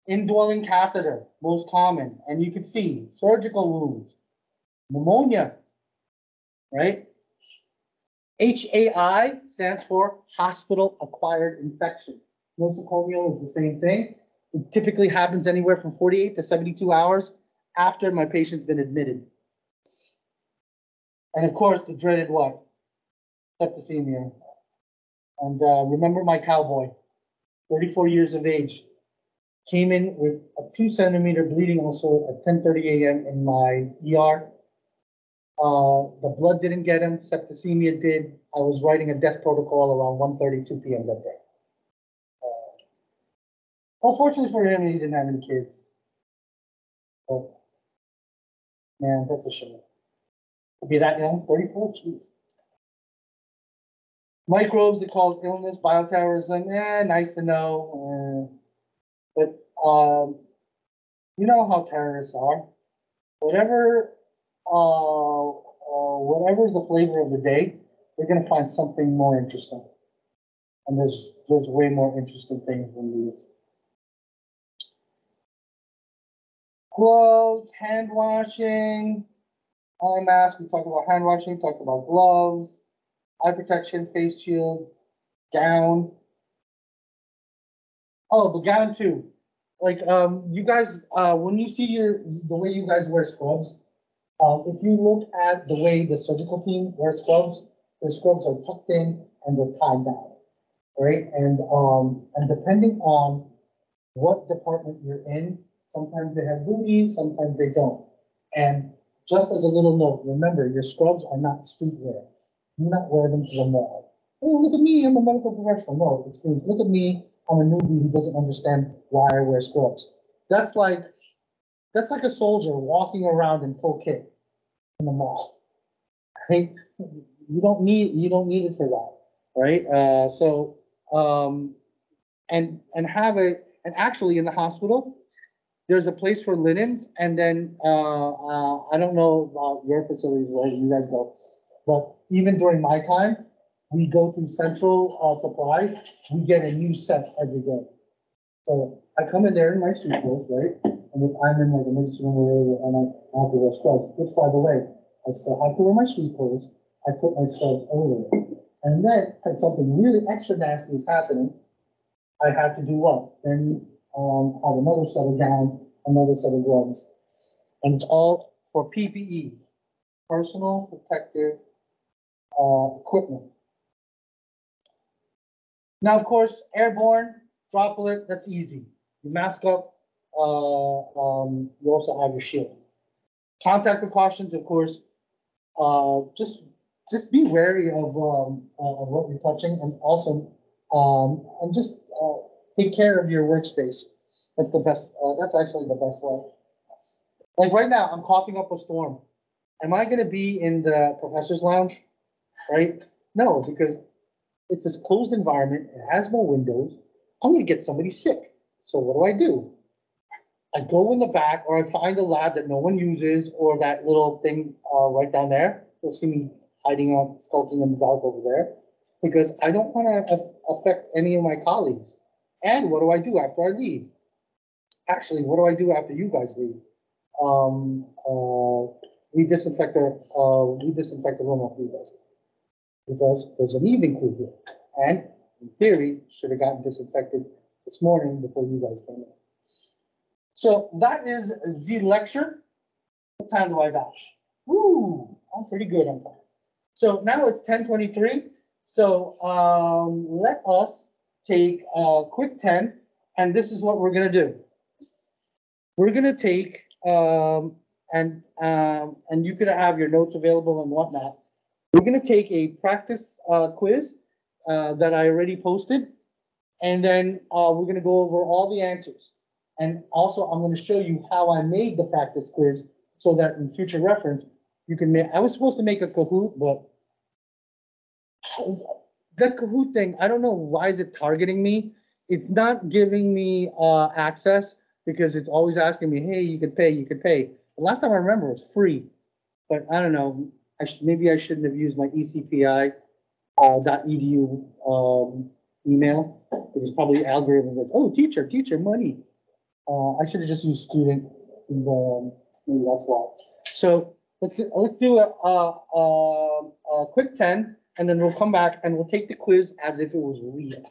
indwelling catheter, most common. And you can see surgical wounds, pneumonia, right? HAI stands for hospital acquired infection. Nosocomial is the same thing. It typically happens anywhere from 48 to 72 hours after my patient's been admitted. And of course, the dreaded what? Septicemia. And uh, remember my cowboy, 34 years of age, came in with a two centimeter bleeding ulcer at 10:30 a.m. in my ER. Uh, the blood didn't get him, septicemia did. I was writing a death protocol around 1:32 p.m. that day. Uh, Unfortunately for him, he didn't have any kids. But, man, that's a shame. To be that young, 34, jeez. Microbes that cause illness, bioterrorism, eh, nice to know. eh. But, um, you know how terrorists are. Whatever, uh, uh, whatever's the flavor of the day, they're gonna find something more interesting. And there's, there's way more interesting things than these. Gloves, hand washing, eye mask, we talked about hand washing, talked about gloves, eye protection, face shield, gown. Oh, the gown too. Like, um, you guys, uh, when you see your, the way you guys wear scrubs, um, if you look at the way the surgical team wears scrubs, the scrubs are tucked in and they're tied down. Right? And, um, and depending on what department you're in, sometimes they have booties, sometimes they don't. And just as a little note, remember, your scrubs are not streetwear. Do not wear them to the mall. Oh, look at me, I'm a medical professional. No, it's, look at me, I'm a newbie who doesn't understand why I wear scrubs. That's like, that's like a soldier walking around in full kit in the mall. Right? You don't need, you don't need it for that, right? Uh, so, um, and, and have a, and actually in the hospital, there's a place for linens and then, uh, uh, I don't know about your facilities where you guys go. But even during my time, we go through central, uh, supply, we get a new set every day. So I come in there in my street clothes, right? And if I'm in like a mixed room whatever, and I have to wear scrubs, which by the way, I still have to wear my street clothes, I put my scrubs over it. And then if something really extra nasty is happening, I have to do what? Then, um, have another set of gown, another set of gloves. And it's all for PPE, personal protective, uh, equipment. Now, of course, airborne, droplet, that's easy. You mask up, um, you also have your shield. Contact precautions, of course, uh, just, just be wary of, um, uh, of what you're touching and also, um, and just, uh, take care of your workspace. That's the best, uh, that's actually the best way. Like right now, I'm coughing up a storm. Am I gonna be in the professor's lounge? Right? No, because it's this closed environment, it has no windows. I'm gonna get somebody sick. So what do I do? I go in the back or I find a lab that no one uses or that little thing, uh, right down there. You'll see me hiding out, skulking in the dark over there. Because I don't wanna a- affect any of my colleagues. And what do I do after I leave? Actually, what do I do after you guys leave? Um, uh, we disinfect the, uh, we disinfect the room after you guys. Because there's an evening crew here. And in theory, should have gotten disinfected this morning before you guys came in. So that is the lecture. What time do I got? Woo, I'm pretty good on time. So now it's ten twenty-three. So, um, let us take a quick ten, and this is what we're gonna do. We're gonna take, um, and, um, and you could have your notes available and whatnot. We're gonna take a practice, uh, quiz, uh, that I already posted. And then, uh, we're gonna go over all the answers. And also, I'm gonna show you how I made the practice quiz, so that in future reference, you can make, I was supposed to make a Kahoot, but the Kahoot thing, I don't know, why is it targeting me? It's not giving me, uh, access, because it's always asking me, hey, you could pay, you could pay. The last time I remember, it was free, but I don't know, I maybe I shouldn't have used my ECPI, uh, edu, um, email. It was probably algorithm that's, oh, teacher, teacher, money. Uh, I should have just used student, and, um, maybe that's why. So let's, let's do a, a, a, quick ten, and then we'll come back and we'll take the quiz as if it was real.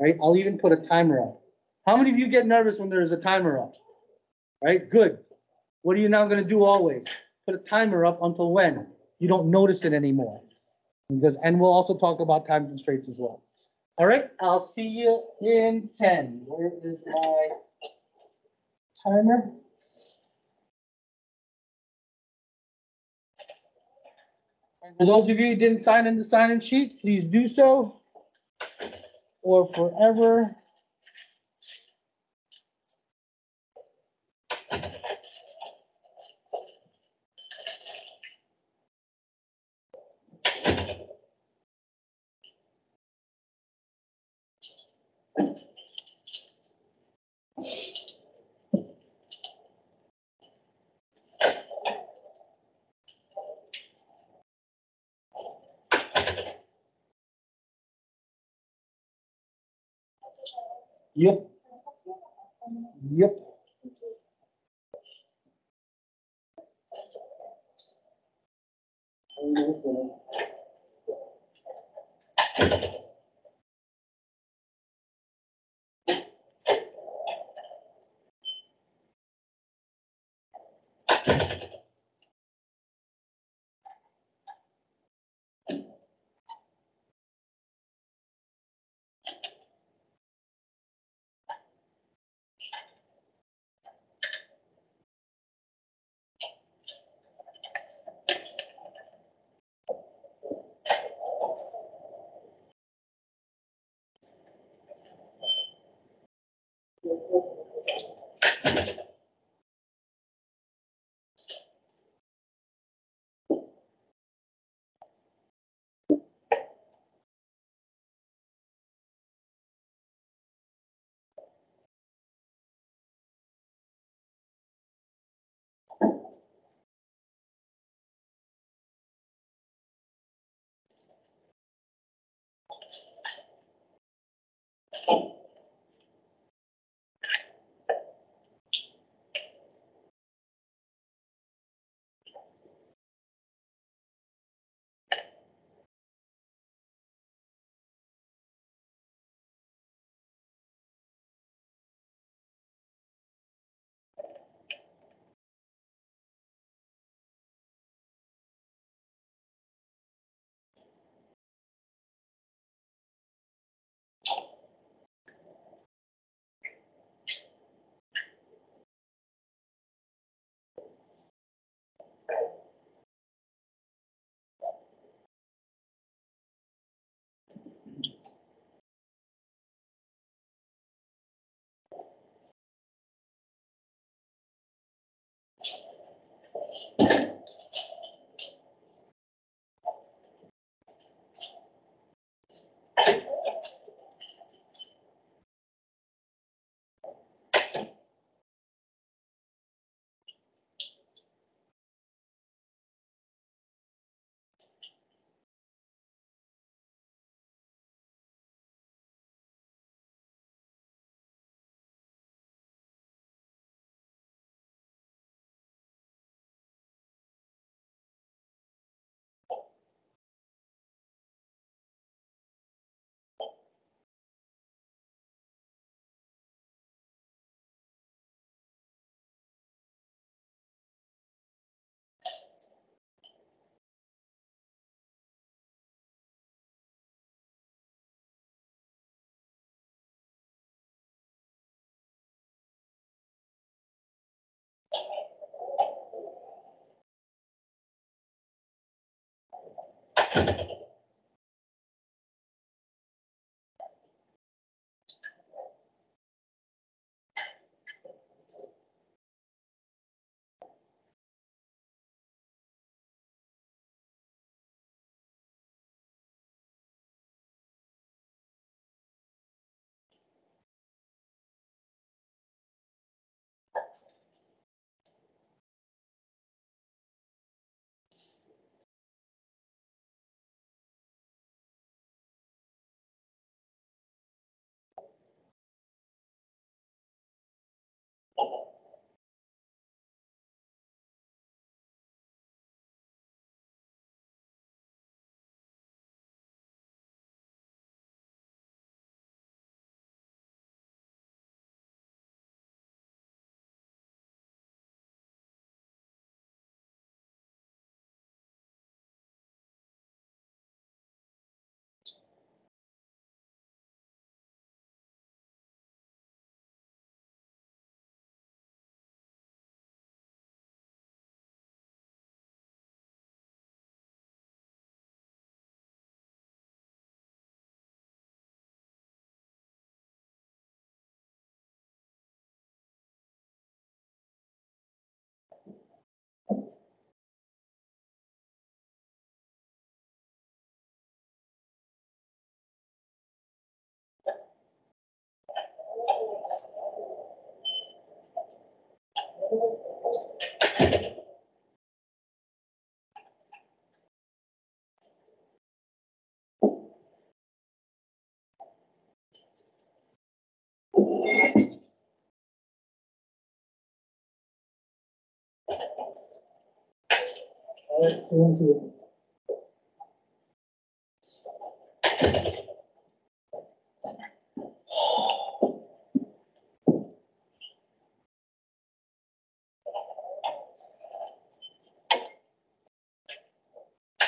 Right? I'll even put a timer up. How many of you get nervous when there's a timer up? Right? Good. What are you now gonna do always? Put a timer up until when? You don't notice it anymore. Because, and we'll also talk about time constraints as well. All right, I'll see you in ten. Where is my timer? And For those of you who didn't sign in the sign-in sheet, please do so. Or forever. Yep. Yep. Oh. Oh. All right, so let's see.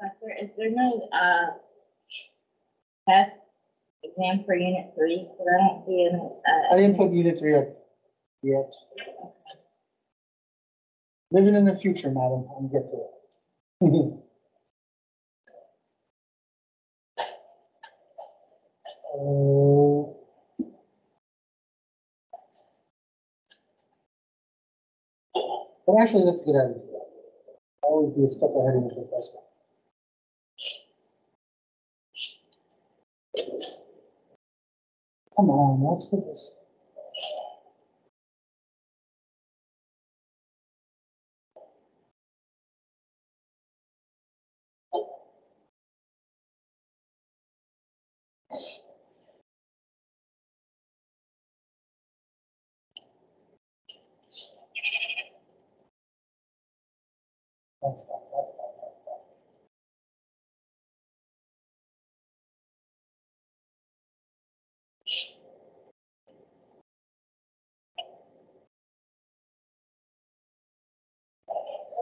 Doctor, is there no, uh, test exam for unit three? Cause I don't see an, uh. I didn't put unit three up yet. Living in the future, madam, I'll get to it. Oh. But actually, that's a good idea. Always be a step ahead of the professor. Come on, let's put this. That's that's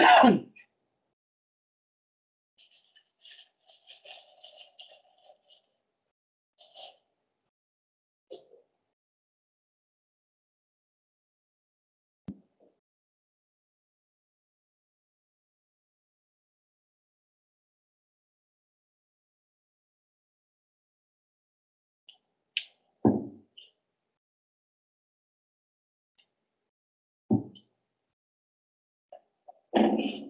Ahem. Okay.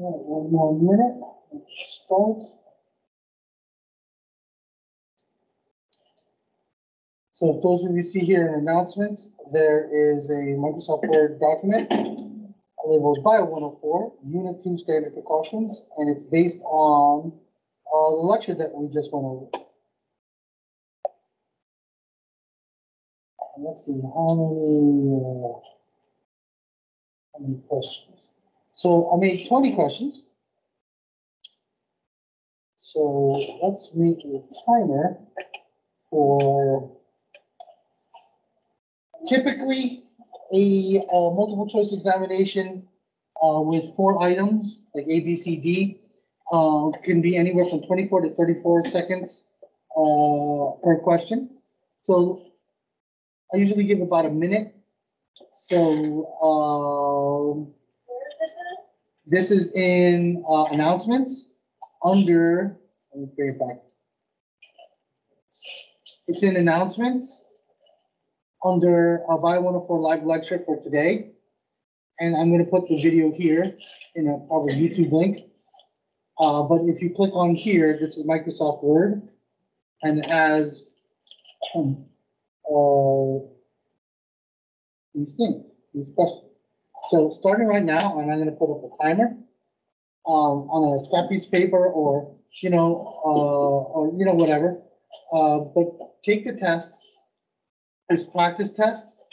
Right, one more minute, start. So those of you see here in announcements, there is a Microsoft Word document labeled Bio 104, Unit 2 Standard Precautions, and it's based on uh, the lecture that we just went over. Let's see, how many, uh, how many questions? So I made 20 questions. So let's make a timer for typically a uh, multiple choice examination uh, with four items like A, B, C, D uh, can be anywhere from 24 to 34 seconds uh, per question. So I usually give about a minute. So um, Where is this at? This is in uh, announcements under, let me bring it back. It's in announcements under a Bio 104 live lecture for today. And I'm gonna put the video here in a probably YouTube link. Uh, but if you click on here, this is Microsoft Word. and has, um, uh, these things, these questions. So starting right now, and I'm gonna put up a timer, um, on a scrap piece of paper or, you know, uh, or, you know, whatever. Uh, but take the test, this practice test,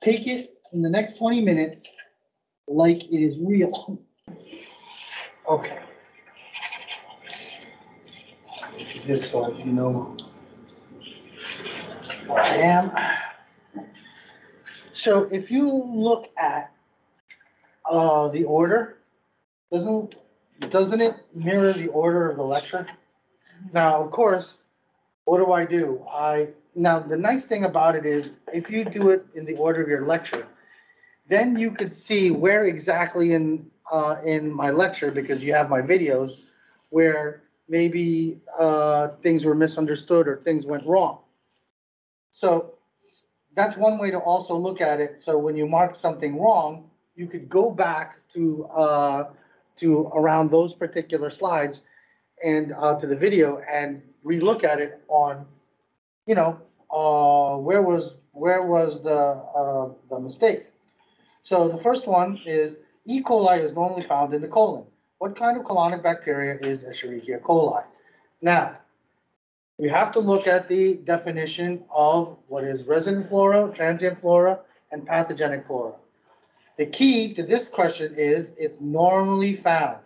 take it in the next twenty minutes like it is real. Okay. This so you know. where I am. So if you look at, uh, the order, doesn't, doesn't it mirror the order of the lecture? Now, of course, what do I do? I, now, the nice thing about it is, if you do it in the order of your lecture, then you could see where exactly in, uh, in my lecture, because you have my videos, where maybe, uh, things were misunderstood or things went wrong. So that's one way to also look at it. So when you mark something wrong, you could go back to, uh, to around those particular slides and, uh, to the video and relook at it on, you know, uh, where was, where was the, uh, the mistake? So the first one is E. coli is normally found in the colon. What kind of colonic bacteria is Escherichia coli? Now, we have to look at the definition of what is resident flora, transient flora, and pathogenic flora. The key to this question is it's normally found.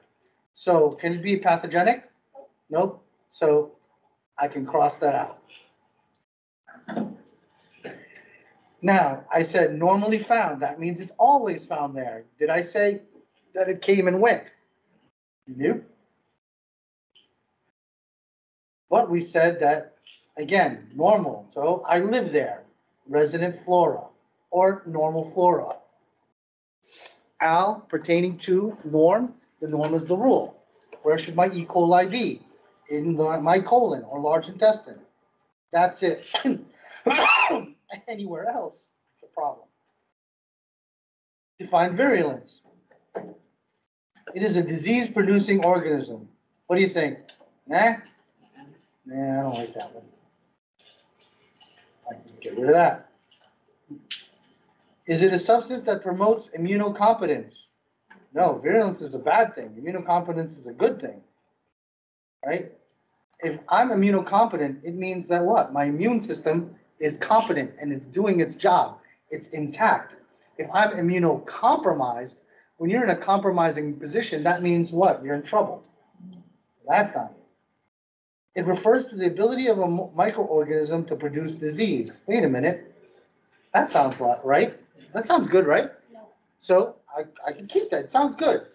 So can it be pathogenic? Nope. So I can cross that out. Now, I said normally found, that means it's always found there. Did I say that it came and went? Nope. But we said that, again, normal, so I live there, resident flora, or normal flora. Al pertaining to norm, the norm is the rule. Where should my E. coli be? In my colon or large intestine. That's it. Anywhere else, it's a problem. Define virulence. It is a disease-producing organism. What do you think? Nah? Nah, I don't like that one. I can get rid of that. Is it a substance that promotes immunocompetence? No, virulence is a bad thing. Immunocompetence is a good thing. Right? If I'm immunocompetent, it means that what? My immune system is competent and it's doing its job. It's intact. If I'm immunocompromised, when you're in a compromising position, that means what? You're in trouble. That's not it. It refers to the ability of a microorganism to produce disease. Wait a minute. That sounds lot, right? That sounds good, right? No. So I, I can keep that. It sounds good.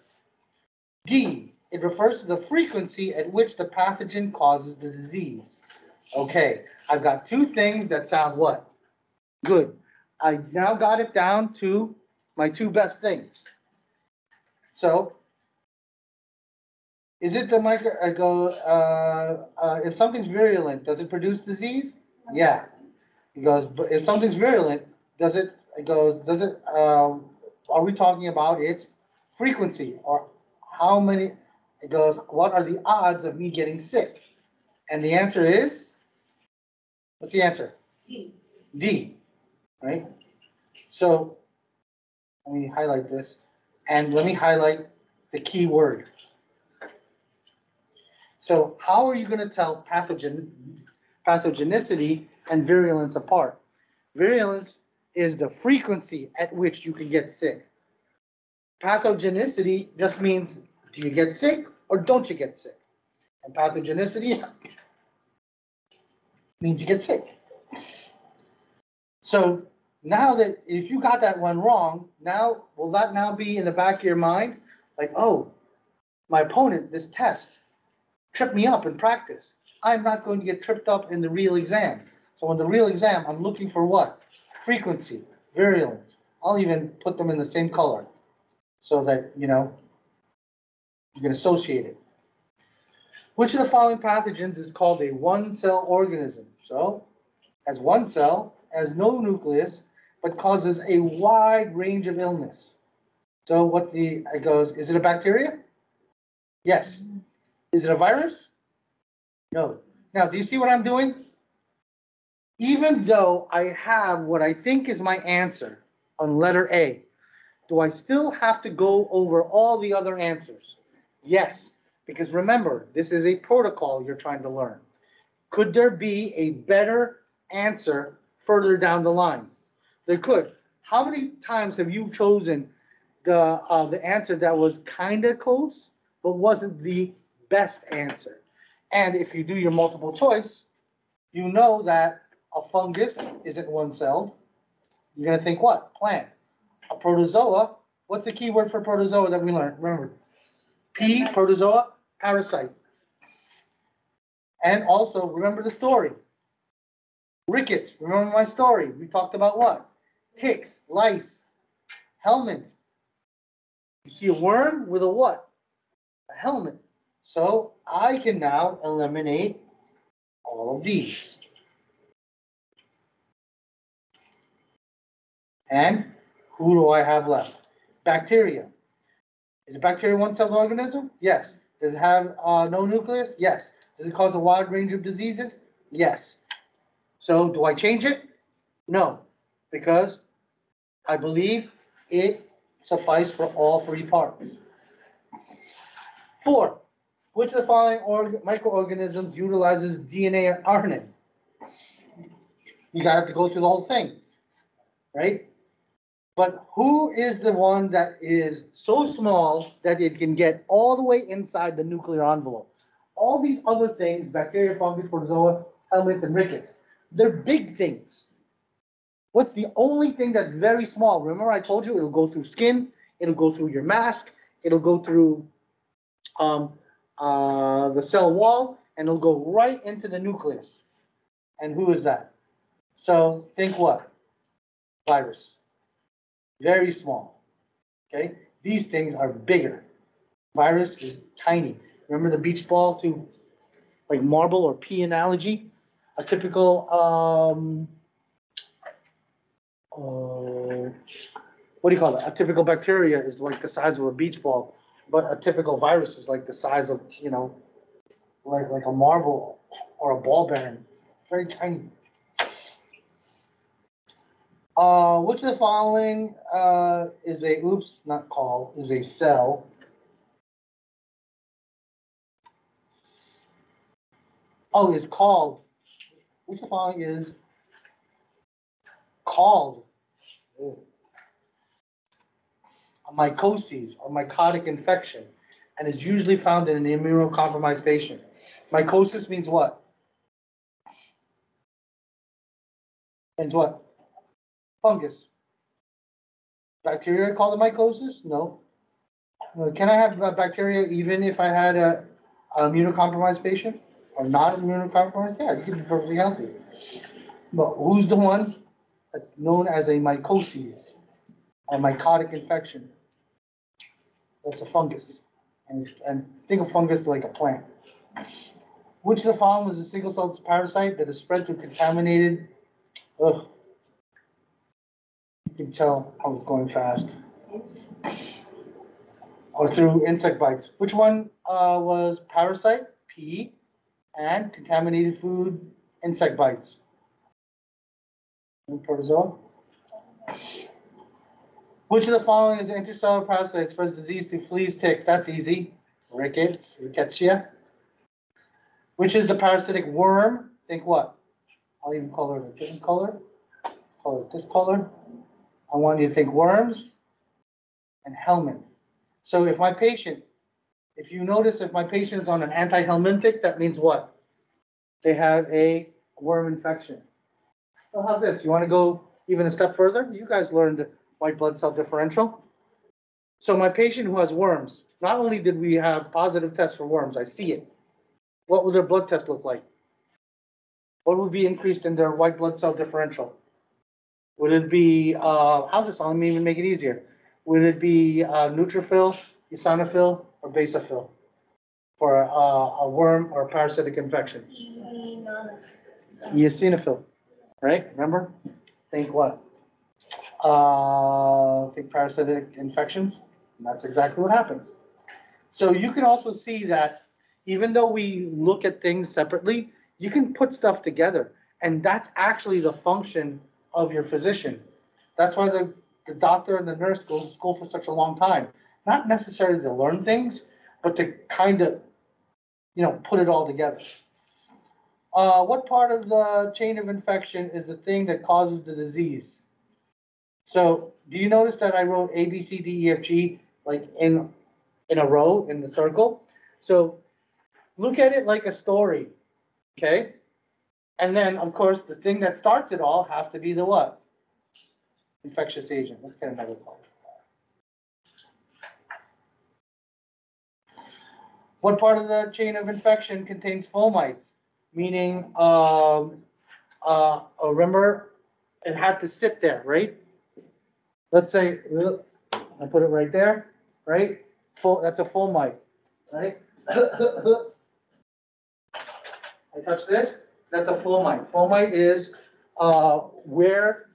D, it refers to the frequency at which the pathogen causes the disease. Okay, I've got two things that sound what? Good. I now got it down to my two best things. So is it the micro, I go, uh, uh, if something's virulent, does it produce disease? Yeah. He goes, but if something's virulent, does it, it goes, does it, um, are we talking about its frequency or how many? It goes, what are the odds of me getting sick? And the answer is, what's the answer? D. D, right? So, let me highlight this, and let me highlight the key word. So how are you gonna tell pathogen, pathogenicity and virulence apart? Virulence is the frequency at which you can get sick. Pathogenicity just means, do you get sick or don't you get sick? And pathogenicity means you get sick. So now that, if you got that one wrong, now, will that now be in the back of your mind? Like, oh, my opponent, this test, tripped me up in practice. I'm not going to get tripped up in the real exam. So in the real exam, I'm looking for what? Frequency, virulence. I'll even put them in the same color so that, you know, you can associate it. Which of the following pathogens is called a one-cell organism? So, has one cell, has no nucleus, but causes a wide range of illness. So what's the, it goes, is it a bacteria? Yes. Is it a virus? No. Now, do you see what I'm doing? Even though I have what I think is my answer on letter A, do I still have to go over all the other answers? Yes, because remember, this is a protocol you're trying to learn. Could there be a better answer further down the line? There could. How many times have you chosen the, uh, the answer that was kind of close, but wasn't the best answer? And if you do your multiple choice, you know that a fungus isn't one-celled. You're gonna think what? Plant. A protozoa, what's the key word for protozoa that we learned? Remember? P, protozoa, parasite. And also, remember the story. Rickets, remember my story? We talked about what? Ticks, lice, helminth. You see a worm with a what? A helmet. So I can now eliminate all of these. And who do I have left? Bacteria. Is a bacteria one-celled organism? Yes. Does it have uh, no nucleus? Yes. Does it cause a wide range of diseases? Yes. So do I change it? No, because I believe it suffice for all three parts. Four, which of the following org- microorganisms utilizes DNA and RNA? You gotta have to go through the whole thing, right? But who is the one that is so small that it can get all the way inside the nuclear envelope? All these other things, bacteria, fungus, protozoa, helminth, and rickets, they're big things. What's the only thing that's very small? Remember I told you it'll go through skin, it'll go through your mask, it'll go through um, uh, the cell wall, and it'll go right into the nucleus. And who is that? So think what? Virus. Very small. Okay, these things are bigger. Virus is tiny. Remember the beach ball to like marble or pea analogy? A typical um uh, what do you call it? A typical bacteria is like the size of a beach ball, but a typical virus is like the size of, you know, like like a marble or a ball bearing. It's very tiny. Uh, which of the following, uh, is a, oops, not call, is a cell? Oh, it's called, which of the following is called a mycosis or mycotic infection and is usually found in an immunocompromised patient. Mycosis means what? Means what? Fungus. Bacteria called a mycosis? No. Uh, Can I have uh, bacteria even if I had a a immunocompromised patient or not immunocompromised? Yeah, you could be perfectly healthy. But who's the one that's known as a mycosis, a mycotic infection? That's a fungus. And, and think of fungus like a plant. Which of the following is a single-celled parasite that is spread through contaminated, ugh. Can tell I was going fast. Or through insect bites. Which one, uh, was parasite, P, and contaminated food, insect bites? Protozoa? Which of the following is an intercellular parasite that spreads disease through fleas, ticks? That's easy. Rickets, rickettsia. Which is the parasitic worm? Think what? I'll even color it a different color. Color it this color. I want you to think worms and helminth. So if my patient, if you notice if my patient is on an anti-helminthic, that means what? They have a worm infection. Well, how's this? You want to go even a step further? You guys learned white blood cell differential. So my patient who has worms, not only did we have positive tests for worms, I see it. What would their blood test look like? What would be increased in their white blood cell differential? Would it be, uh, how's this? Let me even make it easier. Would it be, uh, neutrophil, eosinophil, or basophil? For, uh, a worm or a parasitic infection? Eosinophil, right? Remember? Think what? Uh, think parasitic infections. And that's exactly what happens. So you can also see that even though we look at things separately, you can put stuff together And that's actually the function of your physician. That's why the, the doctor and the nurse go to school for such a long time. Not necessarily to learn things, but to kind of, you know, put it all together. Uh, what part of the chain of infection is the thing that causes the disease? So, do you notice that I wrote A, B, C, D, E, F, G, like in, in a row in the circle? So, look at it like a story, okay? And then, of course, the thing that starts it all has to be the what? Infectious agent. Let's get another call. What part of the chain of infection contains fomites? Meaning, um, uh, uh, remember, it had to sit there, right? Let's say, uh, I put it right there, right? Full, that's a fomite, right? I touch this, that's a fomite. Fomite is, uh, where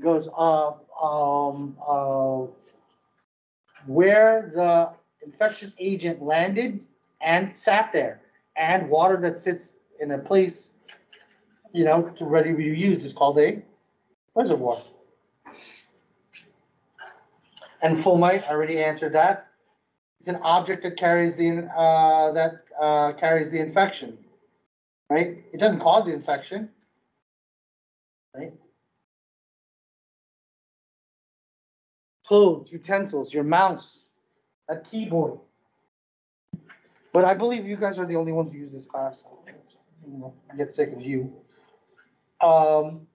goes, uh, um, uh, where the infectious agent landed and sat there, and water that sits in a place, you know, to ready to be used is called a reservoir. And fomite, I already answered that. It's an object that carries the, uh, that, uh, carries the infection. Right? It doesn't cause the infection. Right? Clothes, utensils, your mouse, a keyboard. But I believe you guys are the only ones who use this class, I get sick of you. Um,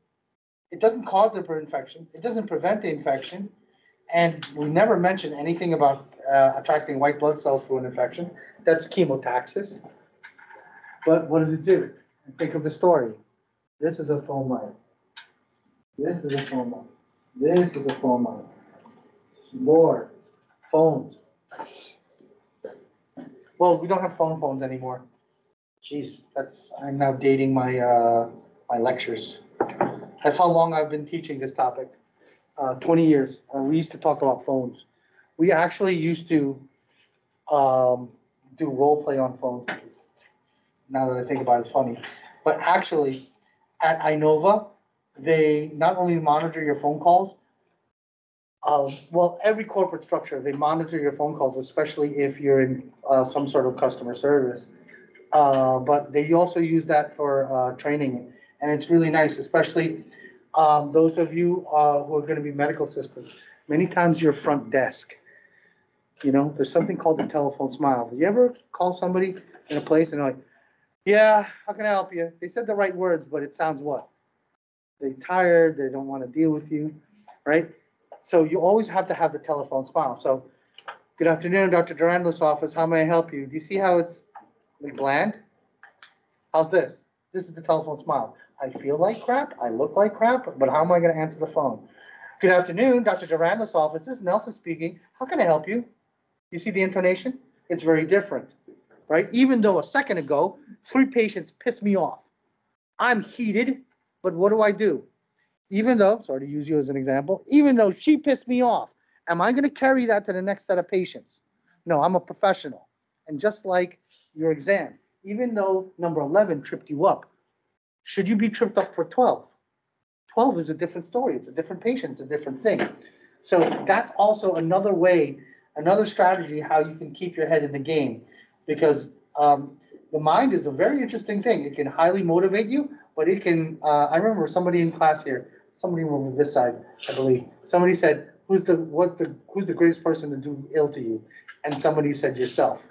it doesn't cause the infection, it doesn't prevent the infection, and we never mention anything about, uh, attracting white blood cells to an infection. That's chemotaxis. But what does it do? Think of the story. This is a fomite. This is a fomite. This is a fomite. Lord, phones. Well, we don't have phone phones anymore. Jeez, that's, I'm now dating my, uh, my lectures. That's how long I've been teaching this topic. Uh, twenty years. Uh, we used to talk about phones. We actually used to, um, do role play on phones, now that I think about it, it's funny. But actually, at Inova, they not only monitor your phone calls, um, well, every corporate structure, they monitor your phone calls, especially if you're in, uh, some sort of customer service. Uh, but they also use that for, uh, training, and it's really nice, especially, um, those of you, uh, who are gonna be medical assistants. Many times your front desk, you know, there's something called the telephone smile. You ever call somebody in a place and they're like, yeah, how can I help you? They said the right words, but it sounds what? They're tired, they don't wanna deal with you, right? So you always have to have the telephone smile. So, good afternoon, Dr. Durando's office. How may I help you? Do you see how it's like bland? How's this? This is the telephone smile. I feel like crap, I look like crap, but how am I gonna answer the phone? Good afternoon, Dr. Durando's office. This is Nelson speaking. How can I help you? You see the intonation? It's very different, right? Even though a second ago, three patients pissed me off. I'm heated, but what do I do? even though, sorry to use you as an example, even though she pissed me off, am I gonna carry that to the next set of patients? No, I'm a professional. And just like your exam, even though number eleven tripped you up, should you be tripped up for twelve? Twelve is a different story. It's a different patient, it's a different thing. So that's also another way, another strategy how you can keep your head in the game. Because um, the mind is a very interesting thing. It can highly motivate you, but it can, uh, I remember somebody in class here, somebody over this side, I believe, somebody said, who's the, what's the, who's the greatest person to do ill to you? And somebody said yourself.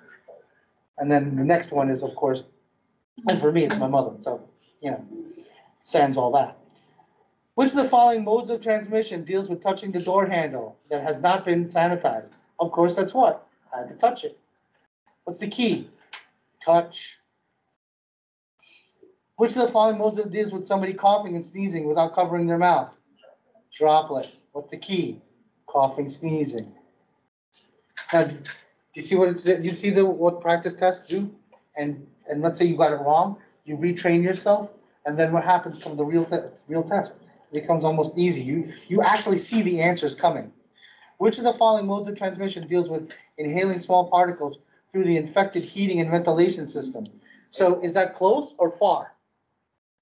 And then the next one is, of course, and for me, it's my mother, so, you know, sans all that. Which of the following modes of transmission deals with touching the door handle that has not been sanitized? Of course, that's what? I had to touch it. What's the key? Touch. Which of the following modes of deals with somebody coughing and sneezing without covering their mouth? Droplet. What's the key? Coughing, sneezing. Now, do you see what it's, you see the, what practice tests do? And, and let's say you got it wrong, you retrain yourself, and then what happens come the real, te- real test? It becomes almost easy. You, you actually see the answers coming. Which of the following modes of transmission deals with inhaling small particles through the infected heating and ventilation system? So is that close or far?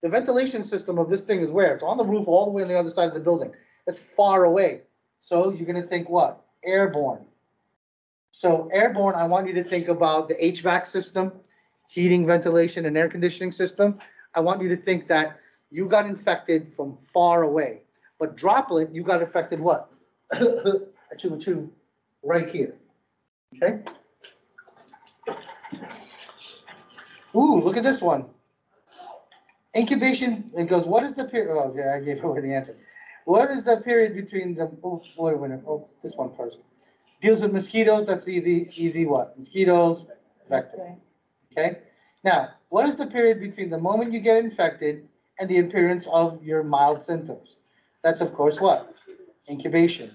The ventilation system of this thing is where? It's on the roof all the way on the other side of the building. It's far away. So you're gonna think what? Airborne. So airborne, I want you to think about the HVAC system, heating, ventilation, and air conditioning system. I want you to think that you got infected from far away. But droplet, you got infected what? Achoo, achoo, right here. Okay? Ooh, look at this one. Incubation, it goes, what is the period, oh, yeah, I gave away the answer. What is the period between the, oh, wait a minute, oh, this one first. Deals with mosquitoes, that's easy, easy what? Mosquitoes, vector. Okay? Now, what is the period between the moment you get infected and the appearance of your mild symptoms? That's of course what? Incubation.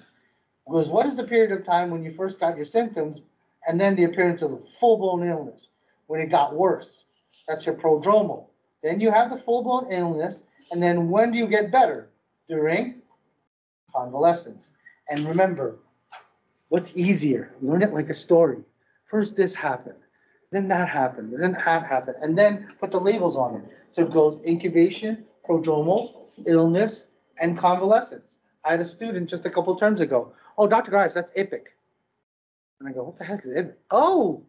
Goes, what is the period of time when you first got your symptoms and then the appearance of full-blown illness? When it got worse? That's your prodromal. Then you have the full-blown illness, and then when do you get better? During convalescence. And remember, what's easier? Learn it like a story. First this happened, then that happened, then that happened, and then put the labels on it. So it goes incubation, prodromal, illness, and convalescence. I had a student just a couple terms ago. Oh, Dr. Garais, that's IPIC. And I go, what the heck is it? Oh,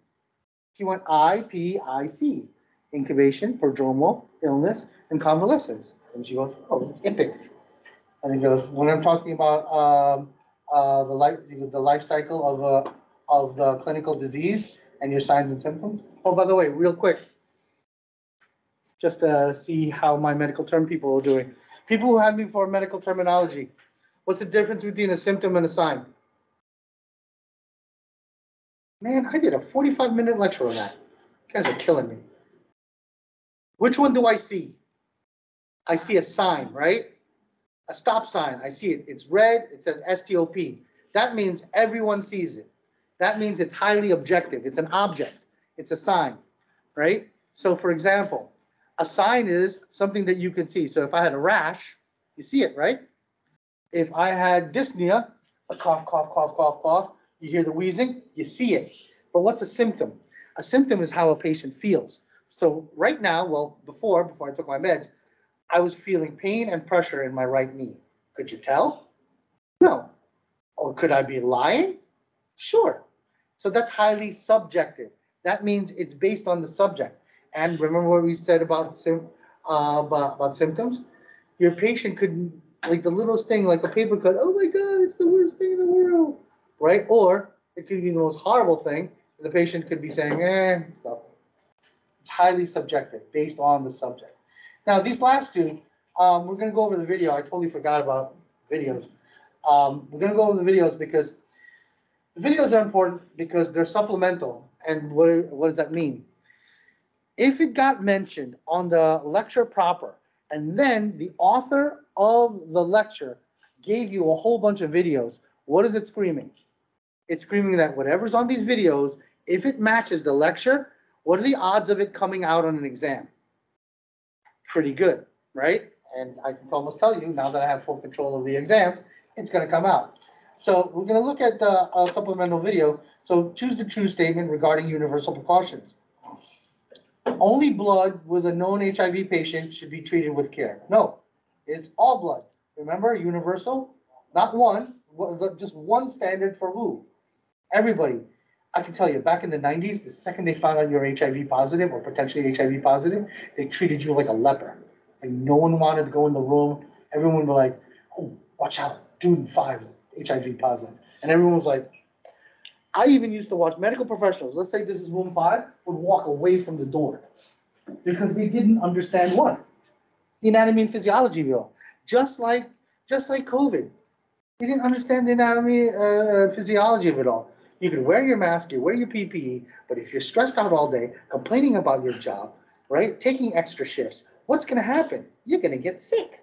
he went IPIC, incubation, prodromal, illness, and convalescence. And she goes, oh, it's IPIC. And he goes, when I'm talking about um, uh, the life, the life cycle of uh, of the clinical disease and your signs and symptoms. Oh, by the way, real quick, just to see how my medical term people are doing. People who have me for medical terminology, what's the difference between a symptom and a sign? Man, I did a 45 minute lecture on that. You guys are killing me. Which one do I see? I see a sign, right? A stop sign. I see it. It's red. It says STOP. That means everyone sees it. That means it's highly objective. It's an object. It's a sign, right? So for example, a sign is something that you can see. So if I had a rash, you see it, right? If I had dyspnea, a cough, cough, cough, cough, cough, you hear the wheezing, you see it. But what's a symptom? A symptom is how a patient feels. So right now, well, before, before I took my meds, I was feeling pain and pressure in my right knee. Could you tell? No. Or could I be lying? Sure. So that's highly subjective. That means it's based on the subject. And remember what we said about sim, uh, about, about symptoms? Your patient could, like the littlest thing, like a paper cut, oh my God, it's the worst thing in the world, right? Or it could be the most horrible thing. The patient could be saying, eh. It's highly subjective, based on the subject. Now, these last two, um, we're gonna go over the video. I totally forgot about videos. Um, we're gonna go over the videos because the videos are important because they're supplemental. And what, what does that mean? If it got mentioned on the lecture proper, and then the author of the lecture gave you a whole bunch of videos, what is it screaming? It's screaming that whatever's on these videos, if it matches the lecture, what are the odds of it coming out on an exam? Pretty good, right? And I can almost tell you, now that I have full control of the exams, it's gonna come out. So we're gonna look at the uh, supplemental video. So choose the true statement regarding universal precautions. Only blood with a known HIV patient should be treated with care. No, it's all blood. Remember, universal, not one, just one standard for who? Everybody. I can tell you, back in the nineties, the second they found out you were HIV positive or potentially HIV positive, they treated you like a leper. Like no one wanted to go in the room. Everyone were like, oh, watch out, dude five is HIV positive. And everyone was like, I even used to watch medical professionals, let's say this is room five, would walk away from the door. Because they didn't understand what? The anatomy and physiology of it all. Just like, just like COVID. They didn't understand the anatomy, uh, physiology of it all. You can wear your mask, you wear your PPE, but if you're stressed out all day, complaining about your job, right, taking extra shifts, what's gonna happen? You're gonna get sick,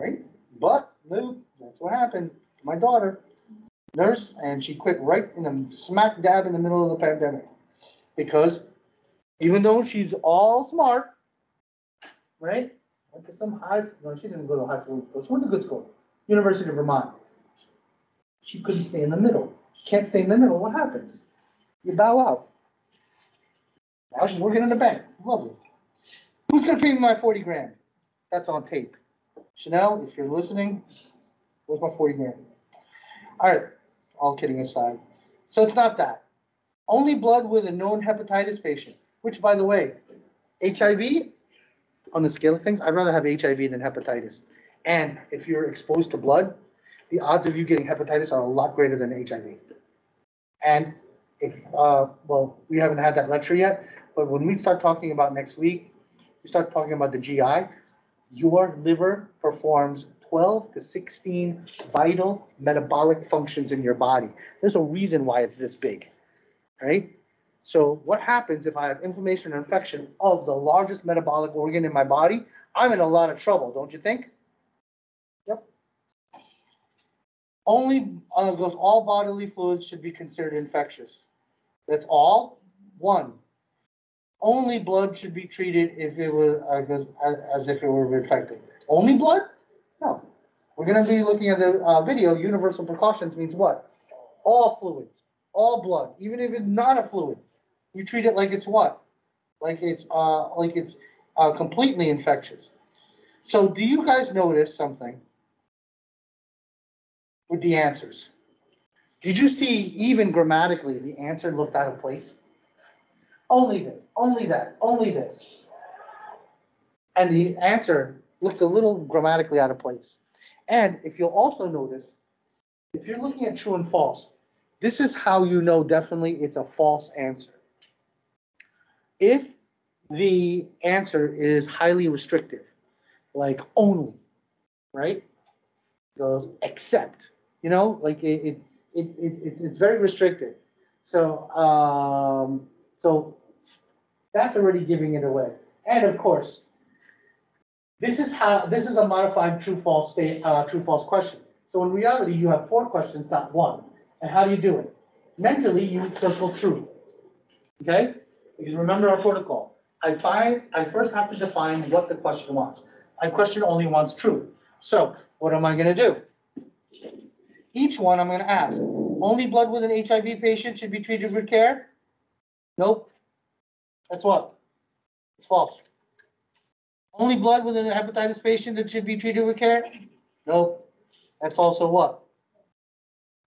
right? But, no, that's what happened to my daughter nurse, and she quit right in the smack dab in the middle of the pandemic. Because even though she's all smart, right? Went to some high, no, she didn't go to high school, she went to good school, University of Vermont. She couldn't stay in the middle. Can't stay in the middle, what happens? You bow out. Now she's working in the bank, lovely. Who's gonna pay me my forty grand? that's on tape. Chanel, if you're listening, where's my forty grand? All right, all kidding aside. So it's not that. Only blood with a known hepatitis patient, which by the way, HIV, on the scale of things, I'd rather have HIV than hepatitis. And if you're exposed to blood, the odds of you getting hepatitis are a lot greater than HIV. And if, uh, well, we haven't had that lecture yet, but when we start talking about next week, we start talking about the GI, your liver performs twelve to sixteen vital metabolic functions in your body. There's a reason why it's this big, right? So what happens if I have inflammation or infection of the largest metabolic organ in my body? I'm in a lot of trouble, don't you think? Yep. Only, uh, goes, all bodily fluids should be considered infectious. That's all? One. Only blood should be treated if it was, uh, as, if it were infected. Only blood? No. We're gonna be looking at the, uh, video, universal precautions means what? All fluids, all blood, even if it's not a fluid. You treat it like it's what? Like it's, uh, like it's, uh, completely infectious. So do you guys notice something? With the answers? Did you see even grammatically, the answer looked out of place? Only this, only that, only this. And the answer looked a little grammatically out of place. And if you'll also notice, if you're looking at true and false, this is how you know definitely it's a false answer. If the answer is highly restrictive, like only, right? Goes except, you know, like it, it, it, it, it's, it's very restricted. So, um, so that's already giving it away. And of course, this is how, this is a modified true false state, uh, true false question. So in reality, you have four questions, not one. And how do you do it? Mentally, you would circle true. Okay? Because remember our protocol. I find, I first have to define what the question wants. My question only wants true. So what am I gonna do? Each one I'm gonna ask, only blood with an HIV patient should be treated with care? Nope. That's what? It's false. Only blood with a hepatitis patient that should be treated with care? Nope. That's also what?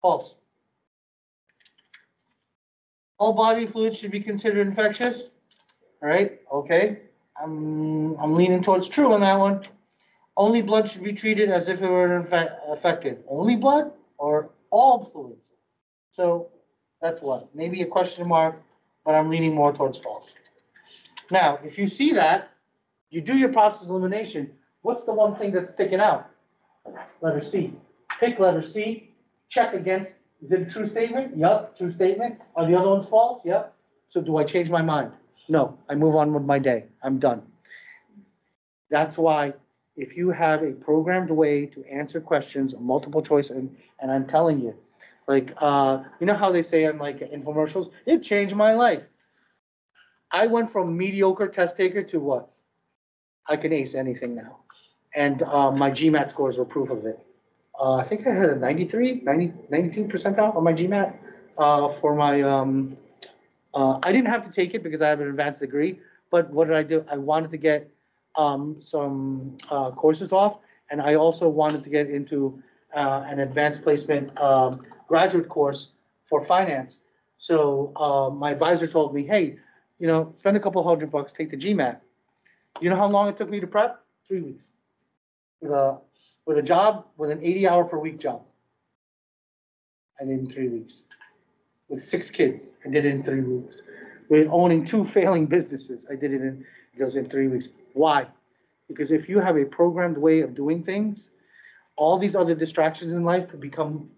False. All body fluids should be considered infectious? All right, okay. I'm, I'm leaning towards true on that one. Only blood should be treated as if it were infe- affected. Only blood or all fluids? So that's what, maybe a question mark, but I'm leaning more towards false. Now, if you see that, you do your process elimination, what's the one thing that's sticking out? Letter C. Pick letter C, check against, is it a true statement? Yup, true statement. Are the other ones false? Yep. So do I change my mind? No, I move on with my day. I'm done. That's why if you have a programmed way to answer questions, multiple choice, and, and I'm telling you, like, uh, you know how they say on like infomercials, it changed my life. I went from mediocre test taker to what? I can ace anything now. And, uh, my GMAT scores were proof of it. Uh, I think I had a 93, 90, 92 percentile on my GMAT, uh, for my, um, uh, I didn't have to take it because I have an advanced degree, but what did I do? I wanted to get, um, some, uh, courses off, and I also wanted to get into, uh, an advanced placement, um, graduate course for finance. So, uh, my advisor told me, hey, you know, spend a couple hundred bucks, take the GMAT. You know how long it took me to prep? Three weeks. With a, with a job, with an eighty hour per week job. Did in three weeks. With six kids, I did it in three weeks. With owning two failing businesses, I did it in, it goes in three weeks. Why? Because if you have a programmed way of doing things, all these other distractions in life could become,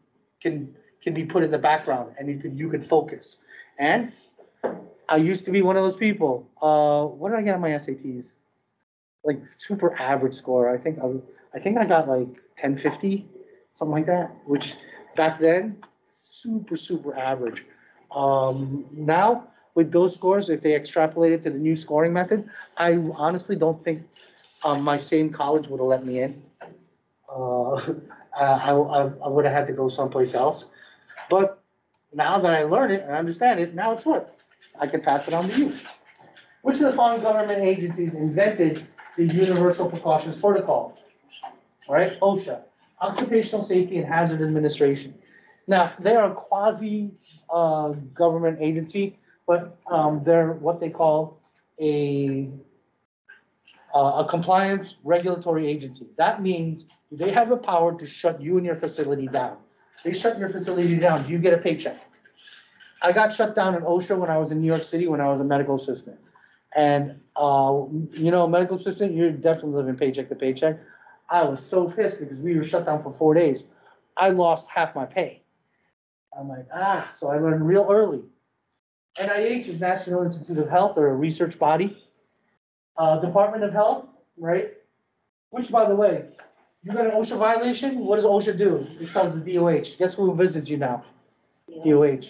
can, can be put in the background and you can you could focus. And I used to be one of those people. Uh, what did I get on my SATs? Like super average score. I think, I, I think I got like ten fifty, something like that, which back then, super, super average. Um, now, with those scores, if they extrapolate it to the new scoring method, I honestly don't think, um, my same college would have let me in. Uh, I, I, I would have had to go someplace else. But now that I learn it and understand it, now it's what? I can pass it on to you. Which of the following government agencies invented the Universal Precautions Protocol. All right, OSHA, Occupational Safety and Hazard Administration. Now, they are a quasi, uh, government agency, but, um, they're what they call a, uh, a compliance regulatory agency. That means they have the power to shut you and your facility down. They shut your facility down, do you get a paycheck? I got shut down in OSHA when I was in New York City, when I was a medical assistant. And, uh, you know, medical assistant, you're definitely living paycheck to paycheck. I was so pissed because we were shut down for four days. I lost half my pay. I'm like, ah, so I learned real early. NIH is National Institute of Health, or a research body. Uh, Department of Health, right? Which, by the way, you got an OSHA violation, what does OSHA do? It calls the DOH. Guess who visits you now? DOH.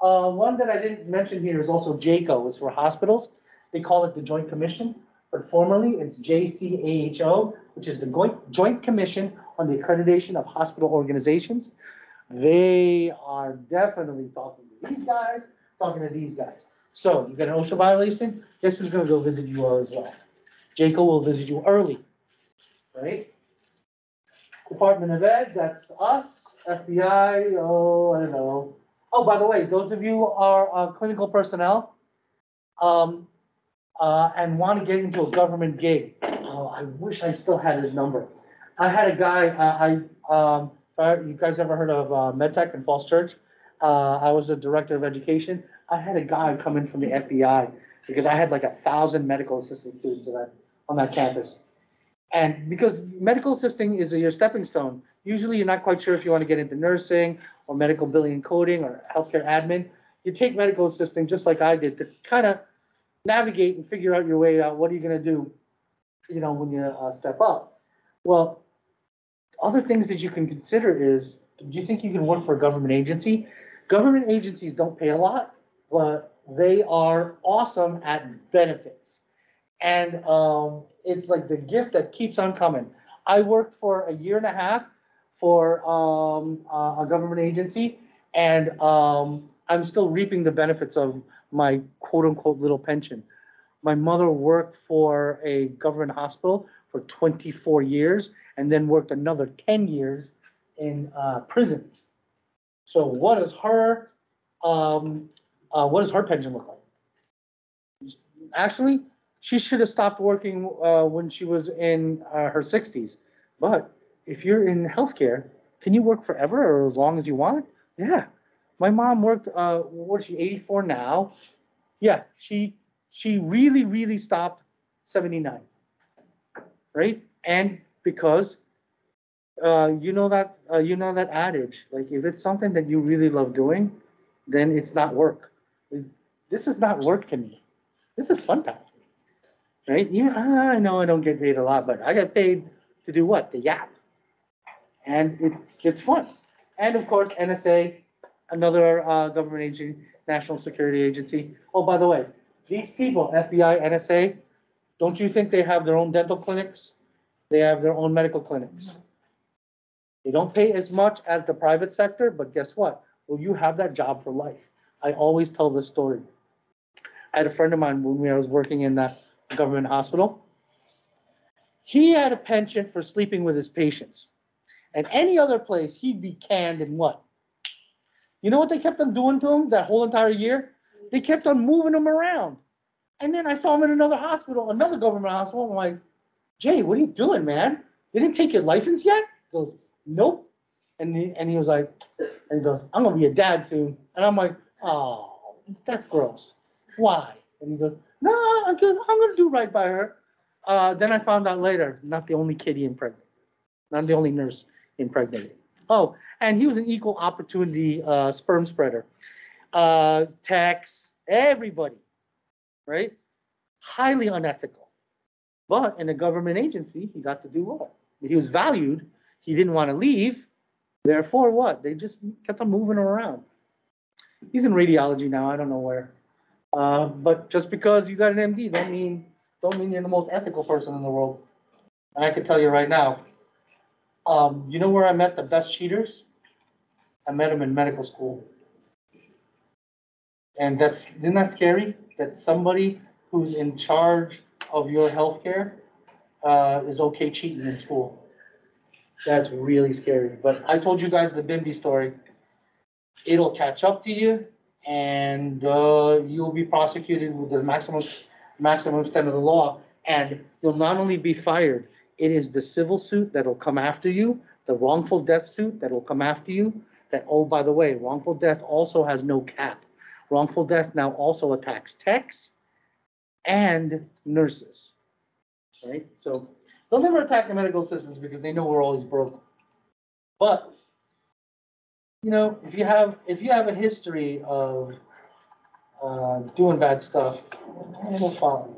Uh, one that I didn't mention here is also JCAHO, it's for hospitals. They call it the Joint Commission, but formerly it's JCAHO, which is the Joint Commission on the Accreditation of Hospital Organizations. They are definitely talking to these guys, talking to these guys. So you got an OSHA violation, guess who's gonna go visit you all as well? JCAHO will visit you early, right? Department of Ed, that's us, FBI, oh, I don't know. Oh, by the way, those of you who are uh, clinical personnel, um, uh, and want to get into a government gig, oh, I wish I still had his number. I had a guy, I, I, um, uh, you guys ever heard of, uh, MedTech in Falls Church? Uh, I was a director of education. I had a guy come in from the FBI because I had like a thousand medical assistant students on that, on that campus. And because medical assisting is your stepping stone, usually you're not quite sure if you want to get into nursing or medical billing and coding or healthcare admin. You take medical assisting, just like I did, to kind of navigate and figure out your way out. What are you gonna do, you know, when you uh, step up? Well, other things that you can consider is, do you think you can work for a government agency? Government agencies don't pay a lot, but they are awesome at benefits. And um, it's like the gift that keeps on coming. I worked for a year and a half for um, a government agency, and um, I'm still reaping the benefits of my quote unquote little pension. My mother worked for a government hospital for 24 years and then worked another 10 years in uh, prisons. So what does her, um, uh, what does her pension look like? Actually, she should have stopped working uh, when she was in uh, her 60s. But if you're in healthcare, can you work forever or as long as you want? Yeah. My mom worked, uh, what is she, 84 now? Yeah, she she really, really stopped 79. Right? And because uh, you know that uh, you know that adage, like if it's something that you really love doing, then it's not work. This is not work to me. This is fun time. Right? Yeah, I know I don't get paid a lot, but I get paid to do what? The yap. And it, it's fun. And of course, NSA, another uh, government agency, national security agency. Oh, by the way, these people, FBI, NSA, don't you think they have their own dental clinics? They have their own medical clinics. They don't pay as much as the private sector, but guess what? Well, you have that job for life. I always tell this story. I had a friend of mine when I was working in that government hospital. He had a penchant for sleeping with his patients. And any other place, he'd be canned and what? You know what they kept on doing to him that whole entire year? They kept on moving him around. And then I saw him in another hospital, another government hospital. I'm like, Jay, what are you doing, man? They didn't take your license yet? He goes, nope. And he, and he was like, and he goes, I'm gonna be a dad soon. And I'm like, oh, that's gross. Why? And he goes, no, I'm gonna do right by her. Uh, then I found out later, not the only kid he impregnated, not the only nurse impregnated. Oh, and he was an equal opportunity uh, sperm spreader. Uh, tax, everybody, right? Highly unethical. But in a government agency, he got to do what? He was valued. He didn't want to leave. Therefore, what? They just kept on moving around. He's in radiology now. I don't know where. Uh, but just because you got an MD, don't mean don't mean you're the most ethical person in the world. And I can tell you right now, um, you know where I met the best cheaters? I met them in medical school. And that's, isn't that scary? That somebody who's in charge of your healthcare uh, is okay cheating in school. That's really scary, but I told you guys the Bimby story. It'll catch up to you and, uh, you'll be prosecuted with the maximum, maximum extent of the law. And you'll not only be fired, it is the civil suit that'll come after you, the wrongful death suit that'll come after you. That, oh, by the way, wrongful death also has no cap. Wrongful death now also attacks techs and nurses. Right? So they'll never attack the medical assistants because they know we're always broke. But, you know, if you have, if you have a history of uh, doing bad stuff, it'll follow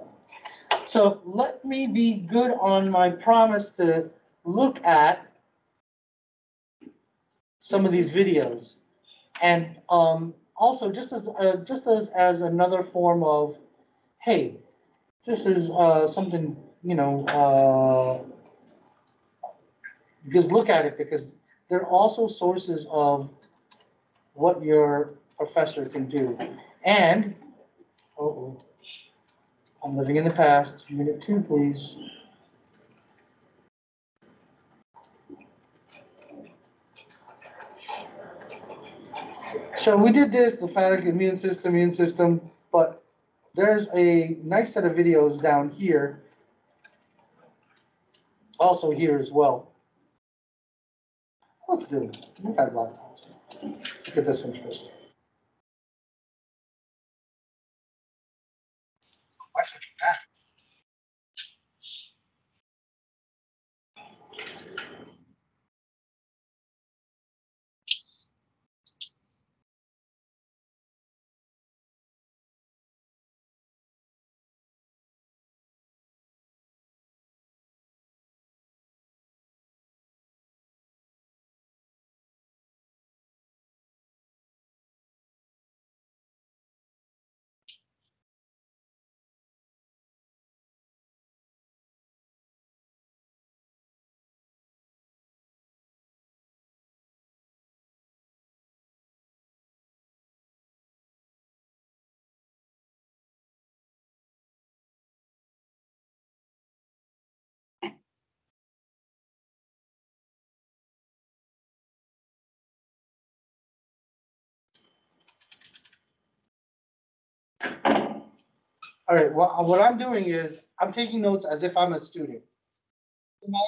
you. So let me be good on my promise to look at some of these videos. And, um, also just as, uh, just as, as another form of, hey, this is, uh, something, you know, uh, just look at it because they're also sources of what your professor can do. And, oh, I'm living in the past, unit two, please. So we did this, lymphatic immune system, immune system, but there's a nice set of videos down here. Also here as well. Let's do it. We got a lot of time. Let's Get this one first. All right, well, what I'm doing is, I'm taking notes as if I'm a student. Am I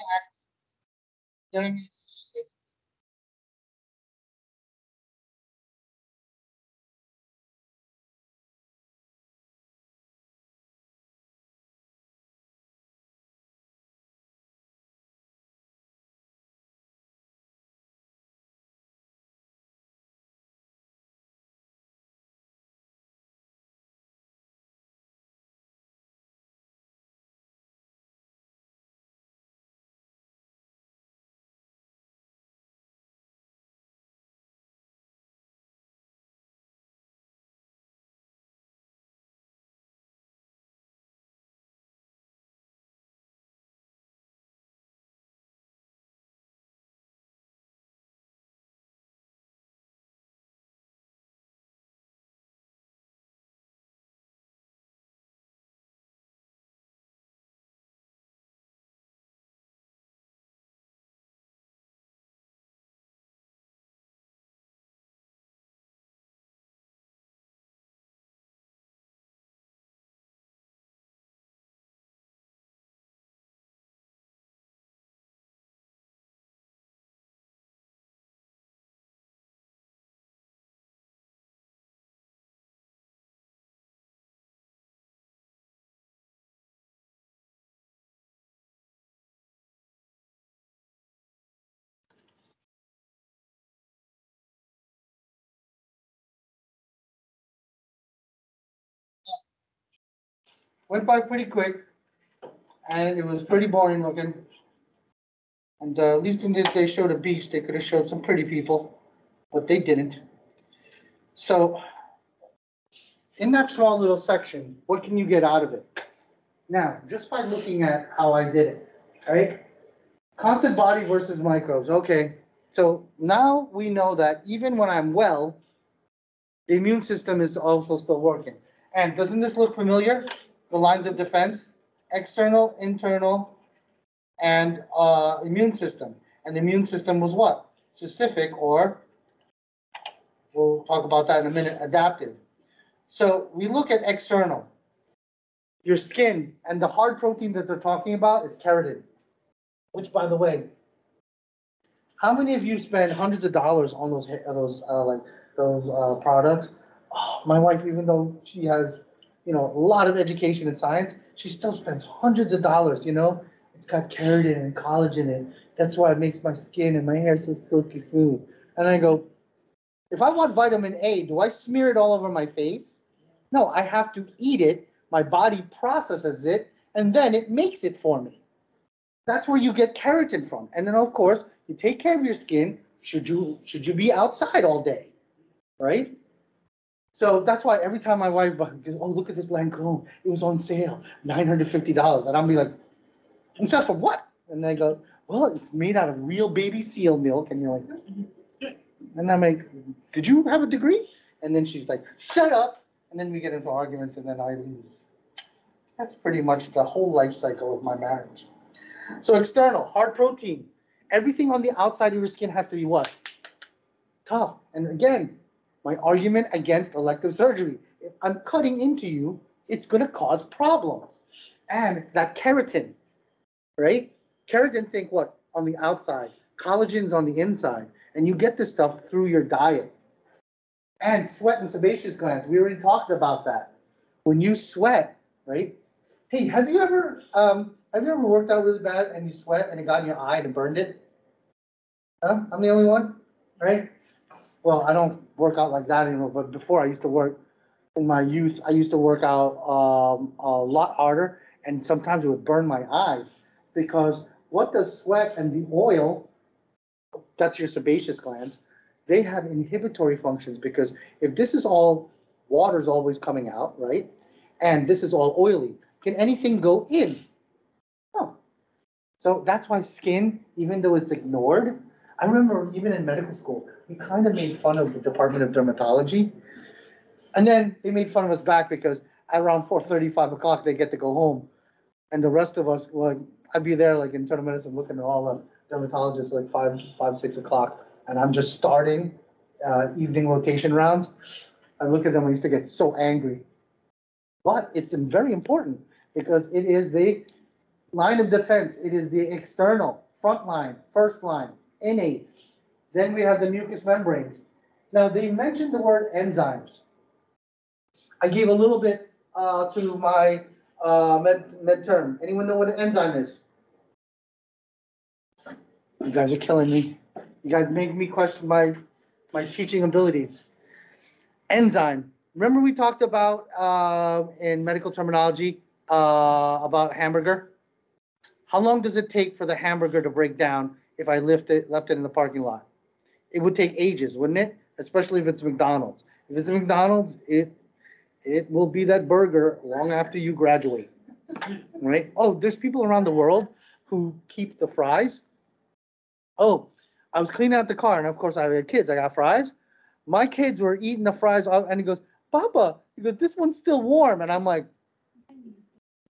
Went by pretty quick, and it was pretty boring looking. And uh, at least when they- showed a beach, they could have showed some pretty people, but they didn't. So, in that small little section, what can you get out of it? Now, just by looking at how I did it, right? Constant body versus microbes, okay. So now we know that even when I'm well, the immune system is also still working. And doesn't this look familiar? The lines of defense, external, internal, and, uh, immune system. And the immune system was what? Specific or, we'll talk about that in a minute, adaptive. So we look at external. Your skin and the hard protein that they're talking about is keratin. Which, by the way, how many of you spend hundreds of dollars on those, those, uh, like, those, uh, products? Oh, my wife, even though she has, you know, a lot of education in science, she still spends hundreds of dollars, you know? It's got keratin and collagen it. That's why it makes my skin and my hair so silky smooth. And I go, if I want vitamin A, do I smear it all over my face? No, I have to eat it. My body processes it and then it makes it for me. That's where you get keratin from. And then, of course, you take care of your skin. Should you should you be outside all day, right? So that's why every time my wife goes, "Oh, look at this Lancome. It was on sale, nine hundred fifty dollars," and I'll be like, "And sell for what?" And they go, "Well, it's made out of real baby seal milk," and you're like, and I'm like, "Did you have a degree?" And then she's like, "Shut up!" And then we get into arguments, and then I lose. That's pretty much the whole life cycle of my marriage. So external, hard protein. Everything on the outside of your skin has to be what? Tough. And again, my argument against elective surgery. If I'm cutting into you, it's gonna cause problems. And that keratin, right? Keratin, think what? On the outside. Collagen's on the inside. And you get this stuff through your diet. And sweat and sebaceous glands. We already talked about that. When you sweat, right? Hey, have you ever, um, have you ever worked out really bad and you sweat and it got in your eye and it burned it? Huh? I'm the only one, right? Well, I don't work out like that anymore, but before I used to work, in my youth, I used to work out, um, a lot harder and sometimes it would burn my eyes. Because what does sweat and the oil, that's your sebaceous glands, they have inhibitory functions because if this is all, water is always coming out, right? And this is all oily, can anything go in? No. So that's why skin, even though it's ignored, I remember even in medical school, we kind of made fun of the Department of Dermatology. And then they made fun of us back because at around four thirty, five o'clock, they get to go home. And the rest of us, like, I'd be there like in internal medicine, looking at all the dermatologists like five, five, six o'clock. And I'm just starting, uh, evening rotation rounds. I look at them, I used to get so angry. But it's very important because it is the line of defense. It is the external, front line, first line, innate. Then we have the mucous membranes. Now, they mentioned the word enzymes. I gave a little bit uh, to my uh, med, midterm. Anyone know what an enzyme is? You guys are killing me. You guys make me question my, my teaching abilities. Enzyme. Remember we talked about uh, in medical terminology uh, about hamburger? How long does it take for the hamburger to break down if I lift it, left it in the parking lot? It would take ages, wouldn't it? Especially if it's McDonald's. If it's McDonald's, it, it will be that burger long after you graduate, right? Oh, there's people around the world who keep the fries. Oh, I was cleaning out the car and of course I had kids, I got fries. My kids were eating the fries and he goes, Papa, he goes, this one's still warm. And I'm like,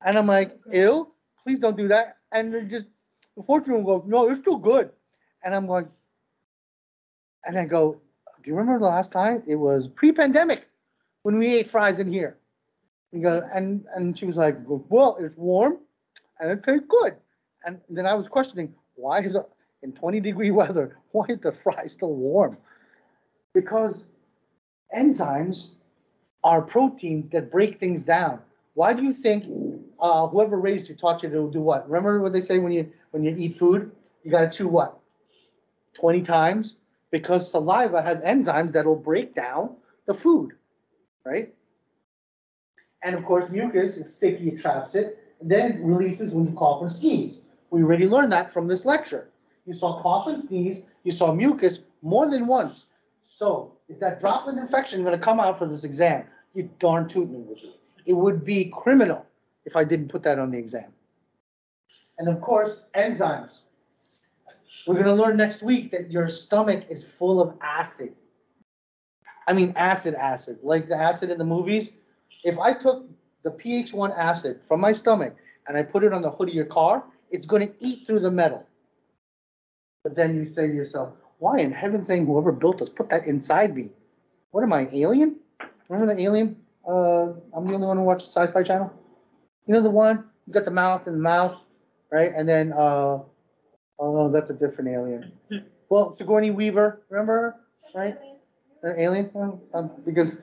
and I'm like, ew, please don't do that. And they just, unfortunately, go, no, it's still good. And I'm like, and I go, do you remember the last time? It was pre-pandemic when we ate fries in here. We go, and, and she was like, well, it's warm and it tastes good. And then I was questioning, why is it in 20 degree weather, why is the fry still warm? Because enzymes are proteins that break things down. Why do you think uh, whoever raised you taught you to do what? Remember what they say when you when you eat food, you gotta chew what? 20 times because saliva has enzymes that'll break down the food, right? And of course, mucus, it's sticky, it traps it, and then releases when you cough or sneeze. We already learned that from this lecture. You saw cough and sneeze, you saw mucus more than once. So is that droplet infection gonna come out for this exam? You darn tootin' would be. It would be criminal if I didn't put that on the exam. And of course, enzymes. We're gonna learn next week that your stomach is full of acid. I mean, acid, acid, like the acid in the movies. If I took the pH one acid from my stomach and I put it on the hood of your car, it's gonna eat through the metal. But then you say to yourself, why in heaven's name, whoever built this, put that inside me? What am I, alien? Remember the alien? Uh, I'm the only one who watches Sci-Fi Channel. You know the one, you got the mouth and the mouth, right? And then, uh, oh no, that's a different alien. Well, Sigourney Weaver, remember her, right? An alien, uh, um, because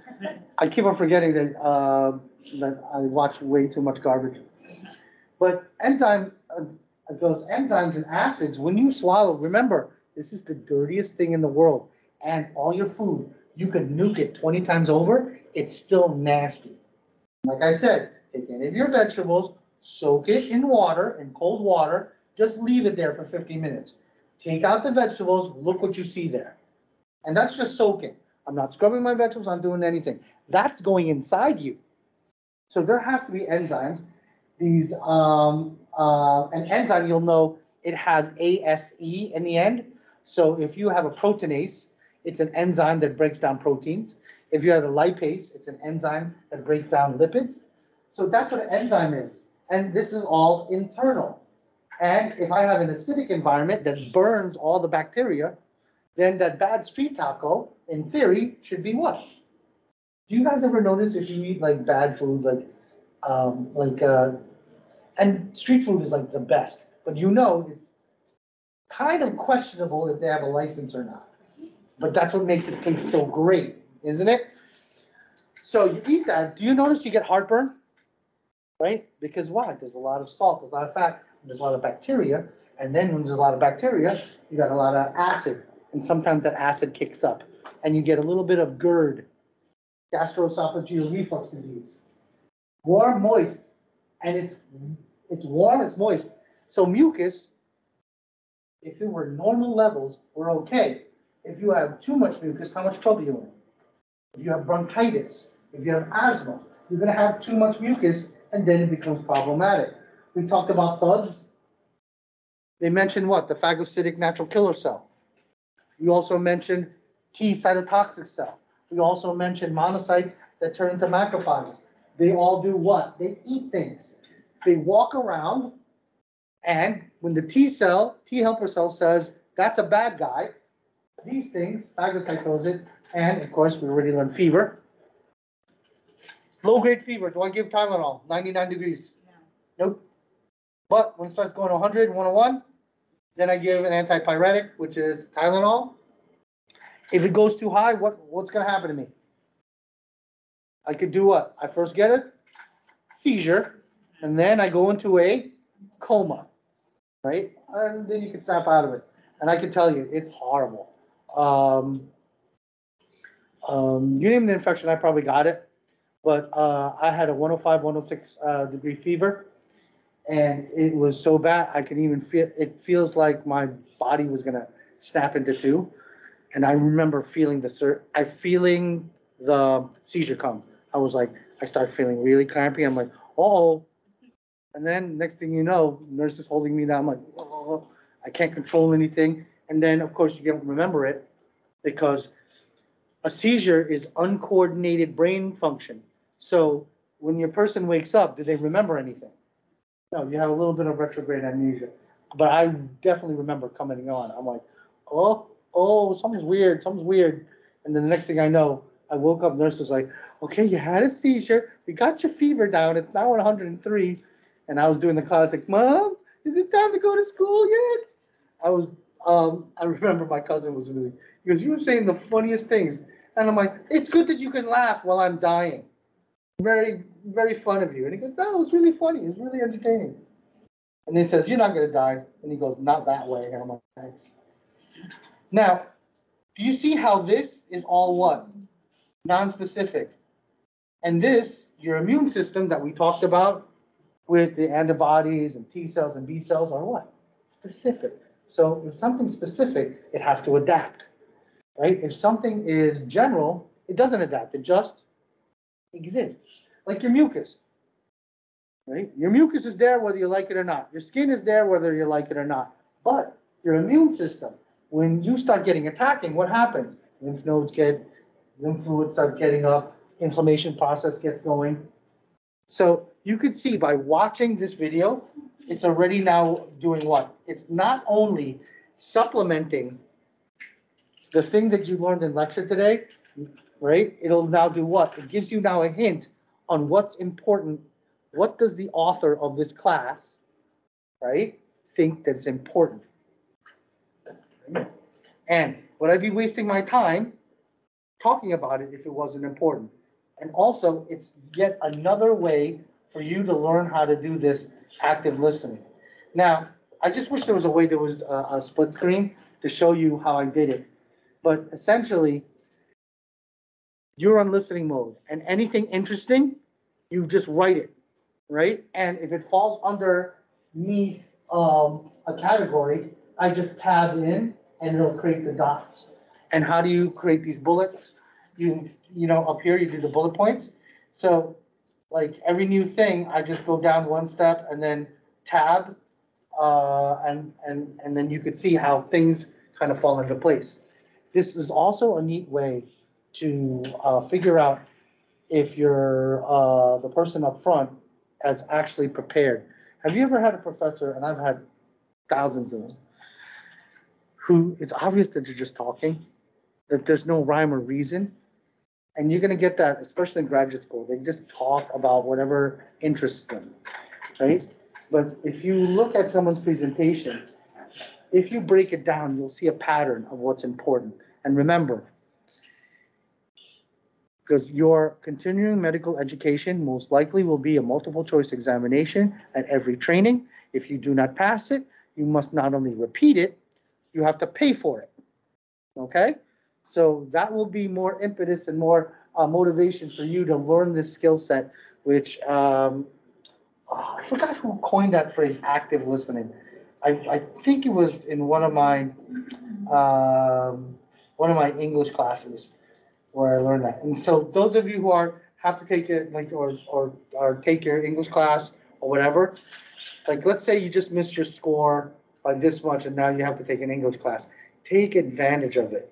I keep on forgetting that, uh, that I watch way too much garbage. But enzyme, uh, those enzymes and acids, when you swallow, remember, this is the dirtiest thing in the world. And all your food, you could nuke it twenty times over, it's still nasty. Like I said, take any of your vegetables, soak it in water, in cold water, just leave it there for fifteen minutes. Take out the vegetables, look what you see there. And that's just soaking. I'm not scrubbing my vegetables, I'm doing anything. That's going inside you. So there has to be enzymes. These, um, uh, an enzyme, you'll know it has ASE in the end. So if you have a proteinase, it's an enzyme that breaks down proteins. If you have a lipase, it's an enzyme that breaks down lipids. So that's what an enzyme is. And this is all internal. And if I have an acidic environment that burns all the bacteria, then that bad street taco, in theory, should be what? Do you guys ever notice if you eat like bad food, like, um, like, uh, and street food is like the best, but you know, it's kind of questionable if they have a license or not. But that's what makes it taste so great, isn't it? So you eat that, do you notice you get heartburn? Right? Because why? There's a lot of salt, there's a lot of fat, there's a lot of bacteria, and then when there's a lot of bacteria, you got a lot of acid, and sometimes that acid kicks up, and you get a little bit of GERD, gastroesophageal reflux disease. Warm, moist, and it's, it's warm, it's moist. So mucus, if it were normal levels, we're okay. If you have too much mucus, how much trouble you're in? If you have bronchitis, if you have asthma, you're gonna have too much mucus, and then it becomes problematic. We talked about thugs. They mentioned what? The phagocytic natural killer cell. You also mentioned T cytotoxic cell. We also mentioned monocytes that turn into macrophages. They all do what? They eat things. They walk around, and when the T cell, T helper cell says, that's a bad guy, these things, phagocytose it, and of course, we already learned fever. Low-grade fever, do I give Tylenol, ninety-nine degrees? Nope. But when it starts going 100, 101, then I give an antipyretic, which is Tylenol. If it goes too high, what, what's gonna happen to me? I could do what? I first get a seizure, and then I go into a coma, right? And then you can snap out of it. And I can tell you, it's horrible. Um, um, you name the infection, I probably got it. But, uh, I had a 105, 106, uh, degree fever. And it was so bad, I could even feel, it feels like my body was gonna snap into two. And I remember feeling the cer, I feeling the seizure come. I was like, I start feeling really crampy. I'm like, oh. And then next thing you know, nurse is holding me down. I'm like, oh, I can't control anything. And then, of course, you don't remember it because a seizure is uncoordinated brain function. So when your person wakes up, do they remember anything? No, you have a little bit of retrograde amnesia. But I definitely remember coming on. I'm like, oh, oh, something's weird, something's weird. And then the next thing I know, I woke up, nurse was like, okay, you had a seizure, we got your fever down, it's now hundred and three. And I was doing the classic, mom, is it time to go to school yet? I was, um, I remember my cousin was really, because you were saying the funniest things. And I'm like, it's good that you can laugh while I'm dying. Very, very fun of you. And he goes, no, it was really funny, it was really entertaining. And he says, you're not gonna die. And he goes, not that way. And I'm like, thanks. Now, do you see how this is all what? Non-specific. And this, your immune system that we talked about with the antibodies and T cells and B cells are what? Specific. So if something's specific, it has to adapt, right? If something is general, it doesn't adapt, it just exists, like your mucus. Right? Your mucus is there whether you like it or not. Your skin is there whether you like it or not. But your immune system, when you start getting attacking, what happens? Lymph nodes get, lymph fluids start getting up, inflammation process gets going. So you could see by watching this video, it's already now doing what? It's not only supplementing the thing that you learned in lecture today, right? It'll now do what? It gives you now a hint on what's important. What does the author of this class, right, think that's important? And would I be wasting my time talking about it if it wasn't important? And also, it's yet another way for you to learn how to do this active listening. Now, I just wish there was a way there was a, a split screen to show you how I did it. But essentially, you're on listening mode and anything interesting, you just write it, right? And if it falls underneath, um, a category, I just tab in and it'll create the dots. And how do you create these bullets? You, you know, up here, you do the bullet points. So like every new thing, I just go down one step and then tab. Uh, and, and, and then you could see how things kind of fall into place. This is also a neat way to, uh, figure out if you're, uh, the person up front has actually prepared. Have you ever had a professor, and I've had thousands of them, who it's obvious that you're just talking, that there's no rhyme or reason? And you're gonna get that, especially in graduate school, they just talk about whatever interests them, right? But if you look at someone's presentation, if you break it down, you'll see a pattern of what's important. And remember, because your continuing medical education most likely will be a multiple choice examination at every training. If you do not pass it, you must not only repeat it, you have to pay for it. Okay? So that will be more impetus and more uh, motivation for you to learn this skill set, which um, oh, I forgot who coined that phrase, active listening. I, I think it was in one of my um, one of my English classes where I learned that. And so those of you who are have to take it like or or or take your English class or whatever, like let's say you just missed your score by this much and now you have to take an English class. Take advantage of it.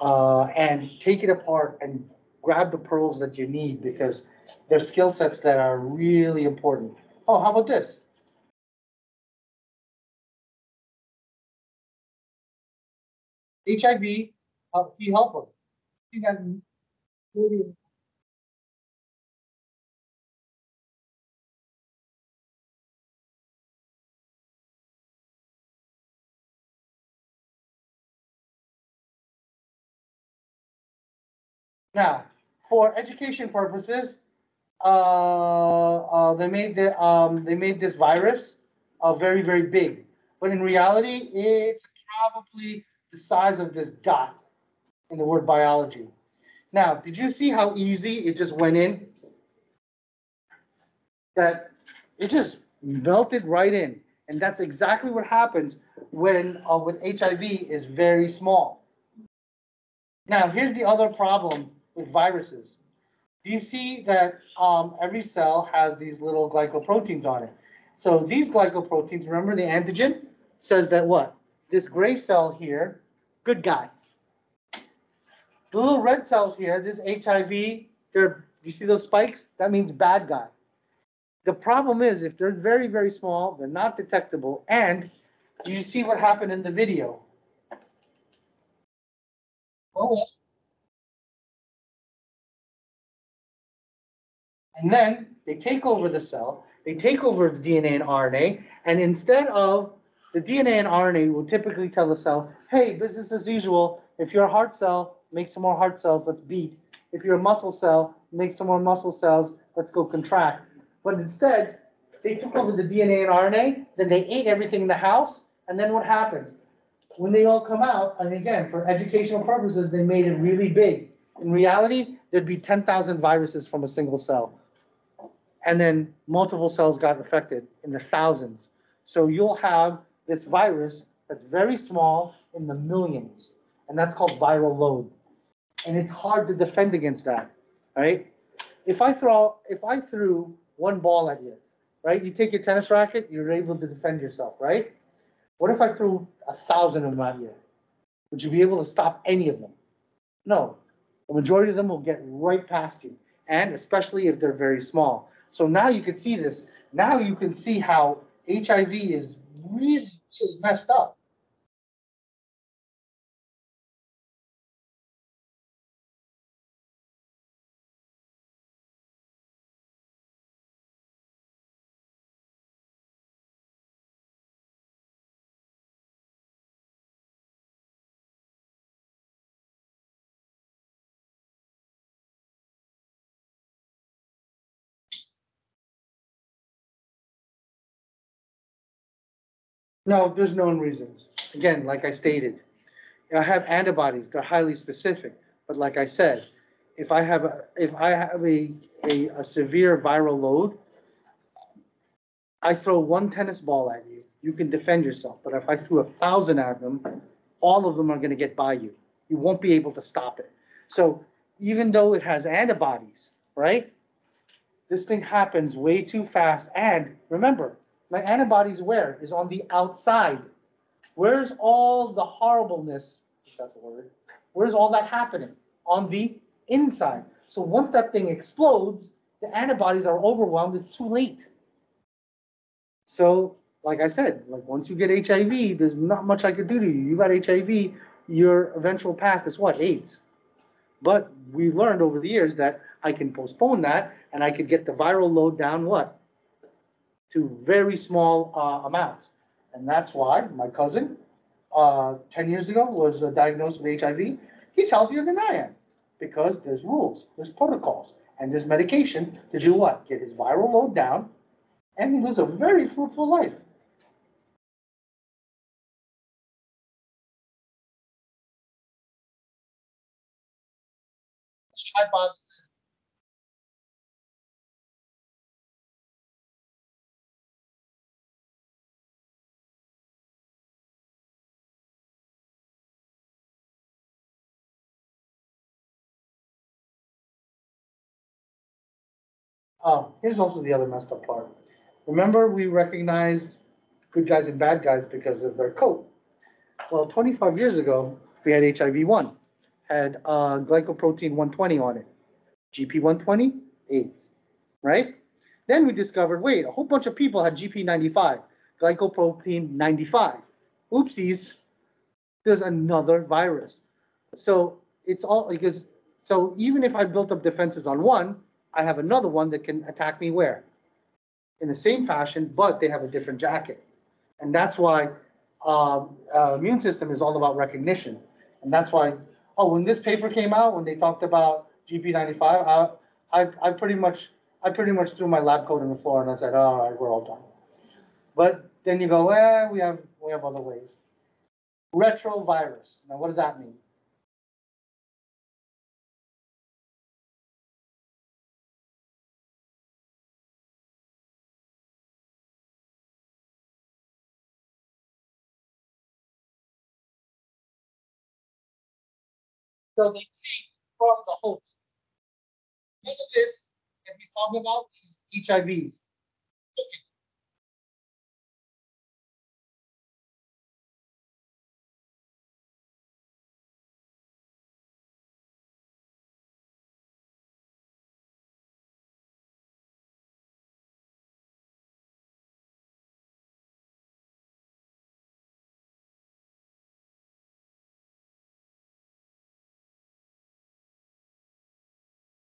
Uh, and take it apart and grab the pearls that you need because there's skill sets that are really important. Oh, how about this? HIV, uh, T helper. See that Now, for education purposes, uh, uh, they made the, um, they made this virus, uh, very, very big. But in reality, it's probably the size of this dot in the word biology. Now, did you see how easy it just went in? That it just melted right in. And that's exactly what happens when, uh, with HIV is very small. Now, here's the other problem with viruses. Do you see that um, every cell has these little glycoproteins on it? So these glycoproteins, remember the antigen says that what? This gray cell here, good guy. The little red cells here, this HIV, they're, you see those spikes? That means bad guy. The problem is if they're very, very small, they're not detectable. And you see what happened in the video? Oh, And then they take over the cell, they take over its DNA and RNA, and instead of the DNA and RNA will typically tell the cell, hey, business as usual. If you're a heart cell, make some more heart cells, let's beat. If you're a muscle cell, make some more muscle cells, let's go contract. But instead, they took over the DNA and RNA, then they ate everything in the house, and then what happens? When they all come out, and again, for educational purposes, they made it really big. In reality, there'd be 10,000 viruses from a single cell. And then multiple cells got affected in the thousands. So you'll have this virus that's very small in the millions, and that's called viral load. And it's hard to defend against that, right? If I throw, if I threw one ball at you, right? You take your tennis racket, you're able to defend yourself, right? What if I threw a thousand of them at you? Would you be able to stop any of them? No, the majority of them will get right past you, and especially if they're very small. So now you can see this. Now you can see how HIV is really, really messed up. No, there's known reasons. Again, like I stated, I have antibodies, they're highly specific, but like I said, if I have, a if I have a, a, a severe viral load, I throw one tennis ball at you, you can defend yourself, but if I threw a thousand at them, all of them are gonna get by you. You won't be able to stop it. So even though it has antibodies, right? This thing happens way too fast, and remember, my antibodies where? Is on the outside. Where's all the horribleness, if that's a word, where's all that happening? On the inside. So once that thing explodes, the antibodies are overwhelmed, it's too late. So, like I said, like, once you get HIV, there's not much I could do to you. You got HIV, your eventual path is what? AIDS. But we learned over the years that I can postpone that, and I could get the viral load down what? To very small uh, amounts. And that's why my cousin, uh, 10 years ago, was uh, diagnosed with HIV. He's healthier than I am because there's rules, there's protocols, and there's medication to do what? Get his viral load down, and he lives a very fruitful life. Hypothesis. Oh, here's also the other messed up part. Remember, we recognize good guys and bad guys because of their coat. Well, twenty-five years ago, we had HIV one, had, uh, glycoprotein one twenty on it. GP one twenty, AIDS, right? Then we discovered, wait, a whole bunch of people had GP ninety-five, glycoprotein ninety-five. Oopsies, there's another virus. So it's all, because, so even if I built up defenses on one, I have another one that can attack me where? In the same fashion, but they have a different jacket. And that's why um, uh, immune system is all about recognition. And that's why, oh, when this paper came out, when they talked about GP95, I, I, I pretty much, I pretty much threw my lab coat on the floor and I said, all right, we're all done. But then you go, eh, we have, we have other ways. Retrovirus. Now, what does that mean? So they take from the host. Think of this, that he's talking about is HIVs. Okay.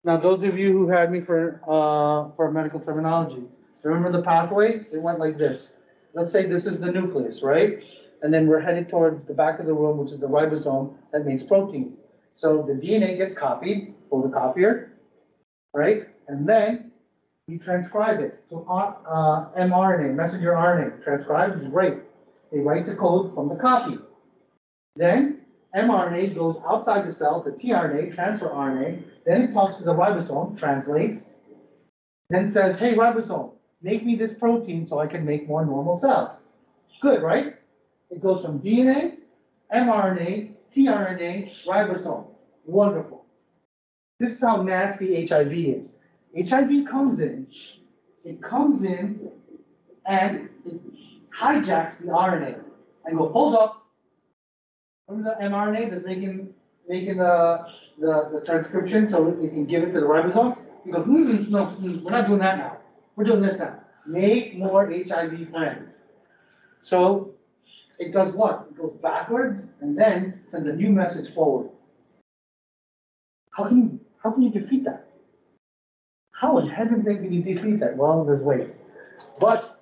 Now, those of you who had me for, uh, for medical terminology, remember the pathway? It went like this. Let's say this is the nucleus, right? And then we're headed towards the back of the room, which is the ribosome that makes protein. So the DNA gets copied, photocopier, right? And then you transcribe it to uh, mRNA, messenger RNA. Transcribed is great. They write the code from the copy. Then mRNA goes outside the cell the tRNA, transfer RNA, then it talks to the ribosome, translates, then says, hey, ribosome, make me this protein so I can make more normal cells. Good, right? It goes from DNA, mRNA, tRNA, ribosome. Wonderful. This is how nasty HIV is. HIV comes in, it comes in and it hijacks the RNA and go, hold up. The mRNA that's making making the, the, the transcription so we can give it to the ribosome? He goes, hmm, no, hmm, we're not doing that now. We're doing this now. make more HIV friends. So it does what? It goes backwards and then sends a new message forward. How can you, how can you defeat that? How in heaven's name can you defeat that? Well, there's ways. But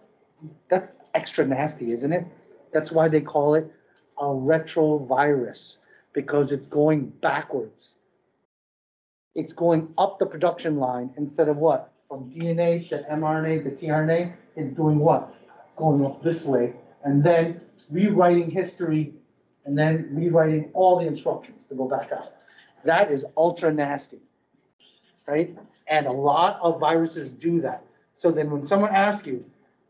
that's extra nasty, isn't it? That's why they call it a retrovirus, because it's going backwards. It's going up the production line instead of what? From DNA to mRNA to tRNA, it's doing what? It's going up this way, and then rewriting history, and then rewriting all the instructions to go back out. That is ultra nasty, right? And a lot of viruses do that. So then when someone asks you,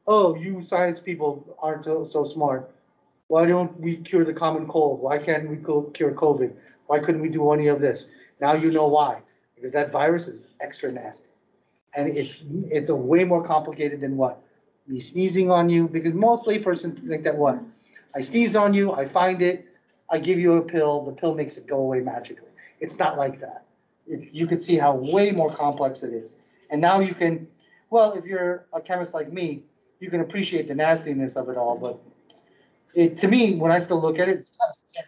oh, you science people aren't so, so smart. Why don't we cure the common cold? Why can't we cure COVID? Why couldn't we do any of this? Now you know why, because that virus is extra nasty. And it's, it's a way more complicated than what? Me sneezing on you, because most layperson think that what? I sneeze on you, I find it, I give you a pill, the pill makes it go away magically. It's not like that. It, you can see how way more complex it is. And now you can, well, if you're a chemist like me, you can appreciate the nastiness of it all, but it, to me, when I still look at it, it's kind of scary.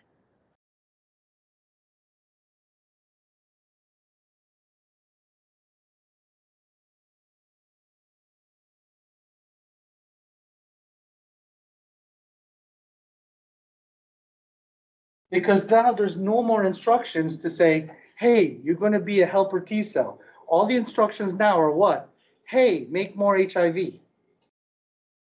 Because now there's no more instructions to say, hey, you're gonna be a helper T cell. All the instructions now are what? Hey, make more HIV.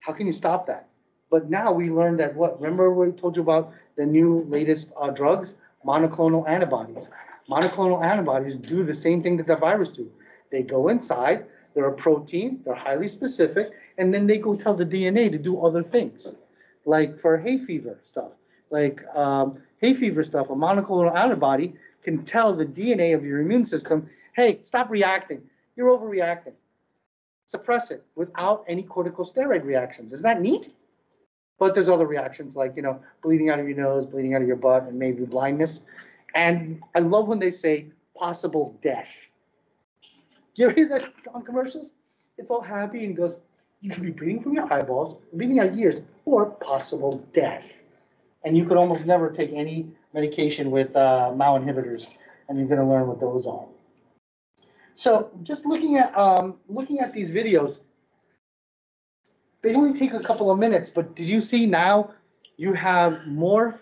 How can you stop that? But now we learned that what, remember we told you about the new latest uh, drugs? Monoclonal antibodies. Monoclonal antibodies do the same thing that the virus do. They go inside, they're a protein, they're highly specific, and then they go tell the DNA to do other things. Like for hay fever stuff, like um, hay fever stuff, a monoclonal antibody can tell the DNA of your immune system, hey, stop reacting, you're overreacting. Suppress it without any corticosteroid reactions. Isn't that neat? But there's other reactions like, you know, bleeding out of your nose, bleeding out of your butt, and maybe blindness. And I love when they say possible death. You ever hear that on commercials? It's all happy and goes, you could be bleeding from your eyeballs, bleeding out ears, or possible death. And you could almost never take any medication with uh, MAO inhibitors, and you're gonna learn what those are. So just looking at, um, looking at these videos, they only take a couple of minutes, but did you see now you have more,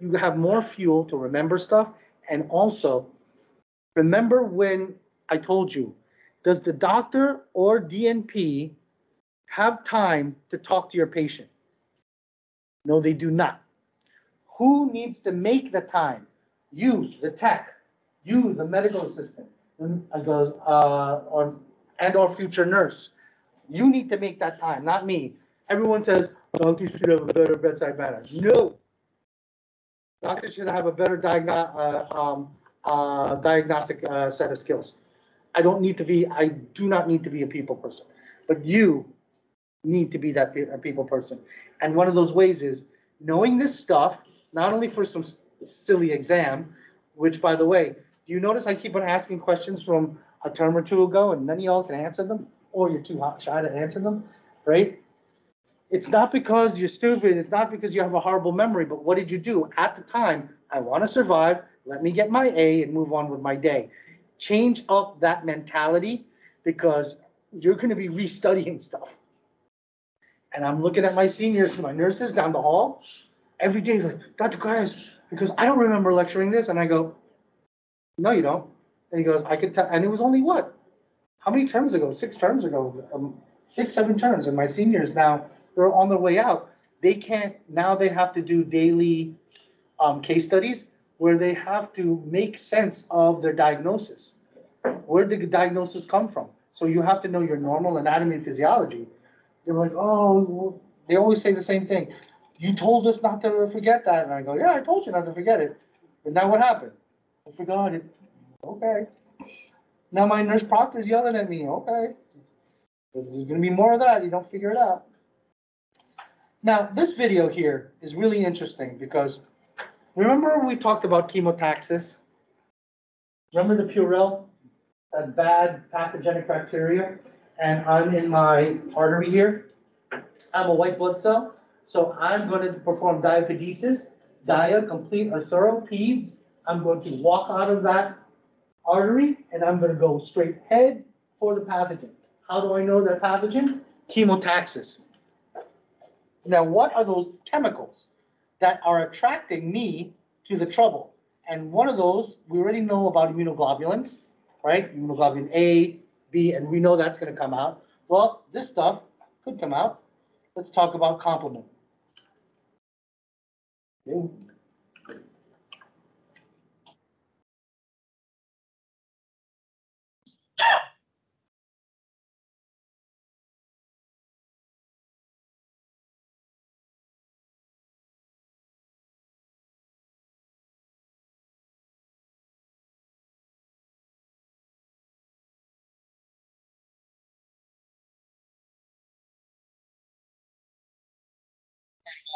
you have more fuel to remember stuff? And also, remember when I told you, does the doctor or DNP have time to talk to your patient? No, they do not. Who needs to make the time? You, the tech, you, the medical assistant, and uh, or, and or future nurse. You need to make that time, not me. Everyone says, doctors should have a better bedside manner. No. Doctors should have a better diagno, uh, um, uh, diagnostic, uh, set of skills. I don't need to be, I do not need to be a people person, but you need to be that pe- people person. And one of those ways is knowing this stuff, not only for some s- silly exam, which by the way, do you notice I keep on asking questions from a term or two ago and none of y'all can answer them? Or you're too hot- shy to answer them, right? It's not because you're stupid, it's not because you have a horrible memory, but what did you do at the time? I want to survive, let me get my A and move on with my day. Change up that mentality because you're gonna be restudying stuff. And I'm looking at my seniors, my nurses down the hall, every day, like, Dr. Garais, because I don't remember lecturing this, and I go, no, you don't. And he goes, I could tell, and it was only what? How many terms ago? Six terms ago, um, six, seven terms, and my seniors now, they're on their way out. They can't, now they have to do daily, um, case studies where they have to make sense of their diagnosis. Where did the diagnosis come from? So you have to know your normal anatomy and physiology. They're like, oh, they always say the same thing. You told us not to forget that. And I go, yeah, I told you not to forget it. But now what happened? I forgot it. Okay. Now my nurse proctor's yelling at me. Okay. There's gonna be more of that. You don't figure it out. Now, this video here is really interesting because remember we talked about chemotaxis? Remember the Purell, that bad pathogenic bacteria? and I'm in my artery here. I'm a white blood cell, so I'm gonna perform diapedesis, dia, complete or thorough peds. I'm going to walk out of that artery and I'm gonna go straight head for the pathogen. How do I know that pathogen? Chemotaxis. Now, what are those chemicals that are attracting me to the trouble? And one of those, we already know about immunoglobulins, right? Immunoglobulin A, B, and we know that's gonna come out. Well, this stuff could come out. Let's talk about complement.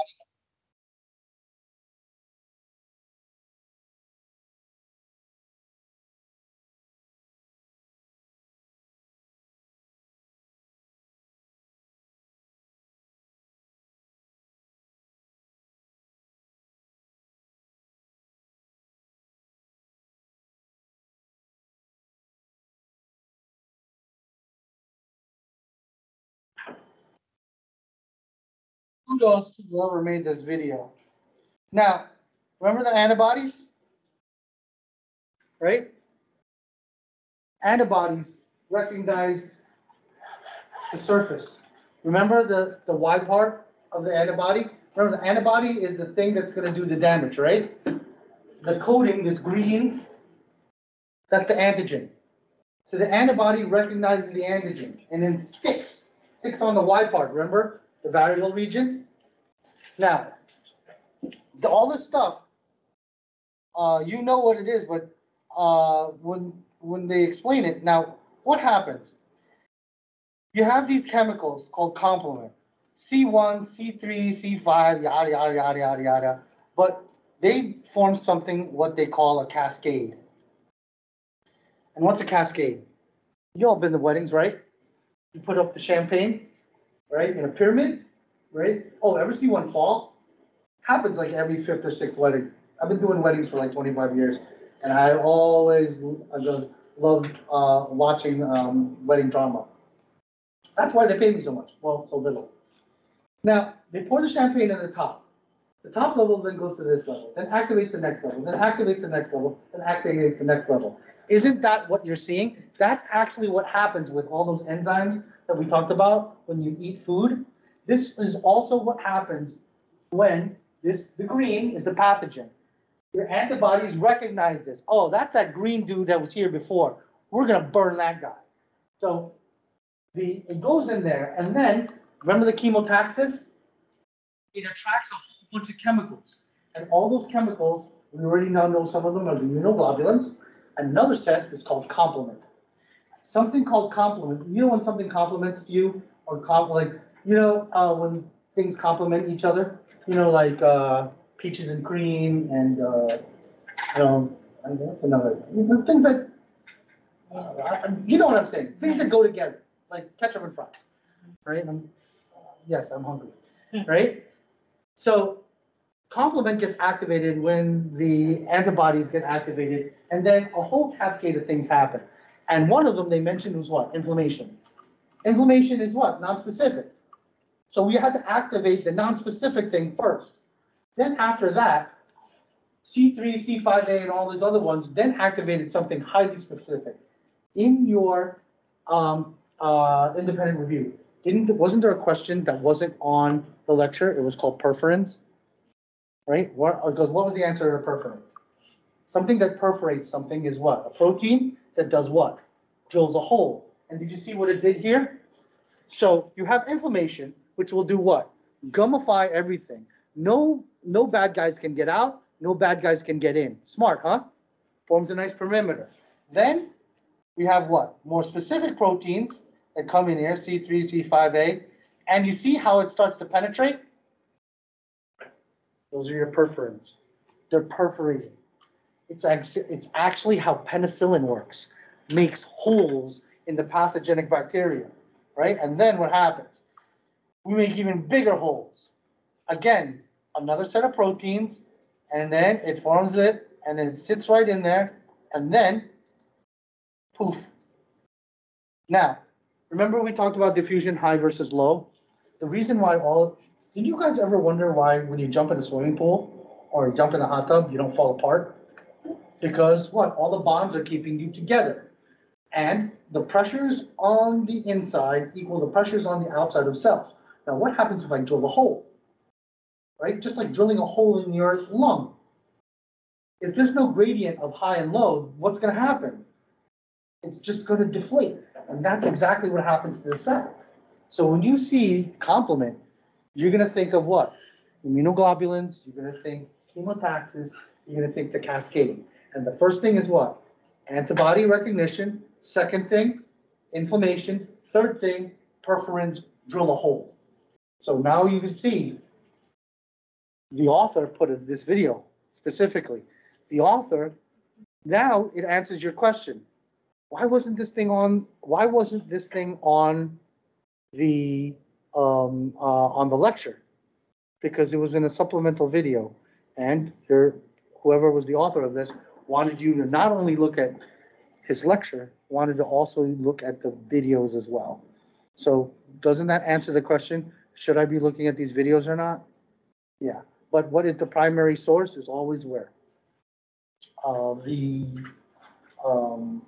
discussion. Kudos to whoever made this video. Now, remember the antibodies? Right? Antibodies recognized the surface. Remember the, the Y part of the antibody? Remember, the antibody is the thing that's gonna do the damage, right? The coating, this green, that's the antigen. So the antibody recognizes the antigen and then sticks, sticks on the Y part, remember? The variable region. Now, the, all this stuff, uh, you know what it is, but, uh, when, when they explain it, now, what happens? You have these chemicals called complement, C1, C3, C5, yada, yada, yada, yada, yada, but they form something, what they call a cascade. And what's a cascade? You all been to weddings, right? You put up the champagne, right, in a pyramid, right? Oh, ever see one fall? Happens like every fifth or sixth wedding. I've been doing weddings for like twenty-five years, and I always love uh, watching um, wedding drama. That's why they pay me so much. Well, so little. Now they pour the champagne in the top. The top level then goes to this level, then activates the next level, then activates the next level, then activates the next level. Isn't that what you're seeing? That's actually what happens with all those enzymes that we talked about when you eat food. This is also what happens when this, the green is the pathogen. Your antibodies recognize this. Oh, that's that green dude that was here before. We're gonna burn that guy. So the, it goes in there and then, remember the chemotaxis? It attracts a whole bunch of chemicals. And all those chemicals, we already now know some of them as immunoglobulins. Another set is called complement. Something called complement, you know when something complements you or comp, like, you know, uh, when things complement each other? You know, like, uh, peaches and cream and, uh, you know, I mean, what's another, the things that, uh, you know what I'm saying, things that go together, like ketchup and fries, right? I'm- Yes, I'm hungry, right? So complement gets activated when the antibodies get activated, and then a whole cascade of things happen. And one of them they mentioned was what? Inflammation. Inflammation is what? Non-specific. So we had to activate the non-specific thing first. Then after that, C3, C5A, and all these other ones then activated something highly specific. In your um, uh, independent review, didn't, wasn't there a question that wasn't on the lecture? It was called perforins? Right? What, what was the answer to perforin? Something that perforates something is what? A protein that does what? Drills a hole. And did you see what it did here? So you have inflammation, which will do what? Gummify everything. No, no bad guys can get out, no bad guys can get in. Smart, huh? Forms a nice perimeter. Then we have what? More specific proteins that come in here, C3, C5A. And you see how it starts to penetrate? Those are your perforins. They're perforating. It's, it's actually how penicillin works, makes holes in the pathogenic bacteria. right? And then what happens? We make even bigger holes. Again, another set of proteins, and then it forms it, and then it sits right in there, and then poof. Now, remember we talked about diffusion high versus low? The reason why all, did you guys ever wonder why when you jump in a swimming pool or jump in a hot tub, you don't fall apart? Because what? All the bonds are keeping you together. And the pressures on the inside equal the pressures on the outside of cells. Now, what happens if I drill a hole? Right? Just like drilling a hole in your lung. If there's no gradient of high and low, what's gonna happen? It's just gonna deflate. And that's exactly what happens to the cell. So when you see complement, you're gonna think of what? Immunoglobulins, you're gonna think chemotaxis, you're gonna think the cascading. And the first thing is what? Antibody recognition. Second thing, inflammation. Third thing, perforins drill a hole. So now you can see the author put this video specifically. The author, now it answers your question. Why wasn't this thing on, why wasn't this thing on the, um, uh, on the lecture? Because it was in a supplemental video. And your, whoever was the author of this wanted you to not only look at his lecture, wanted to also look at the videos as well. So doesn't that answer the question? Should I be looking at these videos or not? Yeah, but what is the primary source is always where? Uh, the, um,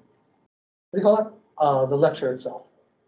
what do you call it? Uh, the lecture itself.